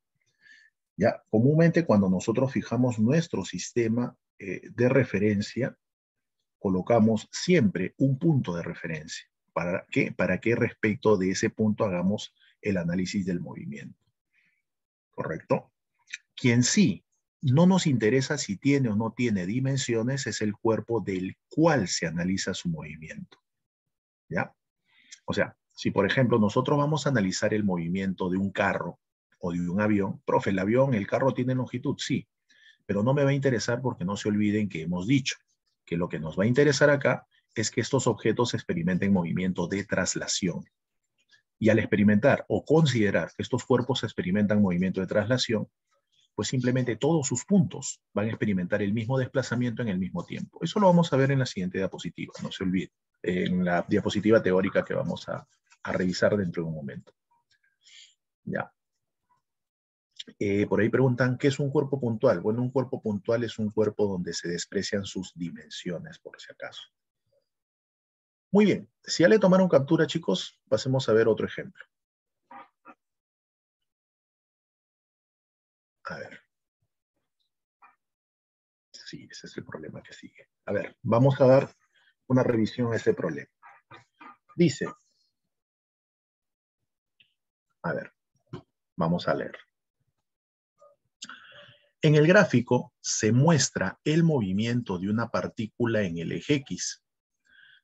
Ya, comúnmente cuando nosotros fijamos nuestro sistema eh, de referencia, colocamos siempre un punto de referencia. ¿Para qué? Para que respecto de ese punto hagamos el análisis del movimiento. ¿Correcto? Quien sí no nos interesa si tiene o no tiene dimensiones es el cuerpo del cual se analiza su movimiento. ¿Ya? O sea, si por ejemplo nosotros vamos a analizar el movimiento de un carro o de un avión, profe, el avión, el carro tiene longitud, sí, pero no me va a interesar porque no se olviden que hemos dicho que lo que nos va a interesar acá es que estos objetos experimenten movimiento de traslación. Y al experimentar o considerar que estos cuerpos experimentan movimiento de traslación, pues simplemente todos sus puntos van a experimentar el mismo desplazamiento en el mismo tiempo. Eso lo vamos a ver en la siguiente diapositiva, no se olvide, en la diapositiva teórica que vamos a, revisar dentro de un momento. Ya. Eh, por ahí preguntan, ¿qué es un cuerpo puntual? Bueno, un cuerpo puntual es un cuerpo donde se desprecian sus dimensiones, por si acaso. Muy bien, si ya le tomaron captura, chicos, pasemos a ver otro ejemplo. A ver. Sí, ese es el problema que sigue. A ver, vamos a dar una revisión a ese problema. Dice, a ver, vamos a leer. En el gráfico se muestra el movimiento de una partícula en el eje X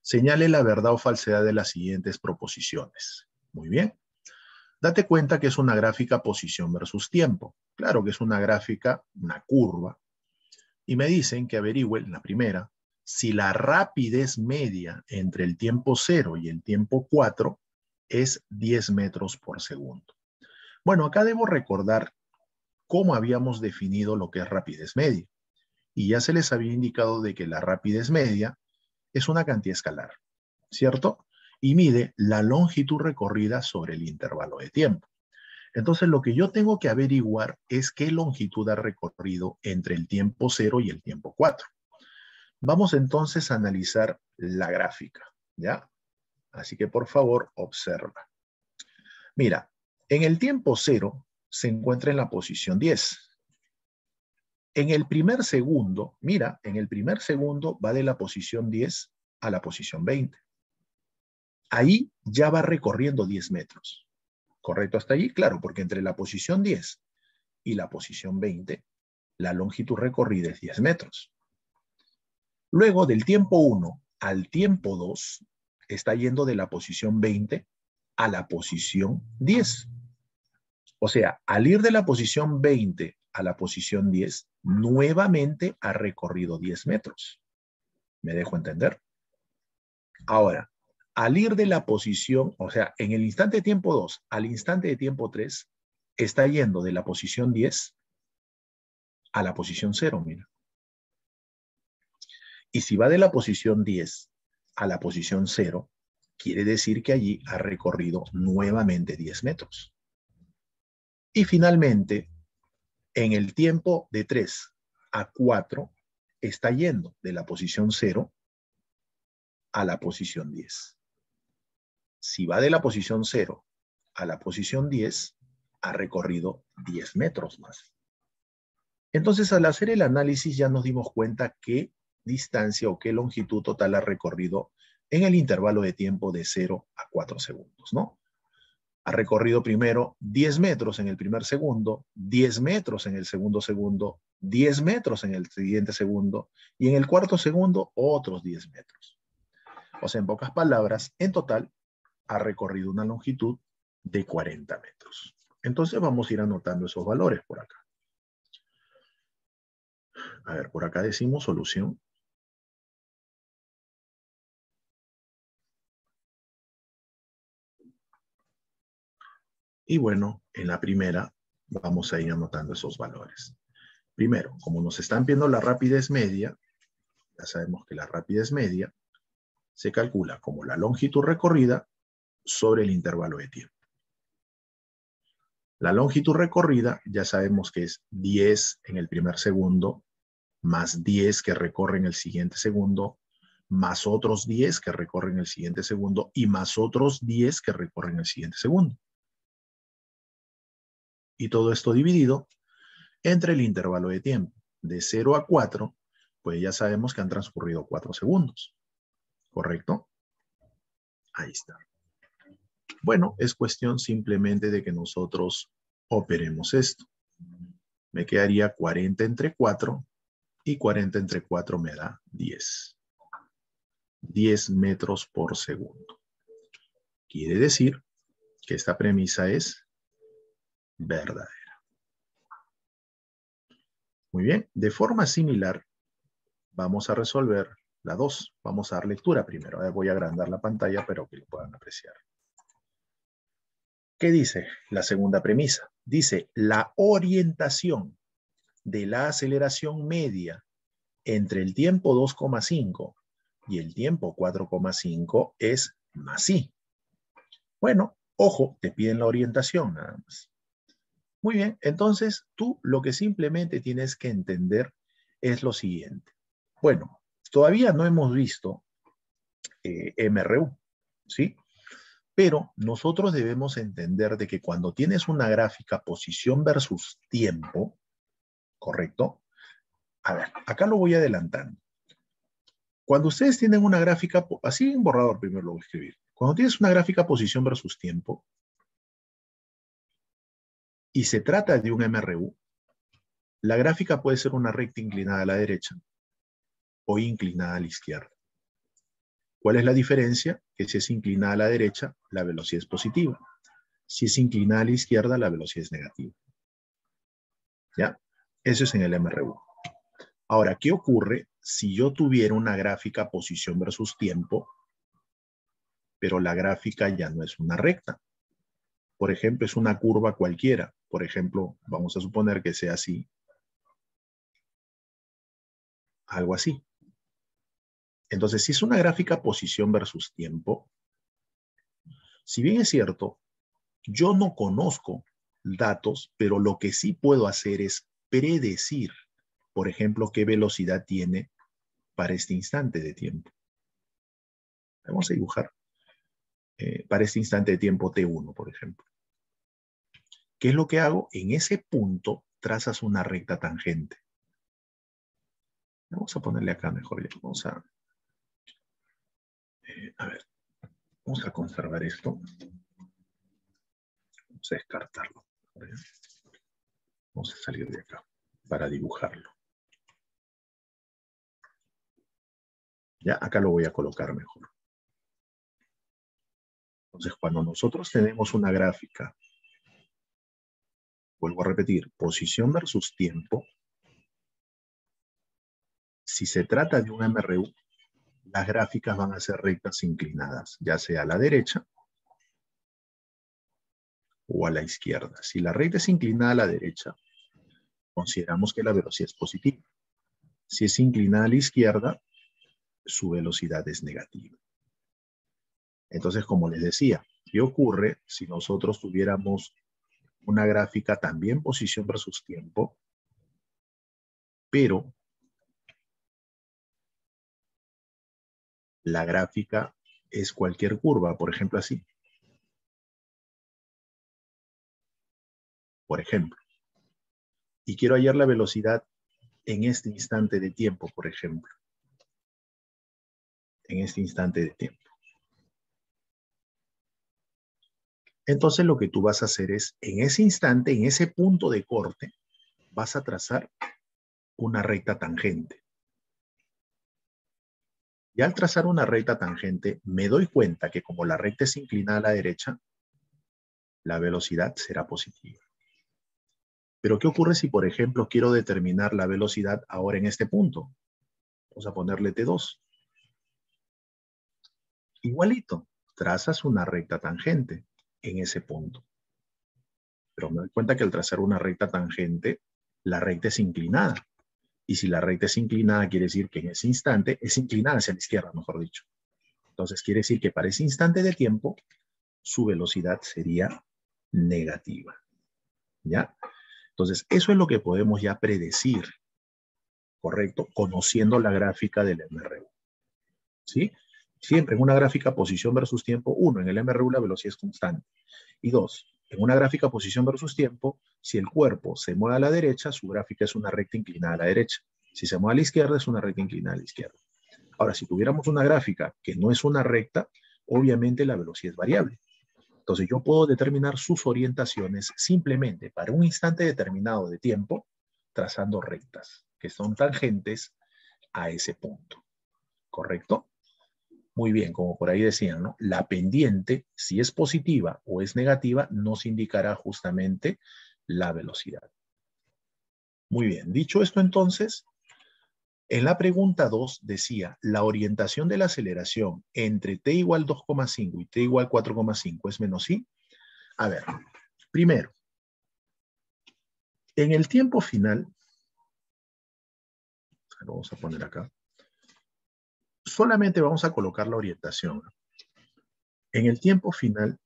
Señale la verdad o falsedad de las siguientes proposiciones. Muy bien. Date cuenta que es una gráfica posición versus tiempo. Claro que es una gráfica, una curva. Y me dicen que averigüe, la primera, si la rapidez media entre el tiempo 0 y el tiempo 4 es 10 metros por segundo. Bueno, acá debo recordar cómo habíamos definido lo que es rapidez media. Y ya se les había indicado de que la rapidez media es una cantidad escalar, ¿cierto? Y mide la longitud recorrida sobre el intervalo de tiempo. Entonces, lo que yo tengo que averiguar es qué longitud ha recorrido entre el tiempo 0 y el tiempo 4. Vamos entonces a analizar la gráfica, ¿ya? Así que por favor, observa. Mira, en el tiempo 0 se encuentra en la posición 10. En el primer segundo, mira, en el primer segundo va de la posición 10 a la posición 20. Ahí ya va recorriendo 10 metros. ¿Correcto hasta allí? Claro, porque entre la posición 10 y la posición 20, la longitud recorrida es 10 metros. Luego, del tiempo 1 al tiempo 2, está yendo de la posición 20 a la posición 10. O sea, al ir de la posición 20 a la posición 10, nuevamente ha recorrido 10 metros. ¿Me dejo entender? Ahora, al ir de la posición, o sea, en el instante de tiempo 2 al instante de tiempo 3, está yendo de la posición 10 a la posición 0, mira. Y si va de la posición 10 a la posición 0, quiere decir que allí ha recorrido nuevamente 10 metros. Y finalmente, en el tiempo de 3 a 4, está yendo de la posición 0 a la posición 10 si va de la posición 0 a la posición 10, ha recorrido 10 metros más. Entonces, al hacer el análisis ya nos dimos cuenta qué distancia o qué longitud total ha recorrido en el intervalo de tiempo de 0 a 4 segundos, ¿no? Ha recorrido primero 10 metros en el primer segundo, 10 metros en el segundo segundo, 10 metros en el siguiente segundo y en el cuarto segundo otros 10 metros. O sea, en pocas palabras, en total ha recorrido una longitud de 40 metros. Entonces vamos a ir anotando esos valores por acá. A ver, por acá decimos solución. Y bueno, en la primera vamos a ir anotando esos valores. Primero, como nos están viendo la rapidez media, ya sabemos que la rapidez media se calcula como la longitud recorrida sobre el intervalo de tiempo. La longitud recorrida ya sabemos que es 10 en el primer segundo, más 10 que recorren el siguiente segundo, más otros 10 que recorren el siguiente segundo y más otros 10 que recorren el siguiente segundo. Y todo esto dividido entre el intervalo de tiempo. De 0 a 4, pues ya sabemos que han transcurrido 4 segundos. ¿Correcto? Ahí está. Bueno, es cuestión simplemente de que nosotros operemos esto. Me quedaría 40 entre 4 y 40 entre 4 me da 10. 10 metros por segundo. Quiere decir que esta premisa es verdadera. Muy bien, de forma similar, vamos a resolver la 2. Vamos a dar lectura primero. voy a agrandar la pantalla, pero que lo puedan apreciar. ¿Qué dice la segunda premisa? Dice, la orientación de la aceleración media entre el tiempo 2,5 y el tiempo 4,5 es más. Bueno, ojo, te piden la orientación nada más. Muy bien, entonces tú lo que simplemente tienes que entender es lo siguiente. Bueno, todavía no hemos visto eh, MRU, ¿sí? Pero nosotros debemos entender de que cuando tienes una gráfica posición versus tiempo, ¿correcto? A ver, acá lo voy adelantando. Cuando ustedes tienen una gráfica, así en borrador primero lo voy a escribir. Cuando tienes una gráfica posición versus tiempo y se trata de un MRU, la gráfica puede ser una recta inclinada a la derecha o inclinada a la izquierda. ¿Cuál es la diferencia? Que si es inclinada a la derecha, la velocidad es positiva. Si es inclinada a la izquierda, la velocidad es negativa. ¿Ya? Eso es en el MRU. Ahora, ¿qué ocurre si yo tuviera una gráfica posición versus tiempo, pero la gráfica ya no es una recta. Por ejemplo, es una curva cualquiera. Por ejemplo, vamos a suponer que sea así. Algo así. Entonces, si es una gráfica posición versus tiempo, si bien es cierto, yo no conozco datos, pero lo que sí puedo hacer es predecir, por ejemplo, qué velocidad tiene para este instante de tiempo. Vamos a dibujar eh, para este instante de tiempo T1, por ejemplo. ¿Qué es lo que hago? En ese punto trazas una recta tangente. Vamos a ponerle acá mejor. Vamos a eh, a ver, vamos a conservar esto. Vamos a descartarlo. Vamos a salir de acá para dibujarlo. Ya, acá lo voy a colocar mejor. Entonces, cuando nosotros tenemos una gráfica, vuelvo a repetir, posición versus tiempo, si se trata de un MRU, las gráficas van a ser rectas inclinadas, ya sea a la derecha o a la izquierda. Si la recta es inclinada a la derecha, consideramos que la velocidad es positiva. Si es inclinada a la izquierda, su velocidad es negativa. Entonces, como les decía, ¿qué ocurre si nosotros tuviéramos una gráfica también posición versus tiempo, pero la gráfica es cualquier curva, por ejemplo así. Por ejemplo. Y quiero hallar la velocidad en este instante de tiempo, por ejemplo. En este instante de tiempo. Entonces lo que tú vas a hacer es, en ese instante, en ese punto de corte, vas a trazar una recta tangente. Y al trazar una recta tangente, me doy cuenta que como la recta es inclinada a la derecha, la velocidad será positiva. Pero ¿qué ocurre si, por ejemplo, quiero determinar la velocidad ahora en este punto? Vamos a ponerle T2. Igualito, trazas una recta tangente en ese punto. Pero me doy cuenta que al trazar una recta tangente, la recta es inclinada. Y si la recta es inclinada, quiere decir que en ese instante es inclinada hacia la izquierda, mejor dicho. Entonces quiere decir que para ese instante de tiempo, su velocidad sería negativa. ¿Ya? Entonces, eso es lo que podemos ya predecir, ¿correcto? Conociendo la gráfica del MRU. ¿Sí? Siempre en una gráfica posición versus tiempo, uno, en el MRU la velocidad es constante. Y dos, en una gráfica posición versus tiempo, si el cuerpo se mueve a la derecha, su gráfica es una recta inclinada a la derecha. Si se mueve a la izquierda, es una recta inclinada a la izquierda. Ahora, si tuviéramos una gráfica que no es una recta, obviamente la velocidad es variable. Entonces yo puedo determinar sus orientaciones simplemente para un instante determinado de tiempo, trazando rectas, que son tangentes a ese punto. ¿Correcto? Muy bien, como por ahí decían, ¿no? La pendiente, si es positiva o es negativa, nos indicará justamente la velocidad. Muy bien, dicho esto entonces, en la pregunta 2 decía, la orientación de la aceleración entre t igual 2,5 y t igual 4,5 es menos i. A ver, primero, en el tiempo final, lo vamos a poner acá, solamente vamos a colocar la orientación. En el tiempo final,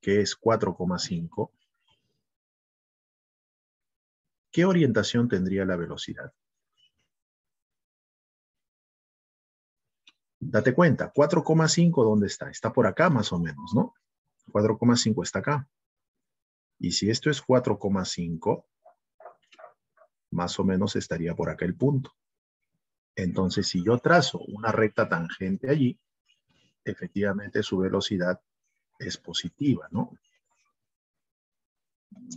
que es 4,5, ¿qué orientación tendría la velocidad? Date cuenta, 4,5 ¿dónde está? Está por acá más o menos, ¿no? 4,5 está acá. Y si esto es 4,5, más o menos estaría por acá el punto. Entonces, si yo trazo una recta tangente allí, efectivamente su velocidad es positiva, ¿no?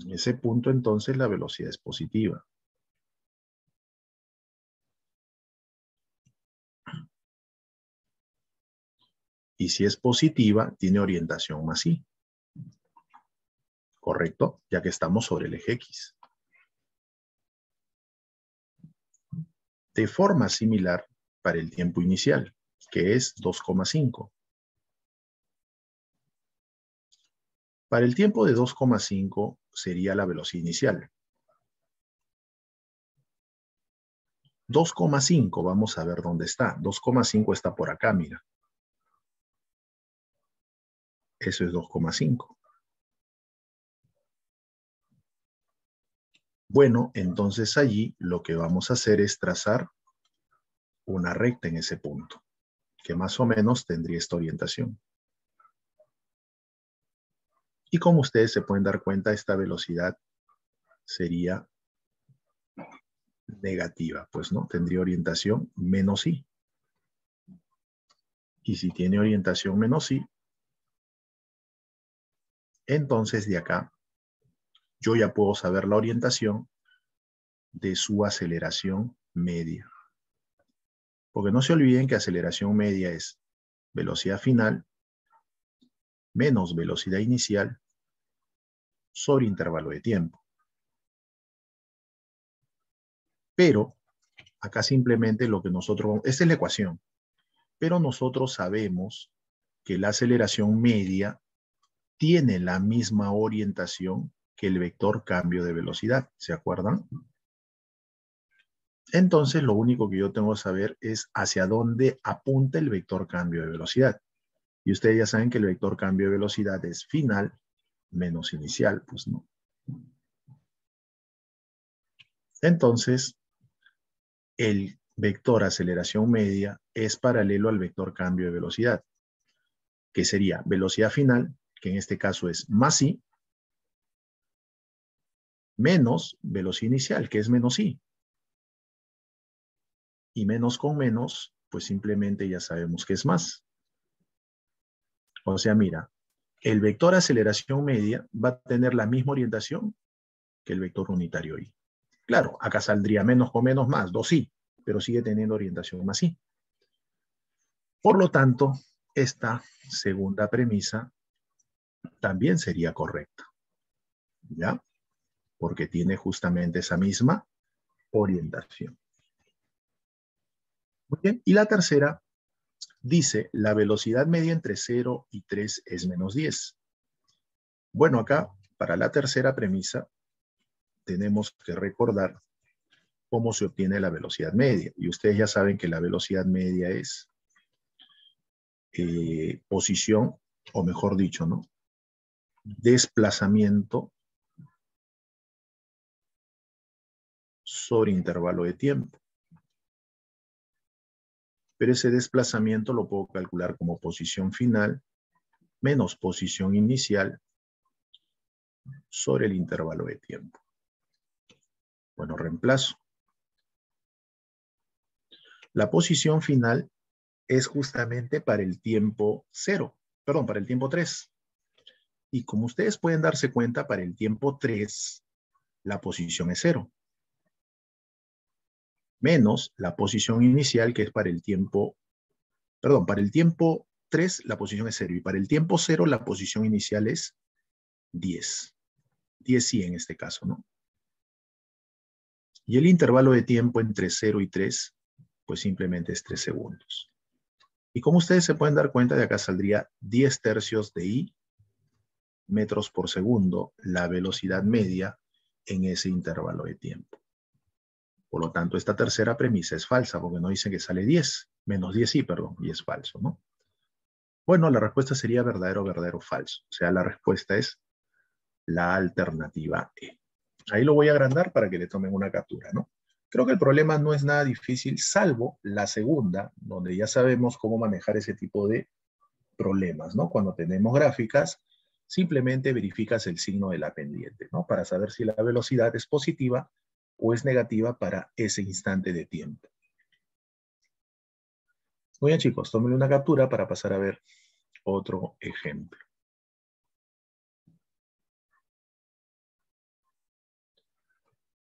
En ese punto, entonces, la velocidad es positiva. Y si es positiva, tiene orientación más I. ¿Correcto? Ya que estamos sobre el eje X. de forma similar para el tiempo inicial, que es 2,5. Para el tiempo de 2,5 sería la velocidad inicial. 2,5, vamos a ver dónde está. 2,5 está por acá, mira. Eso es 2,5. Bueno, entonces allí lo que vamos a hacer es trazar una recta en ese punto, que más o menos tendría esta orientación. Y como ustedes se pueden dar cuenta, esta velocidad sería negativa, pues no, tendría orientación menos i. Y si tiene orientación menos i, entonces de acá yo ya puedo saber la orientación de su aceleración media. Porque no se olviden que aceleración media es velocidad final menos velocidad inicial sobre intervalo de tiempo. Pero acá simplemente lo que nosotros, esta es la ecuación, pero nosotros sabemos que la aceleración media tiene la misma orientación que el vector cambio de velocidad, ¿se acuerdan? Entonces, lo único que yo tengo que saber es hacia dónde apunta el vector cambio de velocidad. Y ustedes ya saben que el vector cambio de velocidad es final menos inicial, pues no. Entonces, el vector aceleración media es paralelo al vector cambio de velocidad, que sería velocidad final, que en este caso es más i, menos velocidad inicial, que es menos i. Y menos con menos, pues simplemente ya sabemos que es más. O sea, mira, el vector aceleración media va a tener la misma orientación que el vector unitario i. Claro, acá saldría menos con menos más, 2i, pero sigue teniendo orientación más i. Por lo tanto, esta segunda premisa también sería correcta. ¿Ya? Porque tiene justamente esa misma orientación. Muy bien, y la tercera dice, la velocidad media entre 0 y 3 es menos 10. Bueno, acá, para la tercera premisa, tenemos que recordar cómo se obtiene la velocidad media. Y ustedes ya saben que la velocidad media es eh, posición, o mejor dicho, ¿no? Desplazamiento sobre intervalo de tiempo. Pero ese desplazamiento lo puedo calcular como posición final menos posición inicial sobre el intervalo de tiempo. Bueno, reemplazo. La posición final es justamente para el tiempo cero, perdón, para el tiempo 3. Y como ustedes pueden darse cuenta, para el tiempo 3, la posición es cero menos la posición inicial que es para el tiempo, perdón, para el tiempo 3 la posición es 0 y para el tiempo 0 la posición inicial es 10. 10 sí en este caso, ¿no? Y el intervalo de tiempo entre 0 y 3, pues simplemente es 3 segundos. Y como ustedes se pueden dar cuenta, de acá saldría 10 tercios de i metros por segundo, la velocidad media en ese intervalo de tiempo. Por lo tanto, esta tercera premisa es falsa porque no dice que sale 10, menos 10 sí, perdón, y es falso, ¿no? Bueno, la respuesta sería verdadero, verdadero, falso. O sea, la respuesta es la alternativa E. Ahí lo voy a agrandar para que le tomen una captura, ¿no? Creo que el problema no es nada difícil, salvo la segunda, donde ya sabemos cómo manejar ese tipo de problemas, ¿no? Cuando tenemos gráficas, simplemente verificas el signo de la pendiente, ¿no? Para saber si la velocidad es positiva o es negativa para ese instante de tiempo. Muy bien, chicos, tómenle una captura para pasar a ver otro ejemplo.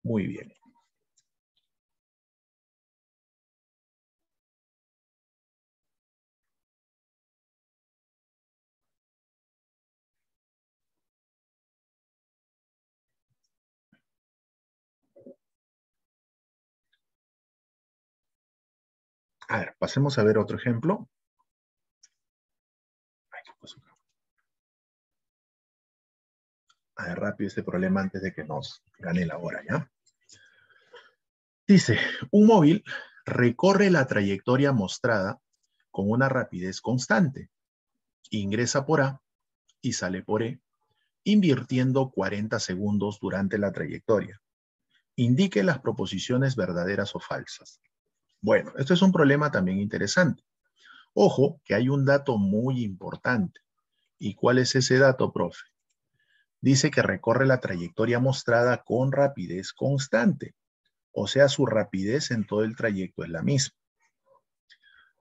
Muy bien. A ver, pasemos a ver otro ejemplo. A ver, rápido este problema antes de que nos gane la hora, ¿ya? Dice, un móvil recorre la trayectoria mostrada con una rapidez constante. Ingresa por A y sale por E, invirtiendo 40 segundos durante la trayectoria. Indique las proposiciones verdaderas o falsas. Bueno, esto es un problema también interesante. Ojo que hay un dato muy importante. ¿Y cuál es ese dato, profe? Dice que recorre la trayectoria mostrada con rapidez constante. O sea, su rapidez en todo el trayecto es la misma.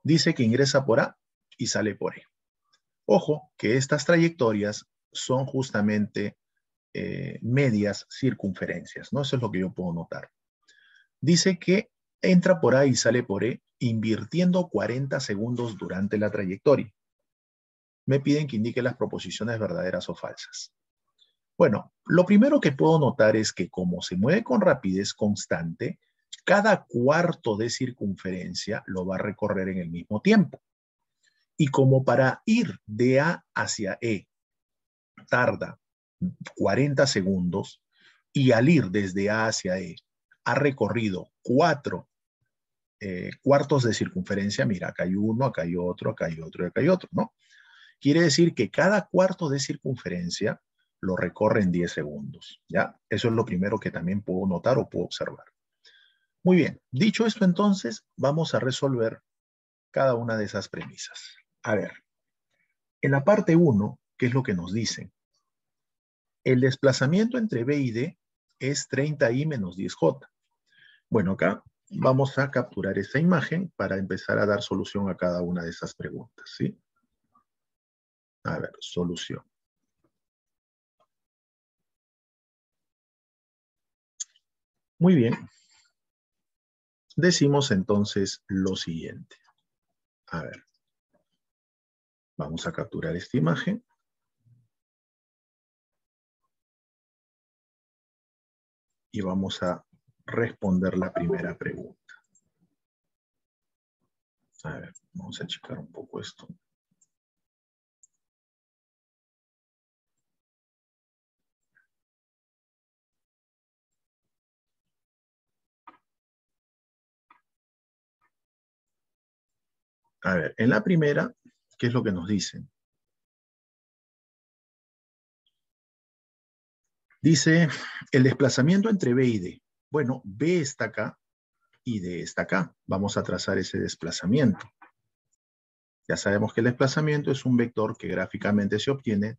Dice que ingresa por A y sale por E. Ojo que estas trayectorias son justamente eh, medias circunferencias, ¿no? Eso es lo que yo puedo notar. Dice que entra por A y sale por E invirtiendo 40 segundos durante la trayectoria. Me piden que indique las proposiciones verdaderas o falsas. Bueno, lo primero que puedo notar es que como se mueve con rapidez constante, cada cuarto de circunferencia lo va a recorrer en el mismo tiempo. Y como para ir de A hacia E tarda 40 segundos y al ir desde A hacia E ha recorrido cuatro eh, cuartos de circunferencia, mira, acá hay uno, acá hay otro, acá hay otro, acá hay otro, ¿no? Quiere decir que cada cuarto de circunferencia lo recorre en 10 segundos, ¿ya? Eso es lo primero que también puedo notar o puedo observar. Muy bien, dicho esto entonces, vamos a resolver cada una de esas premisas. A ver, en la parte 1, ¿qué es lo que nos dicen? El desplazamiento entre B y D es 30i menos 10j. Bueno, acá vamos a capturar esa imagen para empezar a dar solución a cada una de esas preguntas, ¿sí? A ver, solución. Muy bien. Decimos entonces lo siguiente. A ver. Vamos a capturar esta imagen. Y vamos a responder la primera pregunta. A ver, vamos a checar un poco esto. A ver, en la primera, ¿qué es lo que nos dicen? Dice el desplazamiento entre B y D. Bueno, B está acá y D está acá. Vamos a trazar ese desplazamiento. Ya sabemos que el desplazamiento es un vector que gráficamente se obtiene,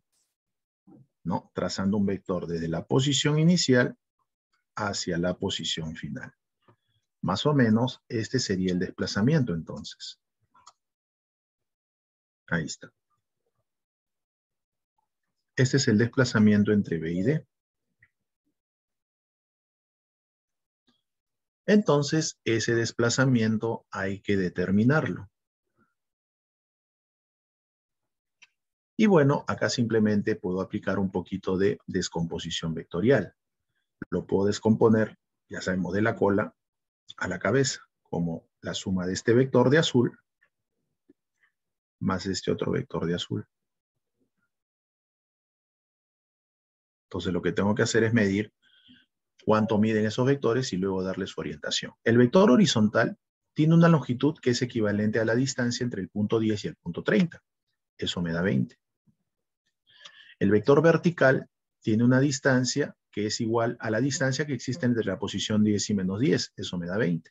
¿no? Trazando un vector desde la posición inicial hacia la posición final. Más o menos, este sería el desplazamiento entonces. Ahí está. Este es el desplazamiento entre B y D. Entonces, ese desplazamiento hay que determinarlo. Y bueno, acá simplemente puedo aplicar un poquito de descomposición vectorial. Lo puedo descomponer, ya sabemos, de la cola a la cabeza, como la suma de este vector de azul más este otro vector de azul. Entonces lo que tengo que hacer es medir cuánto miden esos vectores y luego darles su orientación. El vector horizontal tiene una longitud que es equivalente a la distancia entre el punto 10 y el punto 30. Eso me da 20. El vector vertical tiene una distancia que es igual a la distancia que existe entre la posición 10 y menos 10. Eso me da 20.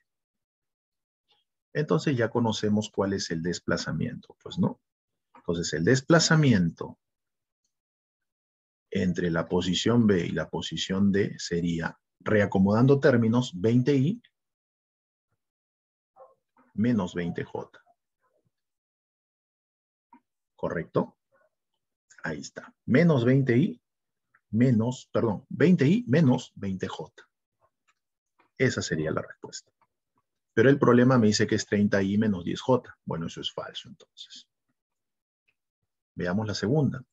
Entonces ya conocemos cuál es el desplazamiento, pues no. Entonces el desplazamiento entre la posición B y la posición D sería, reacomodando términos, 20i menos 20j. ¿Correcto? Ahí está. Menos 20i menos, perdón, 20i menos 20j. Esa sería la respuesta. Pero el problema me dice que es 30i menos 10j. Bueno, eso es falso entonces. Veamos la segunda.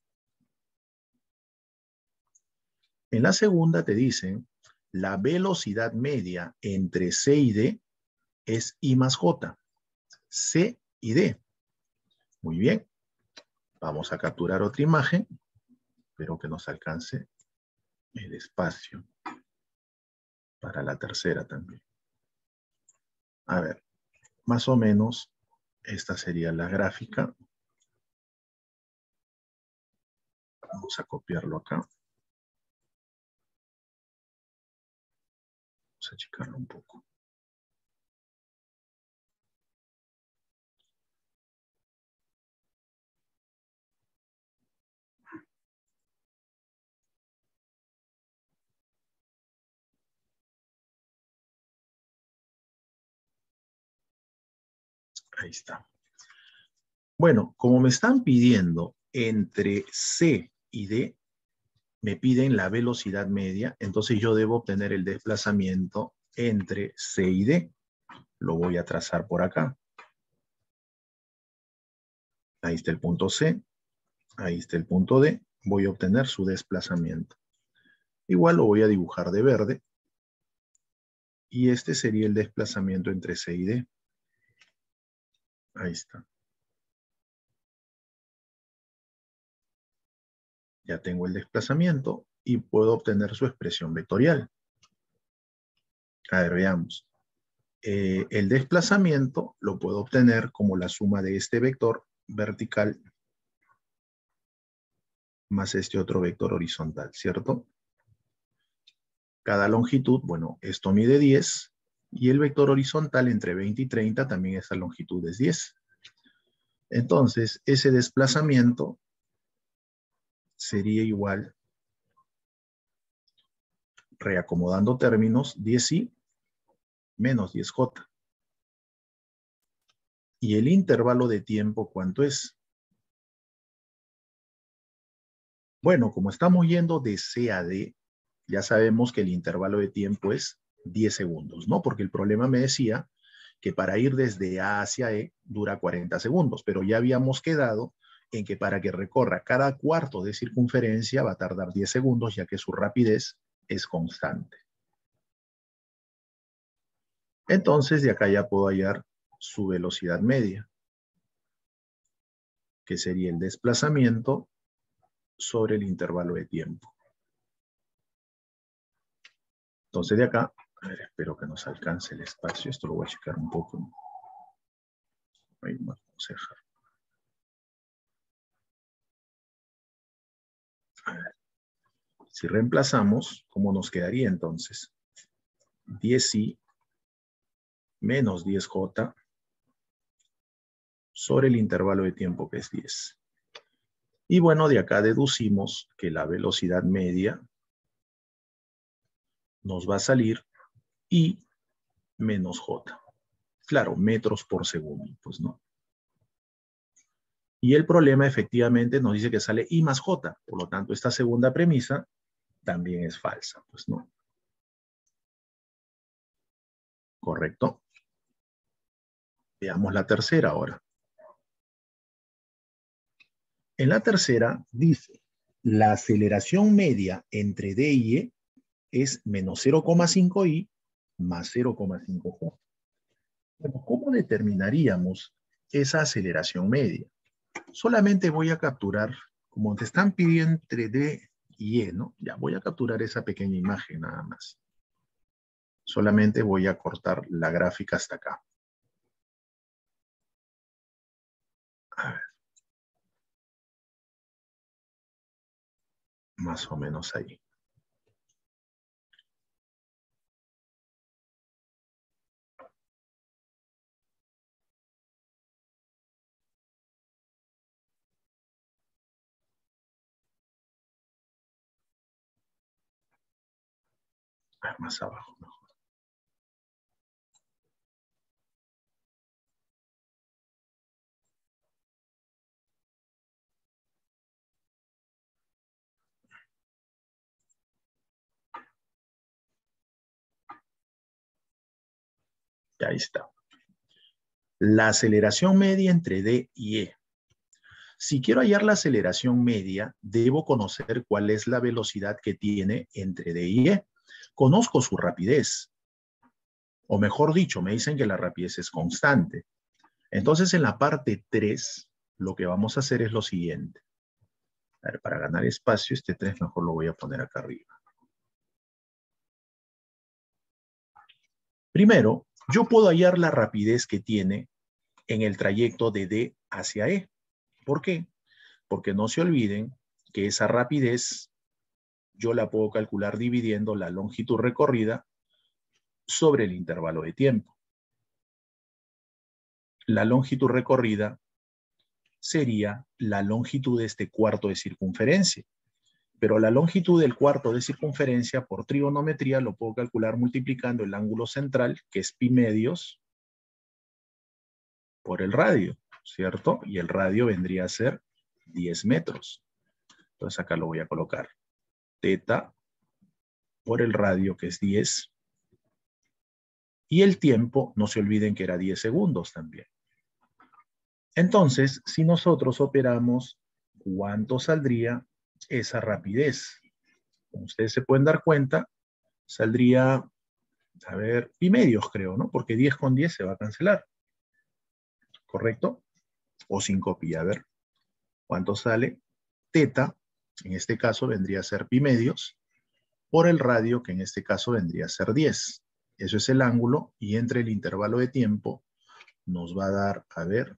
En la segunda te dicen, la velocidad media entre C y D es I más J. C y D. Muy bien. Vamos a capturar otra imagen, pero que nos alcance el espacio para la tercera también. A ver, más o menos esta sería la gráfica. Vamos a copiarlo acá. Vamos un poco. Ahí está. Bueno, como me están pidiendo entre C y D, me piden la velocidad media, entonces yo debo obtener el desplazamiento entre C y D. Lo voy a trazar por acá. Ahí está el punto C, ahí está el punto D. Voy a obtener su desplazamiento. Igual lo voy a dibujar de verde. Y este sería el desplazamiento entre C y D. Ahí está. Ya tengo el desplazamiento y puedo obtener su expresión vectorial. A ver, veamos. Eh, el desplazamiento lo puedo obtener como la suma de este vector vertical más este otro vector horizontal, ¿cierto? Cada longitud, bueno, esto mide 10 y el vector horizontal entre 20 y 30 también esa longitud es 10. Entonces, ese desplazamiento sería igual, reacomodando términos, 10i menos 10j. ¿Y el intervalo de tiempo cuánto es? Bueno, como estamos yendo de C a D, ya sabemos que el intervalo de tiempo es 10 segundos, ¿no? Porque el problema me decía que para ir desde A hacia E dura 40 segundos, pero ya habíamos quedado en que para que recorra cada cuarto de circunferencia va a tardar 10 segundos, ya que su rapidez es constante. Entonces, de acá ya puedo hallar su velocidad media, que sería el desplazamiento sobre el intervalo de tiempo. Entonces, de acá a ver, espero que nos alcance el espacio. Esto lo voy a checar un poco. Ahí vamos a. Si reemplazamos, ¿cómo nos quedaría entonces? 10i menos 10j sobre el intervalo de tiempo que es 10. Y bueno, de acá deducimos que la velocidad media nos va a salir I menos J. Claro, metros por segundo, pues no. Y el problema efectivamente nos dice que sale I más J. Por lo tanto, esta segunda premisa también es falsa, pues no. ¿Correcto? Veamos la tercera ahora. En la tercera dice, la aceleración media entre D y E es menos 0,5i más 0,5J. Bueno, ¿cómo determinaríamos esa aceleración media? Solamente voy a capturar, como te están pidiendo entre D y E, ¿no? Ya voy a capturar esa pequeña imagen nada más. Solamente voy a cortar la gráfica hasta acá. A ver. Más o menos ahí. Más abajo mejor. Ahí está. La aceleración media entre D y E. Si quiero hallar la aceleración media, debo conocer cuál es la velocidad que tiene entre D y E. Conozco su rapidez. O mejor dicho, me dicen que la rapidez es constante. Entonces, en la parte 3, lo que vamos a hacer es lo siguiente. A ver, para ganar espacio, este 3 mejor lo voy a poner acá arriba. Primero, yo puedo hallar la rapidez que tiene en el trayecto de D hacia E. ¿Por qué? Porque no se olviden que esa rapidez yo la puedo calcular dividiendo la longitud recorrida sobre el intervalo de tiempo. La longitud recorrida sería la longitud de este cuarto de circunferencia. Pero la longitud del cuarto de circunferencia por trigonometría lo puedo calcular multiplicando el ángulo central, que es pi medios, por el radio, ¿cierto? Y el radio vendría a ser 10 metros. Entonces acá lo voy a colocar. Teta por el radio, que es 10. Y el tiempo, no se olviden que era 10 segundos también. Entonces, si nosotros operamos, ¿cuánto saldría esa rapidez? Como ustedes se pueden dar cuenta, saldría, a ver, pi medios creo, ¿no? Porque 10 con 10 se va a cancelar. ¿Correcto? O 5 pi, a ver. ¿Cuánto sale? Teta, en este caso vendría a ser pi medios, por el radio, que en este caso vendría a ser 10. Eso es el ángulo, y entre el intervalo de tiempo nos va a dar, a ver,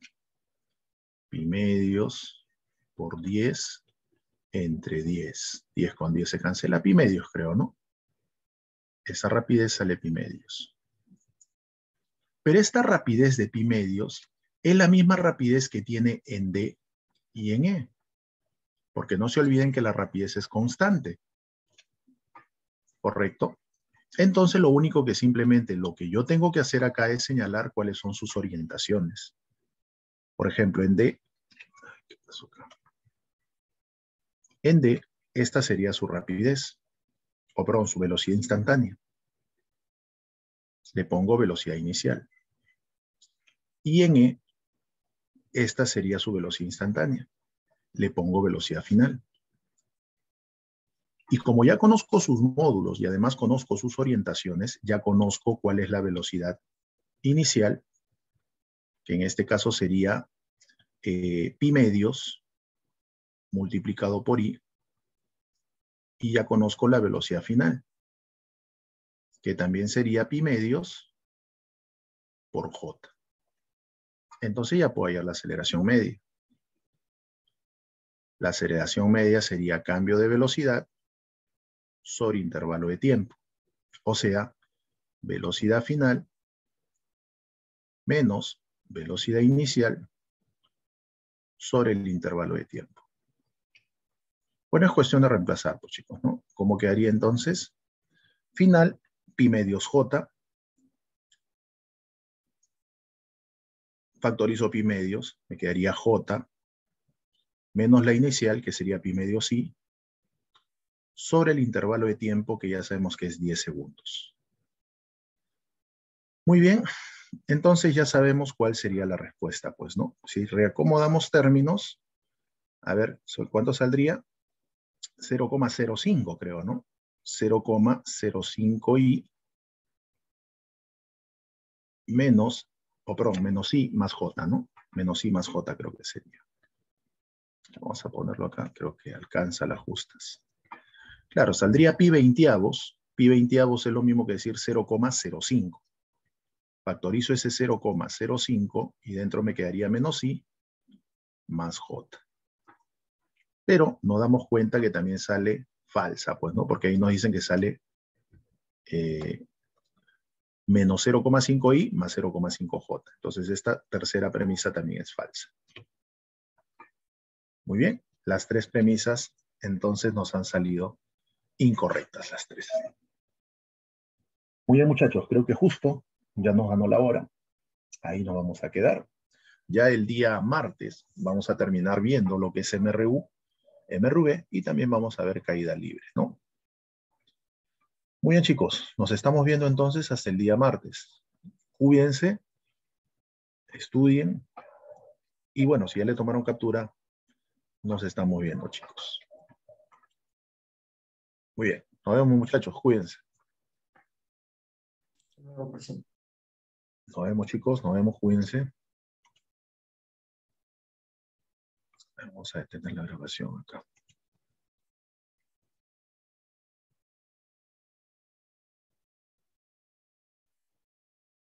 pi medios por 10 entre 10. 10 con 10 se cancela, pi medios creo, ¿no? Esa rapidez sale pi medios. Pero esta rapidez de pi medios es la misma rapidez que tiene en D y en E. Porque no se olviden que la rapidez es constante. ¿Correcto? Entonces lo único que simplemente lo que yo tengo que hacer acá es señalar cuáles son sus orientaciones. Por ejemplo, en D, En D, esta sería su rapidez, o perdón, su velocidad instantánea. Le pongo velocidad inicial. Y en E, esta sería su velocidad instantánea. Le pongo velocidad final. Y como ya conozco sus módulos y además conozco sus orientaciones, ya conozco cuál es la velocidad inicial, que en este caso sería eh, pi medios multiplicado por i, y ya conozco la velocidad final, que también sería pi medios por j. Entonces ya puedo hallar la aceleración media. La aceleración media sería cambio de velocidad sobre intervalo de tiempo. O sea, velocidad final menos velocidad inicial sobre el intervalo de tiempo. Bueno, es cuestión de reemplazar, pues, chicos, ¿no? ¿Cómo quedaría entonces? Final, pi medios j. Factorizo pi medios, me quedaría j menos la inicial, que sería pi medios i, sobre el intervalo de tiempo que ya sabemos que es 10 segundos. Muy bien, entonces ya sabemos cuál sería la respuesta, pues, ¿no? Si reacomodamos términos, a ver, ¿cuánto saldría? 0,05 creo, ¿no? 0,05i menos, o perdón, menos i más j, ¿no? Menos i más j creo que sería. Vamos a ponerlo acá, creo que alcanza las justas. Claro, saldría pi veintiavos. Pi veintiavos es lo mismo que decir 0,05 factorizo ese 0,05 y dentro me quedaría menos i más j. Pero nos damos cuenta que también sale falsa, pues, ¿no? Porque ahí nos dicen que sale eh, menos 0,5i más 0,5j. Entonces esta tercera premisa también es falsa. Muy bien, las tres premisas entonces nos han salido incorrectas las tres. Muy bien muchachos, creo que justo ya nos ganó la hora. Ahí nos vamos a quedar. Ya el día martes vamos a terminar viendo lo que es MRU, MRV y también vamos a ver caída libre, ¿no? Muy bien, chicos. Nos estamos viendo entonces hasta el día martes. Cuídense, estudien y bueno, si ya le tomaron captura, nos está moviendo, chicos. Muy bien. Nos vemos, muchachos. Cuídense. Nos vemos, chicos. Nos vemos. Cuídense. Vamos a detener la grabación acá.